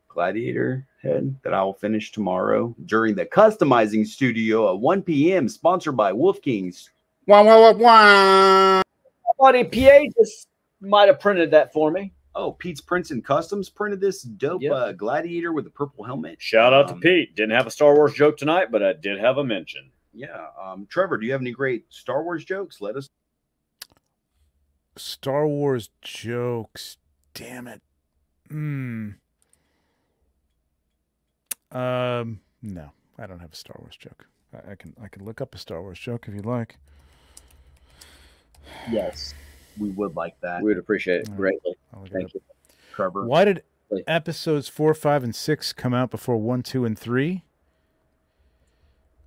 gladiator head that I will finish tomorrow during the customizing studio at 1 p.m. Sponsored by Wolf Kings. Wah, wah, wah, wah. Buddy PA just might have printed that for me. Oh, Pete's Prints and Customs printed this dope Yep. uh, gladiator with a purple helmet. Shout out Um, to Pete. Didn't have a Star Wars joke tonight, but I did have a mention. Yeah, um, Trevor, do you have any great Star Wars jokes? Let us. Star Wars jokes. Damn it. Hmm. Um. No, I don't have a Star Wars joke. I, I can I can look up a Star Wars joke if you'd like. Yes, we would like that. We would appreciate it greatly. I'll look it Thank up. you. Trevor. Why did Please. episodes four, five, and six come out before one, two, and three?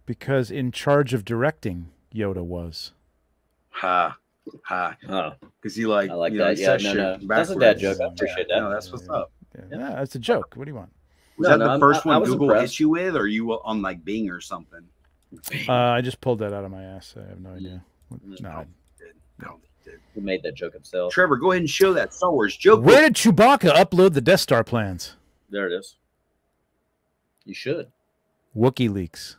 Because in charge of directing, Yoda was. Ha, ha. Oh, Because he like, I like you that. he Yeah, says no, shit no. That's a dad joke. I appreciate that. No, that's what's up. Yeah, yeah, that's a joke. What do you want? Was No, that no, the I'm- first I- I one was Google impressed. hit you with, or you on like Bing or something? Uh, I just pulled that out of my ass. I have no idea. Mm. No. No, he did. He made that joke himself. Trevor, go ahead and show that Star Wars joke. Where did Chewbacca upload the Death Star plans? There it is. You should. Wookie leaks.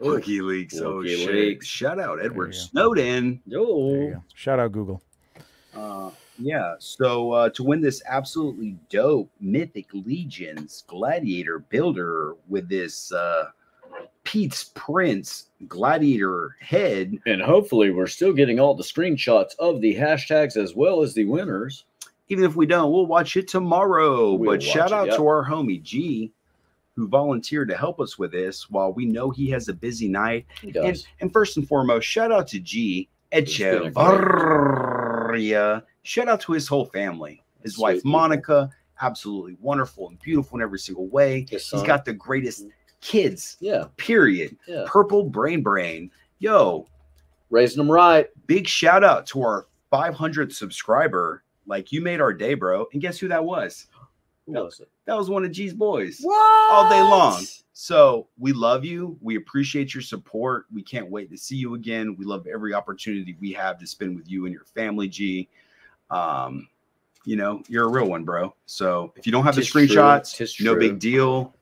WikiLeaks. Oh WikiLeaks. shit! Shout out Edward you go. Snowden. There you Yo. go. Shout out Google. Uh, yeah. So uh, to win this absolutely dope Mythic Legions Gladiator Builder with this uh, Pete's Prints Gladiator head, And hopefully, we're still getting all the screenshots of the hashtags as well as the winners. even if we don't, we'll watch it tomorrow. We'll but shout it, out to our homie G, who volunteered to help us with this while we know he has a busy night. He And, does. and first and foremost, shout out to G It's been a Echevarria. Shout out to his whole family. His Sweet wife people. Monica, absolutely wonderful and beautiful in every single way. His He's son. got the greatest kids. Yeah. Period. Yeah. Purple brain brain. Yo, Raising them right. big shout out to our 500th subscriber. Like you made our day, bro. And guess who that was? Who was it? That was one of G's boys What? all day long. So we love you. We appreciate your support. We can't wait to see you again. We love every opportunity we have to spend with you and your family, G. Um, you know, you're a real one, bro. So if you don't have Tis the screenshots, no big deal.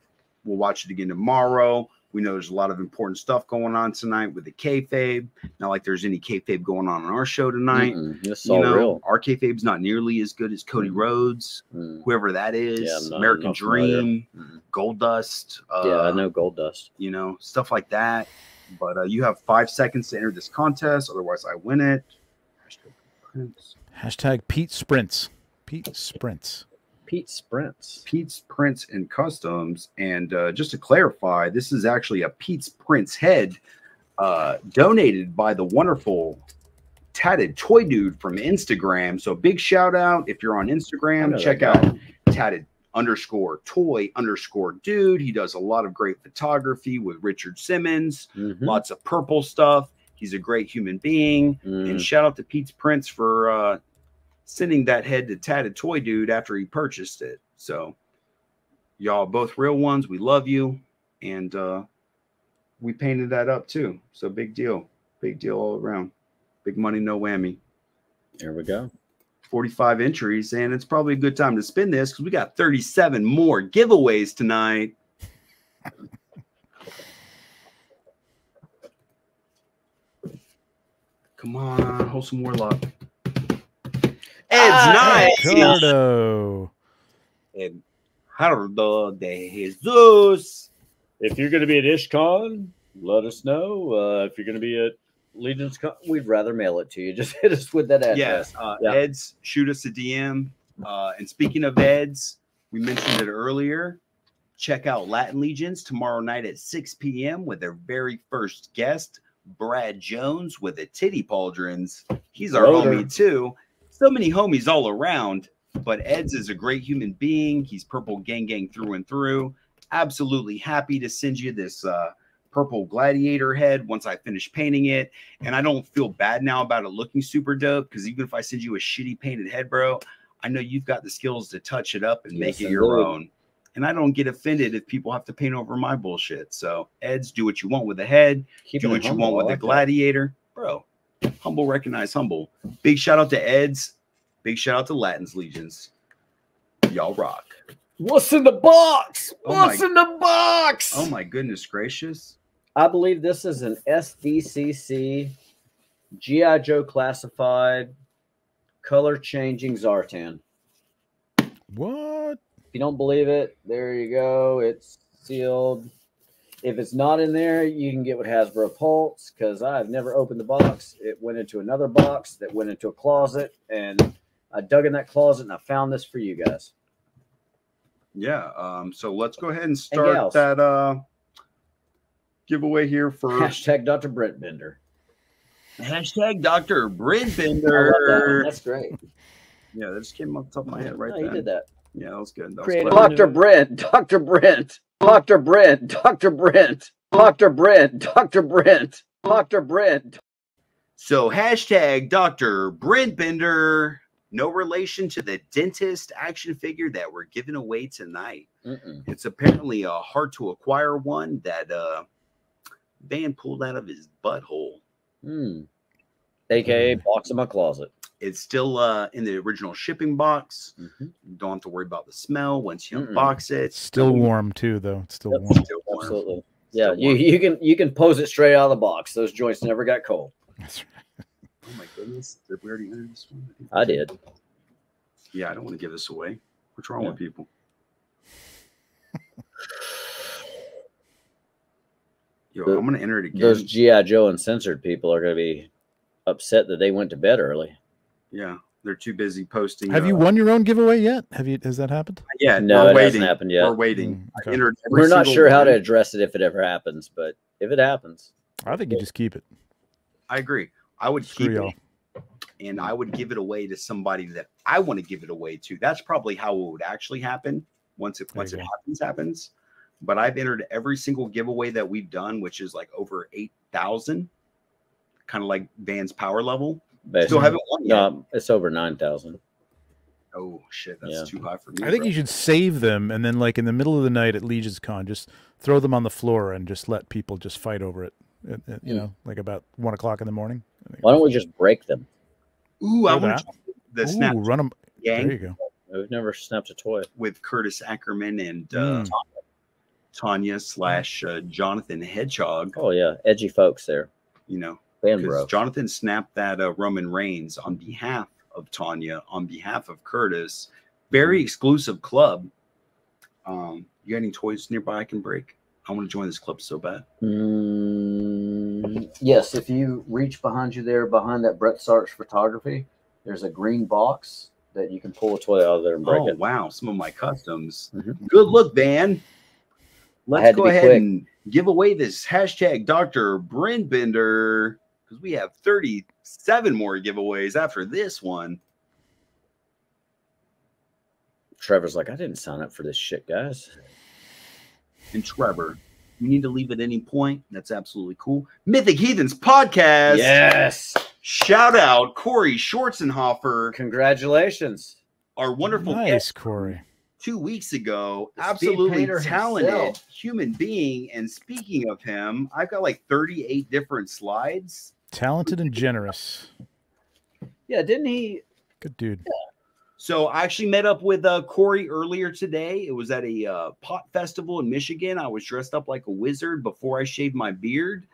We'll watch it again tomorrow. We know there's a lot of important stuff going on tonight with the kayfabe. Not like there's any kayfabe going on on our show tonight. Mm-mm. This You all know, real. our kayfabe's not nearly as good as Cody Rhodes, Mm. whoever that is, Yeah, not- American not familiar. Dream, Mhm. Goldust. Uh, yeah, I know Goldust. you know, stuff like that. But uh, you have five seconds to enter this contest, otherwise I win it. Hashtag Pete Sprints. Pete Sprints. Pete Sprints. Pete's Prints and Customs. And uh, just to clarify, this is actually a Pete's Prints head uh, donated by the wonderful Tatted Toy Dude from Instagram. So big shout out if you're on Instagram, check out Tatted underscore toy underscore dude. He does a lot of great photography with Richard Simmons, Mhm. lots of purple stuff. He's a great human being. Mm. And shout out to Pete's Prints for uh, sending that head to Tatted Toy Dude after he purchased it. So, y'all both real ones. We love you. And uh, we painted that up too. So, big deal. Big deal all around. Big money, no whammy. There we go. 45 entries. And it's probably a good time to spin this because we got 37 more giveaways tonight. Come on, hold some more luck. Ed's Ah, nice. Ricardo. And Gerardo de Jesus. If you're going to be at IshCon, let us know. Uh, if you're going to be at Legion's Con, we'd rather mail it to you. Just hit us with that address. Yes, uh, Yeah. Ed's shoot us a DM. Uh, and speaking of Ed's, we mentioned it earlier. Check out Latin Legions tomorrow night at 6 p.m. with their very first guest, Brad Jones with the Titty Pauldrons. He's our Brother. homie too. So many homies all around, but Ed's is a great human being. He's Purple Gang Gang through and through. Absolutely happy to send you this uh, purple gladiator head once I finish painting it. And I don't feel bad now about it looking super dope because even if I send you a shitty painted head, bro, I know you've got the skills to touch it up and make it your indeed. own. And I don't get offended if people have to paint over my bullshit. So, Eds, do what you want with the head, Keeping do what you want with I the like that. gladiator, bro. Humble, recognize humble. Big shout out to Eds. Big shout out to Latins Legions. Y'all rock. What's in the box? Oh my- What's in the box? Oh my goodness gracious. I believe this is an SDCC GI Joe classified color changing Zartan. What? If you don't believe it, there you go. It's sealed. If it's not in there, you can get with Hasbro Pulse because I've never opened the box. It went into another box that went into a closet, and I dug in that closet and I found this for you guys. Yeah. Um, so let's go ahead and start gals. that uh giveaway here for Hashtag Dr. Brent Bender. hashtag Dr. Brent love that That's great. Yeah, that just came off the top of my head right No, you did that. Yeah, that was good. That was Dr. Brent, Dr. Brent, Dr. Brent, Dr. Brent, Dr. Brent, Dr. Brent, Dr. Brent. So hashtag Dr. Brent Bender. No relation to the dentist action figure that we're giving away tonight. Mm-mm. It's apparently a hard to acquire one that uh Van pulled out of his butthole. Hmm. AKA box in my closet. It's still uh in the original shipping box. Mhm. You don't have to worry about the smell once you unbox it. Still warm too, though. It's still Yep. warm. Still warm. Absolutely. Yeah, Still you, warm. you can you can pose it straight out of the box. Those joints never got cold. That's right. Oh my goodness. Did we already enter this one? I did. Yeah, I don't want to give this away. What's wrong Yeah. with people? Yo, The- I'm gonna enter it again. Those GI Joe uncensored people are going to be upset that they went to bed early. Yeah, they're too busy posting. Have you uh, won your own giveaway yet? Have you? Has that happened? Yeah, No, we're it hasn't waiting. happened yet. We're waiting. Mm, okay. We're not sure how to address it if it ever happens, but if it happens, I think you just keep it. I agree. I would Screw keep y'all. it, and I would give it away to somebody that I want to give it away to. That's probably how it would actually happen once it once it go. happens happens. But I've entered every single giveaway that we've done, which is like over eight thousand, kind of like Van's power level. Still haven't won yet. no, it's over nine thousand. Oh shit, that's Yeah. too high for me. I think bro. you should save them and then, like in the middle of the night at Legion's Con, just throw them on the floor and just let people just fight over it. uh, uh, You Mm. know, like about one o'clock in the morning. Why don't we just break them? Ooh, I want that. the Ooh, snap run them. gang There you go. We've never snapped a toy. with Curtis Ackerman and uh, Mm. Tanya slash uh, Jonathan Hedgehog. Oh yeah, edgy folks there. You know, Fan because bro. Jonathan snapped that uh, Roman Reigns on behalf of Tanya, on behalf of Curtis. Very exclusive club. Um, you got any toys nearby I can break? I want to join this club so bad. Mm, yes, if you reach behind you there, behind that Brett Sarch photography, there's a green box that you can pull a toy out of there and break Oh it. wow, some of my customs. Mhm. Good look, Van. Let's go ahead quick. and give away this hashtag Dr. Brent Bender because we have 37 more giveaways after this one. Trevor's like, I didn't sign up for this shit, guys. And Trevor, you need to leave at any point. That's absolutely cool. Mythic Heathens podcast. Yes. Shout out Corey Schwarzenhofer, Congratulations. our wonderful Nice, guest Corey. two weeks ago. The Absolutely painter talented himself. human being. And speaking of him, I've got like 38 different slides. Talented and generous. Yeah, didn't he? Good dude. So I actually met up with uh, Corey earlier today. It was at a uh, pot festival in Michigan. I was dressed up like a wizard before I shaved my beard.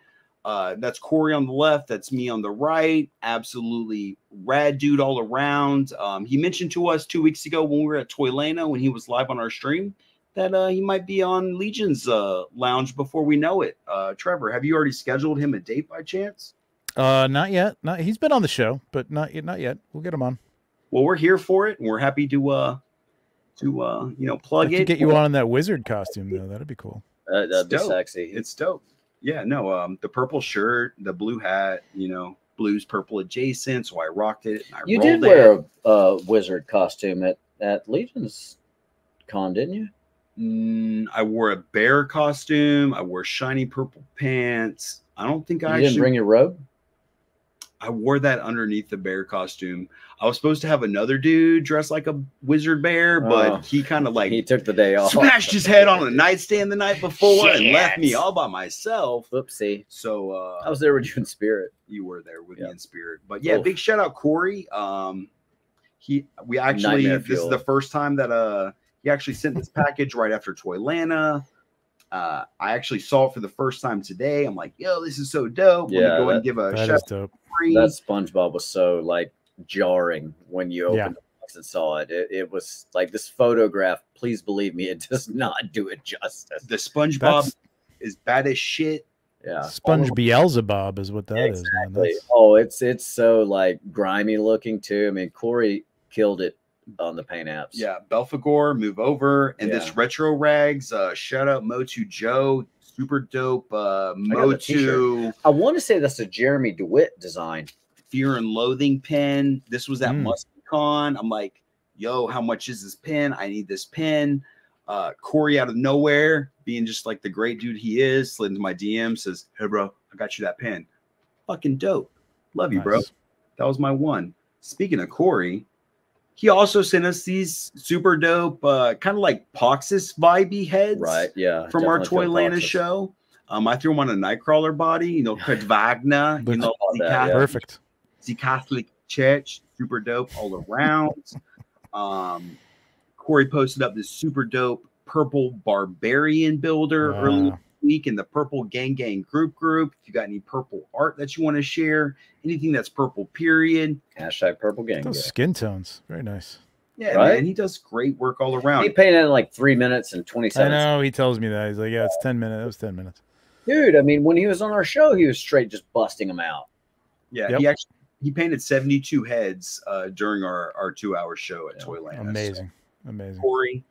Uh, that's Corey on the left. That's me on the right. Absolutely rad dude all around. Um, he mentioned to us two weeks ago when we were at Toylanta when he was live on our stream that uh, he might be on Legion's uh, lounge before we know it. Uh, Trevor, have you already scheduled him a date by chance? Uh, not yet. Not he's been on the show, but not yet. Not yet. We'll get him on. Well, we're here for it, and we're happy to uh, to uh, you know plug it. get you on in that wizard costume though. That'd be cool. Uh, that'd be dope. sexy. It's dope. Yeah, no, um, the purple shirt, the blue hat, you know, blues purple adjacent. So I rocked it. And I you rolled did it. wear a, a wizard costume at, at Legion's Con, didn't you? Mm, I wore a bear costume. I wore shiny purple pants. I don't think You I didn't actually bring your robe? I wore that underneath the bear costume. I was supposed to have another dude dressed like a wizard bear, but Oh. he kind of like He took the day off. smashed his head on a nightstand the night before and left me all by myself. Oopsie. So uh, I was there with you in spirit. you were there with Yeah. me in spirit. But yeah, Oof. big shout out Corey. Um, he we actually Nightmare this is the first time that uh he actually sent this package right after Toylanta. Uh, I actually saw it for the first time today. I'm like, yo, this is so dope. Let me Yeah, go that- and give a That shout out dope. to That SpongeBob was so like jarring when you opened Yeah. the box and saw it. it. It was like this photograph. Please believe me, it does not do it justice. the SpongeBob That's- is bad as shit. Yeah. Sponge Beelzebub is what that is, man. Exactly. That's, Oh, it's it's so like grimy looking too. I mean, Corey killed it on the paint apps. Yeah, Belphegor, move over, and Yeah. this retro rags. Uh, shout out Motu Joe, super dope. Uh, I got. Motu I want to say that's a Jeremy DeWitt design. Fear and Loathing pen. This was at Mm. MusicCon. I'm like, yo, how much is this pen? I need this pen. Uh, Corey out of nowhere, being just like the great dude he is, slid into my DM, says, Hey, bro, I got you that pen. Fucking dope. Love you, bro. That was my one. Speaking of Corey, he also sent us these super dope, uh, kind of like Poxus vibey heads Right. Yeah. from our definitely feel Toylanta cautious. show. Um, I threw him on a Nightcrawler body, you know, Kurt Wagner, you know, the that, Catholic, yeah. perfect. the Catholic Church, super dope all around. um, Corey posted up this super dope purple barbarian builder earlier Wow. this week in the Purple Gang Gang group group. If you got any purple art that you want to share, anything that's purple, period. Hashtag purple gang. Those skin tones, very nice. Yeah, Right? man, he does great work all around. He painted in like three minutes and twenty. I know he tells me that. He's like, yeah, it's ten minutes. It was ten minutes. Dude, I mean, when he was on our show, he was straight just busting them out. Yeah, Yep. he actually he painted 72 heads uh, during our, our two hour show at Yeah, Toylanta. Amazing, amazing. Corey,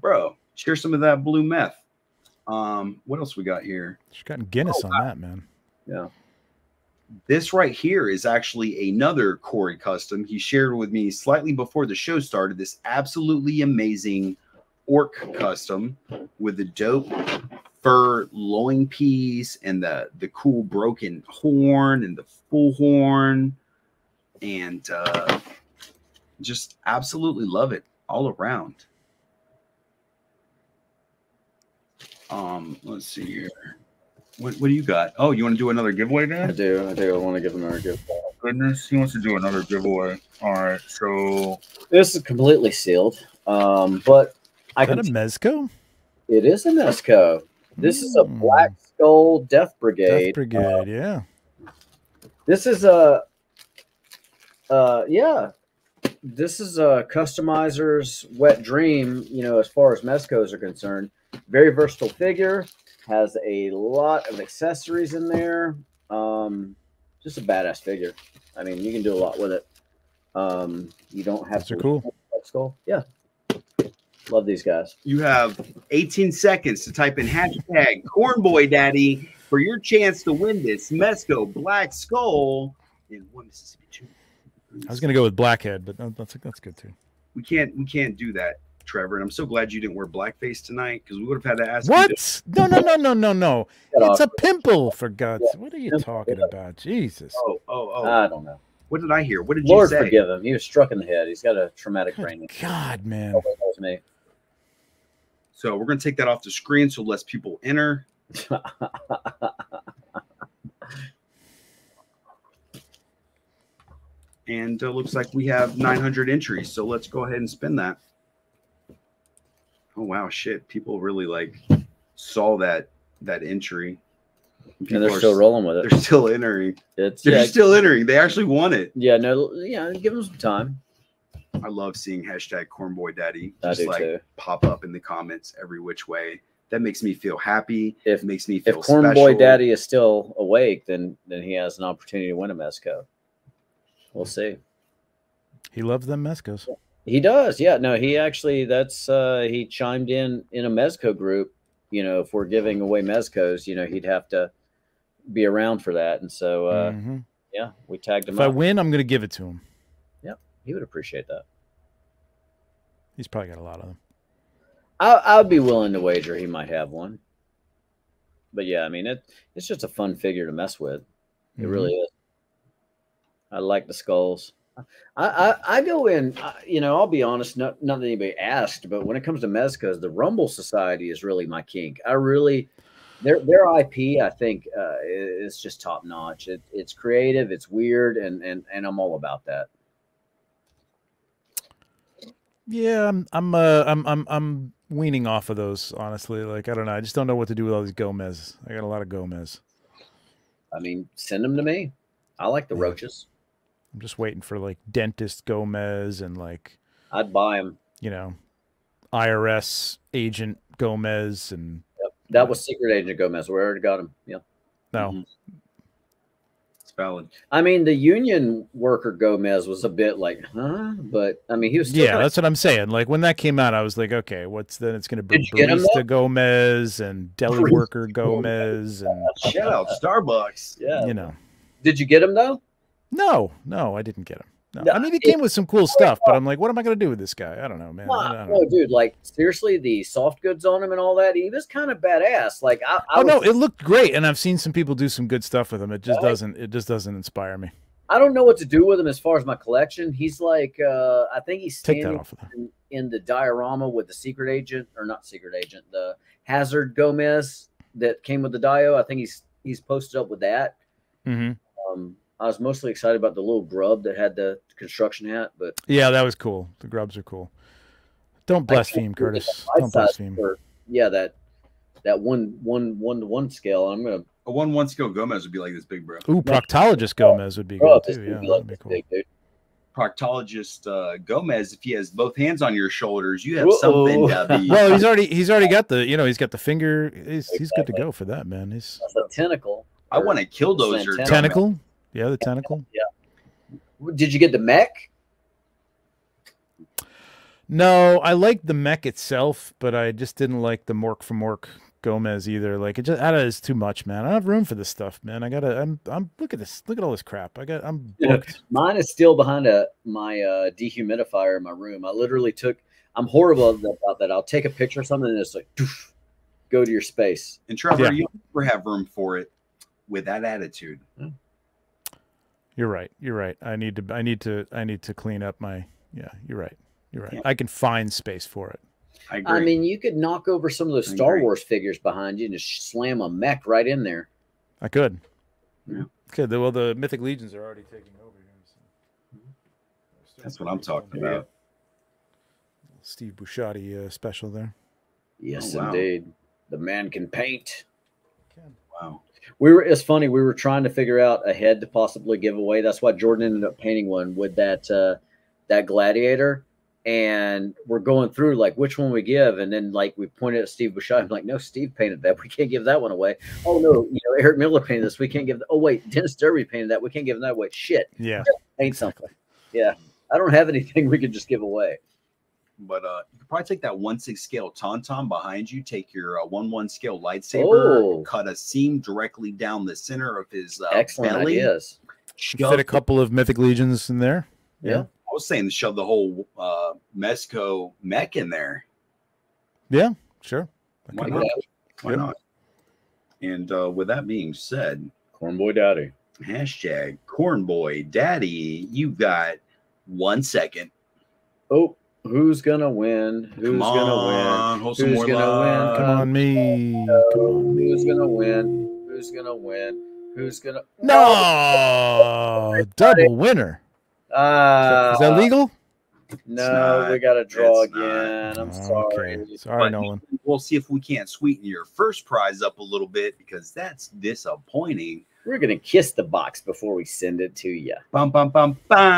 bro, share some of that blue meth. Um, what else we got here? She's gotten Guinness on that, man. Yeah. This right here is actually another Corey custom. He shared with me slightly before the show started this absolutely amazing orc custom with the dope fur loin piece and the the cool broken horn and the full horn and uh just absolutely love it all around. Um, let's see here. What, what do you got? Oh, you want to do another giveaway, I do. I do. I want to give him another gift. Goodness, he wants to do another giveaway. All right, so This is completely sealed, um, but I Is that can. a Mezco? it is a Mezco. This is a Mm. Black Skull Death Brigade. Death Brigade, yeah. This is a, uh, yeah. This is a customizer's wet dream. You know, as far as Mezcos are concerned, very versatile figure. Has a lot of accessories in there. Um, just a badass figure. I mean, you can do a lot with it. Um, you don't have Those are to cool. Black Skull. Yeah, love these guys. you have 18 seconds to type in hashtag cornboy daddy for your chance to win this Mezco Black Skull in one Mississippi two. I was gonna go with Blackhead, but that's that's good too. We can't we can't do that, Trevor. And I'm so glad you didn't wear blackface tonight because we would have had to ask you to- What? No, no, no, no, no, no. It's a pimple, for God's. What are you talking about? Jesus. Oh, oh, oh. I don't know. what did I hear? What did Lord you say? Lord forgive him. He was struck in the head. He's got a traumatic brain. God, man. Nobody knows me. So we're gonna take that off the screen so less people enter. And uh, looks like we have 900 entries. So let's go ahead and spin that. Oh wow, shit! People really like saw that that entry. and they're are still rolling with it. They're still entering. It's They're yeah, still entering. They actually won it. yeah, no, yeah. Give them some time. I love seeing hashtag Cornboy Daddy I just do like too. pop up in the comments every which way. That makes me feel happy. If- it makes me If feel Corn special. Boy Daddy is still awake, then then he has an opportunity to win a Mezco. We'll see. He loves them Mezcos. He does, yeah. No, he actually that's uh he chimed in in a Mezco group. You know, if we're giving away Mezcos, you know, he'd have to be around for that. And so uh Mhm. yeah, we tagged him If I win, I'm gonna give it to him. Yeah, he would appreciate that. He's probably got a lot of them. I, I'd be willing to wager he might have one. But yeah, I mean it. It's just a fun figure to mess with. It Mhm. really is. I like the skulls. I I, I go in. I, you know, I'll be honest. Not not that anybody asked, but when it comes to Mezcas, the Rumble Society is really my kink. I really their their IP. I think uh, is just top notch. It, it's creative. It's weird, and and and I'm all about that. Yeah, I'm I'm uh I'm I'm I'm weaning off of those honestly. Like I don't know. I just don't know what to do with all these Gomez. I got a lot of Gomez. I mean, send them to me. I like the roaches. I'm just waiting for like dentist Gomez and like I'd buy him. you know IRS agent Gomez and That was Secret Agent Gomez. We already got him. Yeah. no. Mm-hmm. It's valid. I mean, the union worker Gomez was a bit like, huh? But I mean, he was Yeah, that's what I'm saying. Like when that came out, I was like, okay, what's then? It's going to be Did you get 'em, though? barista Gomez and deli worker Gomez and Shout out Starbucks. Yeah. you know. Did you get him though? No, no, I didn't get him. No. No, I mean, he came with some cool stuff, but I'm like, what am I going to do with this guy? I don't know, man. Wow. don't No, know. dude, like seriously, the soft goods on him and all that, he was kind of badass. Like, I, I Oh no, it looked great, and I've seen some people do some good stuff with him. It just Right. doesn't. It just doesn't inspire me. I don't know what to do with him as far as my collection. He's like, uh, I think he's standing off of in, in the diorama with the secret agent, or not secret agent, the Hazard Gomez that came with the dio. I think he's he's posted up with that. hmm Um, I was mostly excited about the little grub that had the construction hat, but Yeah, that was cool. The grubs are cool. Don't blaspheme, Curtis. Don't blaspheme. for- yeah, that that one one one to one scale. I'm gonna A one one scale Gomez would be like this big, bro. Ooh, proctologist Gomez would be bro, good too. Yeah, be that'd like be cool. big, dude. Proctologist uh, Gomez, if he has both hands on your shoulders, you have Uh-oh. something to be. Well, he's already he's already got the you know he's got the finger. He's he's good to go for that man. He's That's a tentacle. I want to kill those. Santana. tentacle. Yeah, the tentacle. Yeah. Did you get the mech? No, I liked the mech itself, but I just didn't like the Mork from Mork Gomez either. Like it just that is too much, man. I don't have room for this stuff, man. I gotta. I'm. I'm. Look at this. Look at all this crap. I got. I'm booked. Mine is still behind a my uh, dehumidifier in my room. I literally took. I'm horrible about that. I'll take a picture of something and it's like, doof, go to your space. And Trevor, Yeah. you never have room for it with that attitude. You're right. You're right. I need to. I need to. I need to clean up my. Yeah, you're right. You're right. I can find space for it. I agree. I mean, you could knock over some of those I Star agree. Wars figures behind you and just slam a mech right in there. I could. Yeah. Could. Well, the Mythic Legions are already taking over here. so- That's what I'm talking about. Steve Busciotti uh, special there. Yes, Oh, wow. indeed. The man can paint. Wow. We were. It's funny. We were trying to figure out a head to possibly give away. That's why Jordan ended up painting one with that uh, that gladiator. And we're going through like which one we give, and then like we pointed at Steve Bouchard. I'm like, no, Steve painted that. We can't give that one away. Oh no, you know Eric Miller painted this. We can't give. the- Oh wait, Dennis Derby painted that. We can't give that away. Shit. Yeah. Paint something. Yeah, I don't have anything we could just give away. But uh, you could probably take that one six scale tauntaun behind you, take your uh, one one scale lightsaber, Oh. cut a seam directly down the center of his uh, Excellent belly. ideas. shove Fit a couple of Mythic Legions in there. Yeah. I was saying shove the whole uh, Mezco mech in there. Yeah. Sure. Why could not? Why Yeah. not? And uh, with that being said, Cornboy Daddy. hashtag Cornboy Daddy, You've got one second. Oh, who's gonna win? Who's Come gonna on, win? hold some Who's more gonna love. win? Come on, me. Come on, me. Who's gonna win? Who's gonna win? Who's gonna? No, double winner. Ah, Is that legal? No, not. we got to draw It's not. again. I'm Oh, sorry. Okay. Sorry, But Nolan. We'll see if we can't sweeten your first prize up a little bit because that's disappointing. We're gonna kiss the box before we send it to you. Bum bum bum bum.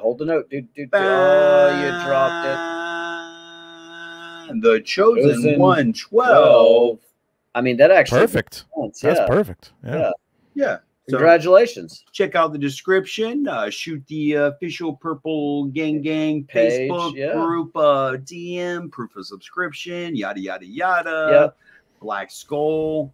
Hold the note. Oh, you dropped it. The chosen Chosen one twelve. I mean, that actually Perfect. counts, That's yeah. perfect. Yeah. Yeah. Yeah. So Congratulations. check out the description. Uh, shoot the official Purple Gang Gang Page, Facebook yeah. group uh, DM, proof of subscription, yada yada yada. Yep. Black Skull,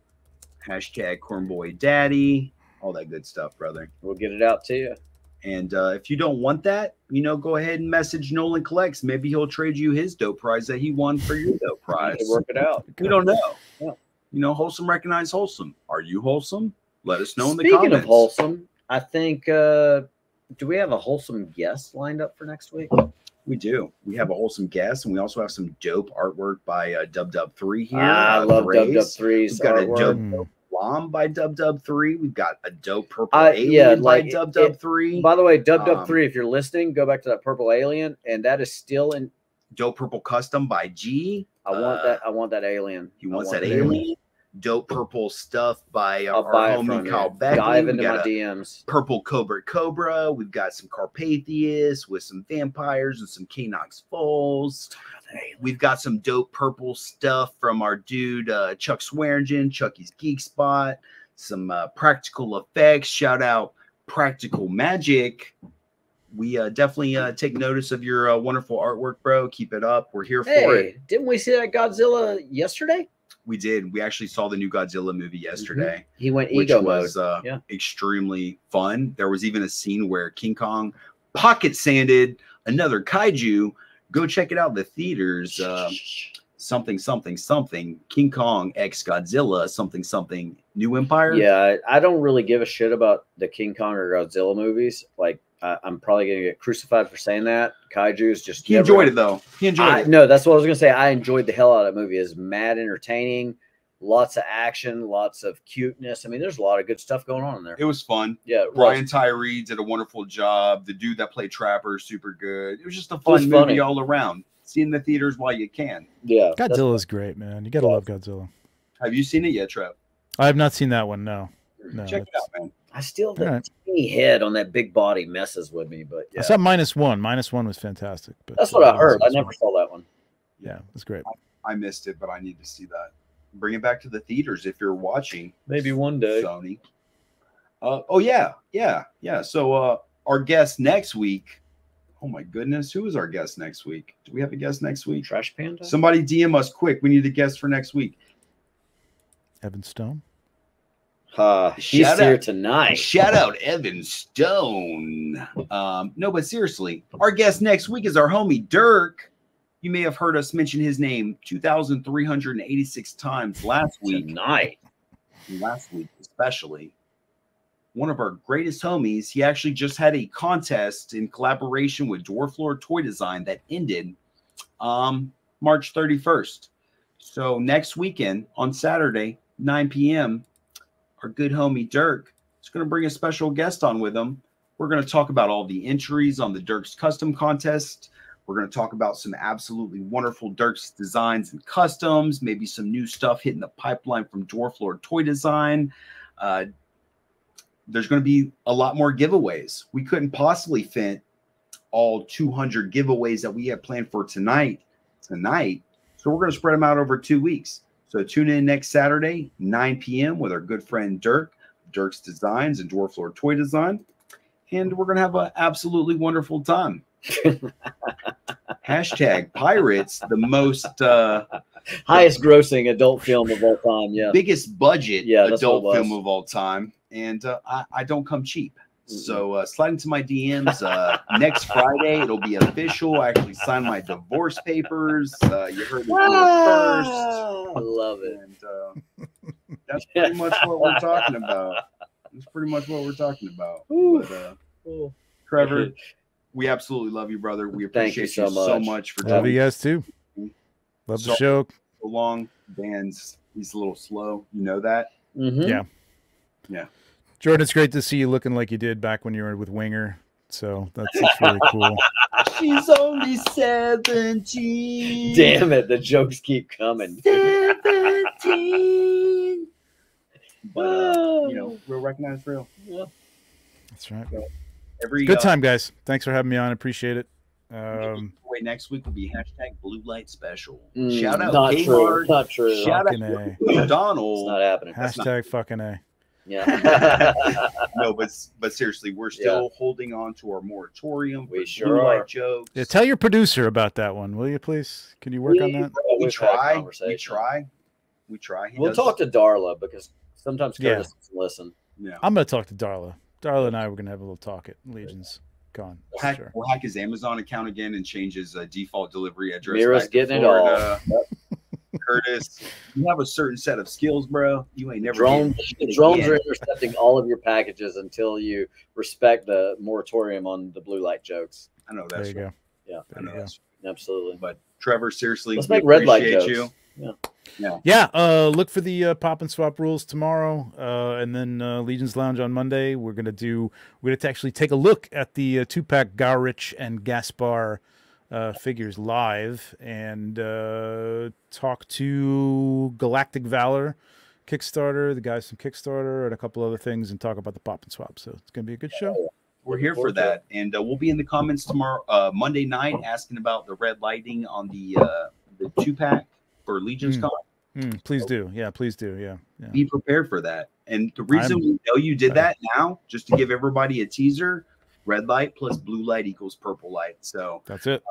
hashtag Cornboy Daddy, all that good stuff, brother. We'll get it out to you. And uh, if you don't want that, you know, go ahead and message Nolan Collects. Maybe he'll trade you his dope prize that he won for your dope prize. work it out. We don't know. You know, wholesome recognize wholesome. Are you wholesome? Let us know in the comments. Speaking comments. of wholesome, I think uh do we have a wholesome guest lined up for next week? We do. We have a wholesome guest, and we also have some dope artwork by uh, Dub Dub Three here. Ah, I uh, love Dub Grace. Dub 3's We've got artwork. a dope, dope Lam by Dub Dub Three. We've got a dope purple Uh, alien yeah, by like Dub it- Dub it- Three. By the way, Dub Dub Um, Three, if you're listening, go back to that purple alien, and that is still in. Dope purple custom by G. I want Uh, that. I want that alien. He I wants want that alien. Dope purple stuff by I'll our, buy our it from homie. Kyle Beckley. Dive into my DMs. Purple Cobra Cobra. We've got some Carpathius with some vampires and some Canox Falls. We've got some dope purple stuff from our dude uh, Chuck Swearingen, Chucky's Geek Spot. Some uh, practical effects. Shout out Practical Magic. We uh, definitely uh, take notice of your uh, wonderful artwork, bro. Keep it up. We're here for it. Hey, didn't we see that Godzilla yesterday? We did. We actually saw the new Godzilla movie yesterday. He went which ego was mode. uh, Yeah. extremely fun. There was even a scene where King Kong pocket sanded another kaiju. Go check it out the theaters. Uh, something, something, something. King Kong X Godzilla. Something, something. New Empire. Yeah, I don't really give a shit about the King Kong or Godzilla movies. Like, I, I'm probably gonna get crucified for saying that. Kaiju's just He never- enjoyed it though. He enjoyed I, it. No, that's what I was gonna say. I enjoyed the hell out of that movie. It's mad entertaining, lots of action, lots of cuteness. I mean, there's a lot of good stuff going on in there. It was fun. Yeah, it was. Tyree did a wonderful job. The dude that played Trapper, super good. It was just a was fun funny. movie all around. See in the theaters while you can. Yeah, Godzilla's great, man. You gotta love Godzilla. Have you seen it yet, Trev? I have not seen that one. No, no. Check it out, man. I still the All right. teeny head on that big body messes with me, but yeah, I saw minus one. Minus one was fantastic. But that's what I uh, heard. I never one- saw that one. Yeah, it's great. I missed it, but I need to see that. Bring it back to the theaters if you're watching. Maybe one day. Sony. Uh, oh yeah, yeah, yeah. So uh, our guest next week. Oh my goodness, who is our guest next week? Do we have a guest next week? Trash Panda. Somebody DM us quick. We need a guest for next week. Evan Stone. Uh, he's Shout here out- tonight. Shout out Evan Stone. Um, no, but seriously, our guest next week is our homie Dirk. You may have heard us mention his name 2,386 times last week. Tonight. Last week, especially. One of our greatest homies. He actually just had a contest in collaboration with Dwarf Lord Toy Design that ended um, March 31st. So next weekend on Saturday, 9 p.m., our good homie Dirk is going to bring a special guest on with him. We're going to talk about all the entries on the Dirk's custom contest. We're going to talk about some absolutely wonderful Dirk's designs and customs, maybe some new stuff hitting the pipeline from Dwarf Lord Toy Design. Uh, there's going to be a lot more giveaways. We couldn't possibly fit all 200 giveaways that we have planned for tonight. Tonight, so we're going to spread them out over two weeks. So tune in next Saturday, 9 p.m. with our good friend Dirk, Dirk's Designs and Dwarf Lord Toy Design. And we're going to have an absolutely wonderful time. Hashtag Pirates, the most uh, Highest grossing adult film of all time. Yeah. biggest budget Yeah, adult what it was. film of all time. And uh, I, I don't come cheap. So uh, slide into my DMs uh, next Friday. It'll be official. I actually signed my divorce papers. Uh, you heard it here first. I love it. And uh, that's pretty much what we're talking about. That's pretty much what we're talking about. But, uh, Trevor, we absolutely love you, brother. We Thank you appreciate so you so much. much for Love doing you guys too. Love the show. so long. Dan's he's a little slow. You know that. Mm-hmm. Yeah. Yeah. Jordan, it's great to see you looking like you did back when you were with Winger. So that's, that's really cool. She's only seventeen. Damn it, the jokes keep coming. Seventeen. But uh, you know, real recognize real. That's right. Every Good uh, time, guys. Thanks for having me on. I appreciate it. Um, Wait, next week will be hashtag Blue Light Special. Mm, Shout out not true, Kmart. not true. Shout out Fucking A. It's not happening. That's not- hashtag fucking A. Yeah. no, but but seriously, we're still holding on to our moratorium. We sure Blue are. jokes. Yeah, tell your producer about that one, will you please? Can you work on that? we We've try. We try. We try. He We'll does- talk to Darla because sometimes Yeah. Curtis doesn't listen. Yeah. I'm gonna talk to Darla. Darla and I were gonna have a little talk at Legion's Con. We'll hack, Sure. we'll hack his Amazon account again and change his uh, default delivery address. Mira's getting it all. Florida. Curtis, you have a certain set of skills, bro. You ain't never Drones, getting drones again. are intercepting all of your packages until you respect the moratorium on the blue light jokes. I know There that's you go. right. Yeah, I know that's absolutely. But Trevor, seriously, Let's we make red light jokes. you. Yeah. Yeah. Yeah, uh, look for the uh, pop and swap rules tomorrow, uh, and then uh, Legion's Lounge on Monday. We're gonna do. We're gonna actually take a look at the uh, two pack Garrich and Gaspar uh, figures live, and uh, talk to Galactic Valor Kickstarter, the guys from Kickstarter, and a couple other things, and talk about the pop and swap. So it's gonna be a good show. We're here for that, and uh, we'll be in the comments tomorrow, uh, Monday night, asking about the red lighting on the uh, the two pack for Legion's Mm. Con. Mm, please do, yeah, please do, yeah, yeah. Be prepared for that. And the reason I'm- we know you did that now, just to give everybody a teaser, red light plus blue light equals purple light. So That's it.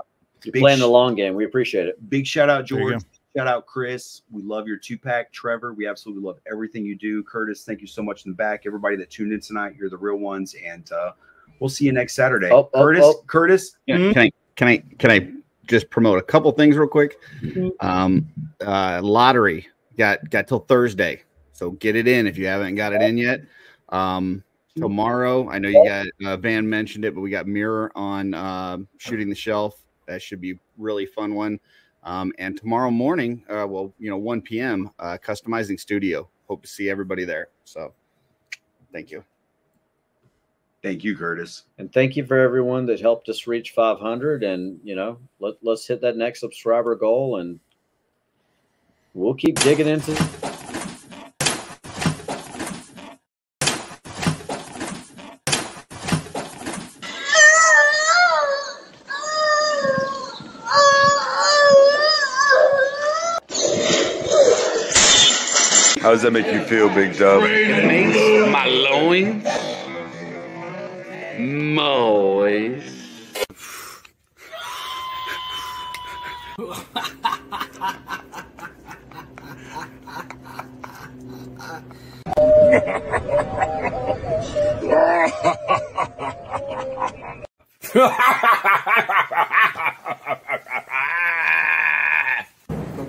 You're Big playing sh- the long game. We appreciate it. Big shout out, There George. Shout out, Chris. We love your two pack. Trevor, we absolutely love everything you do. Curtis, thank you so much in the back. Everybody that tuned in tonight, you're the real ones. And uh, we'll see you next Saturday. Oh, oh, Curtis, oh. Curtis, Yeah, Can I can I can I just promote a couple things real quick? Mm-hmm. Um, uh, lottery got got till Thursday, so get it in if you haven't got it in yet. Um, tomorrow, I know you got uh, Van mentioned it, but we got Mirror on uh, shooting the shelf. That should be really fun one. Um, and tomorrow morning, uh, well, you know, 1 p.m. Uh, customizing studio. Hope to see everybody there. So, thank you. thank you, Curtis. And thank you for everyone that helped us reach 500. And, you know, let, let's hit that next subscriber goal and we'll keep digging into that make you feel, Big Dub? It makes my loins moist.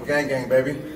Gang gang, baby.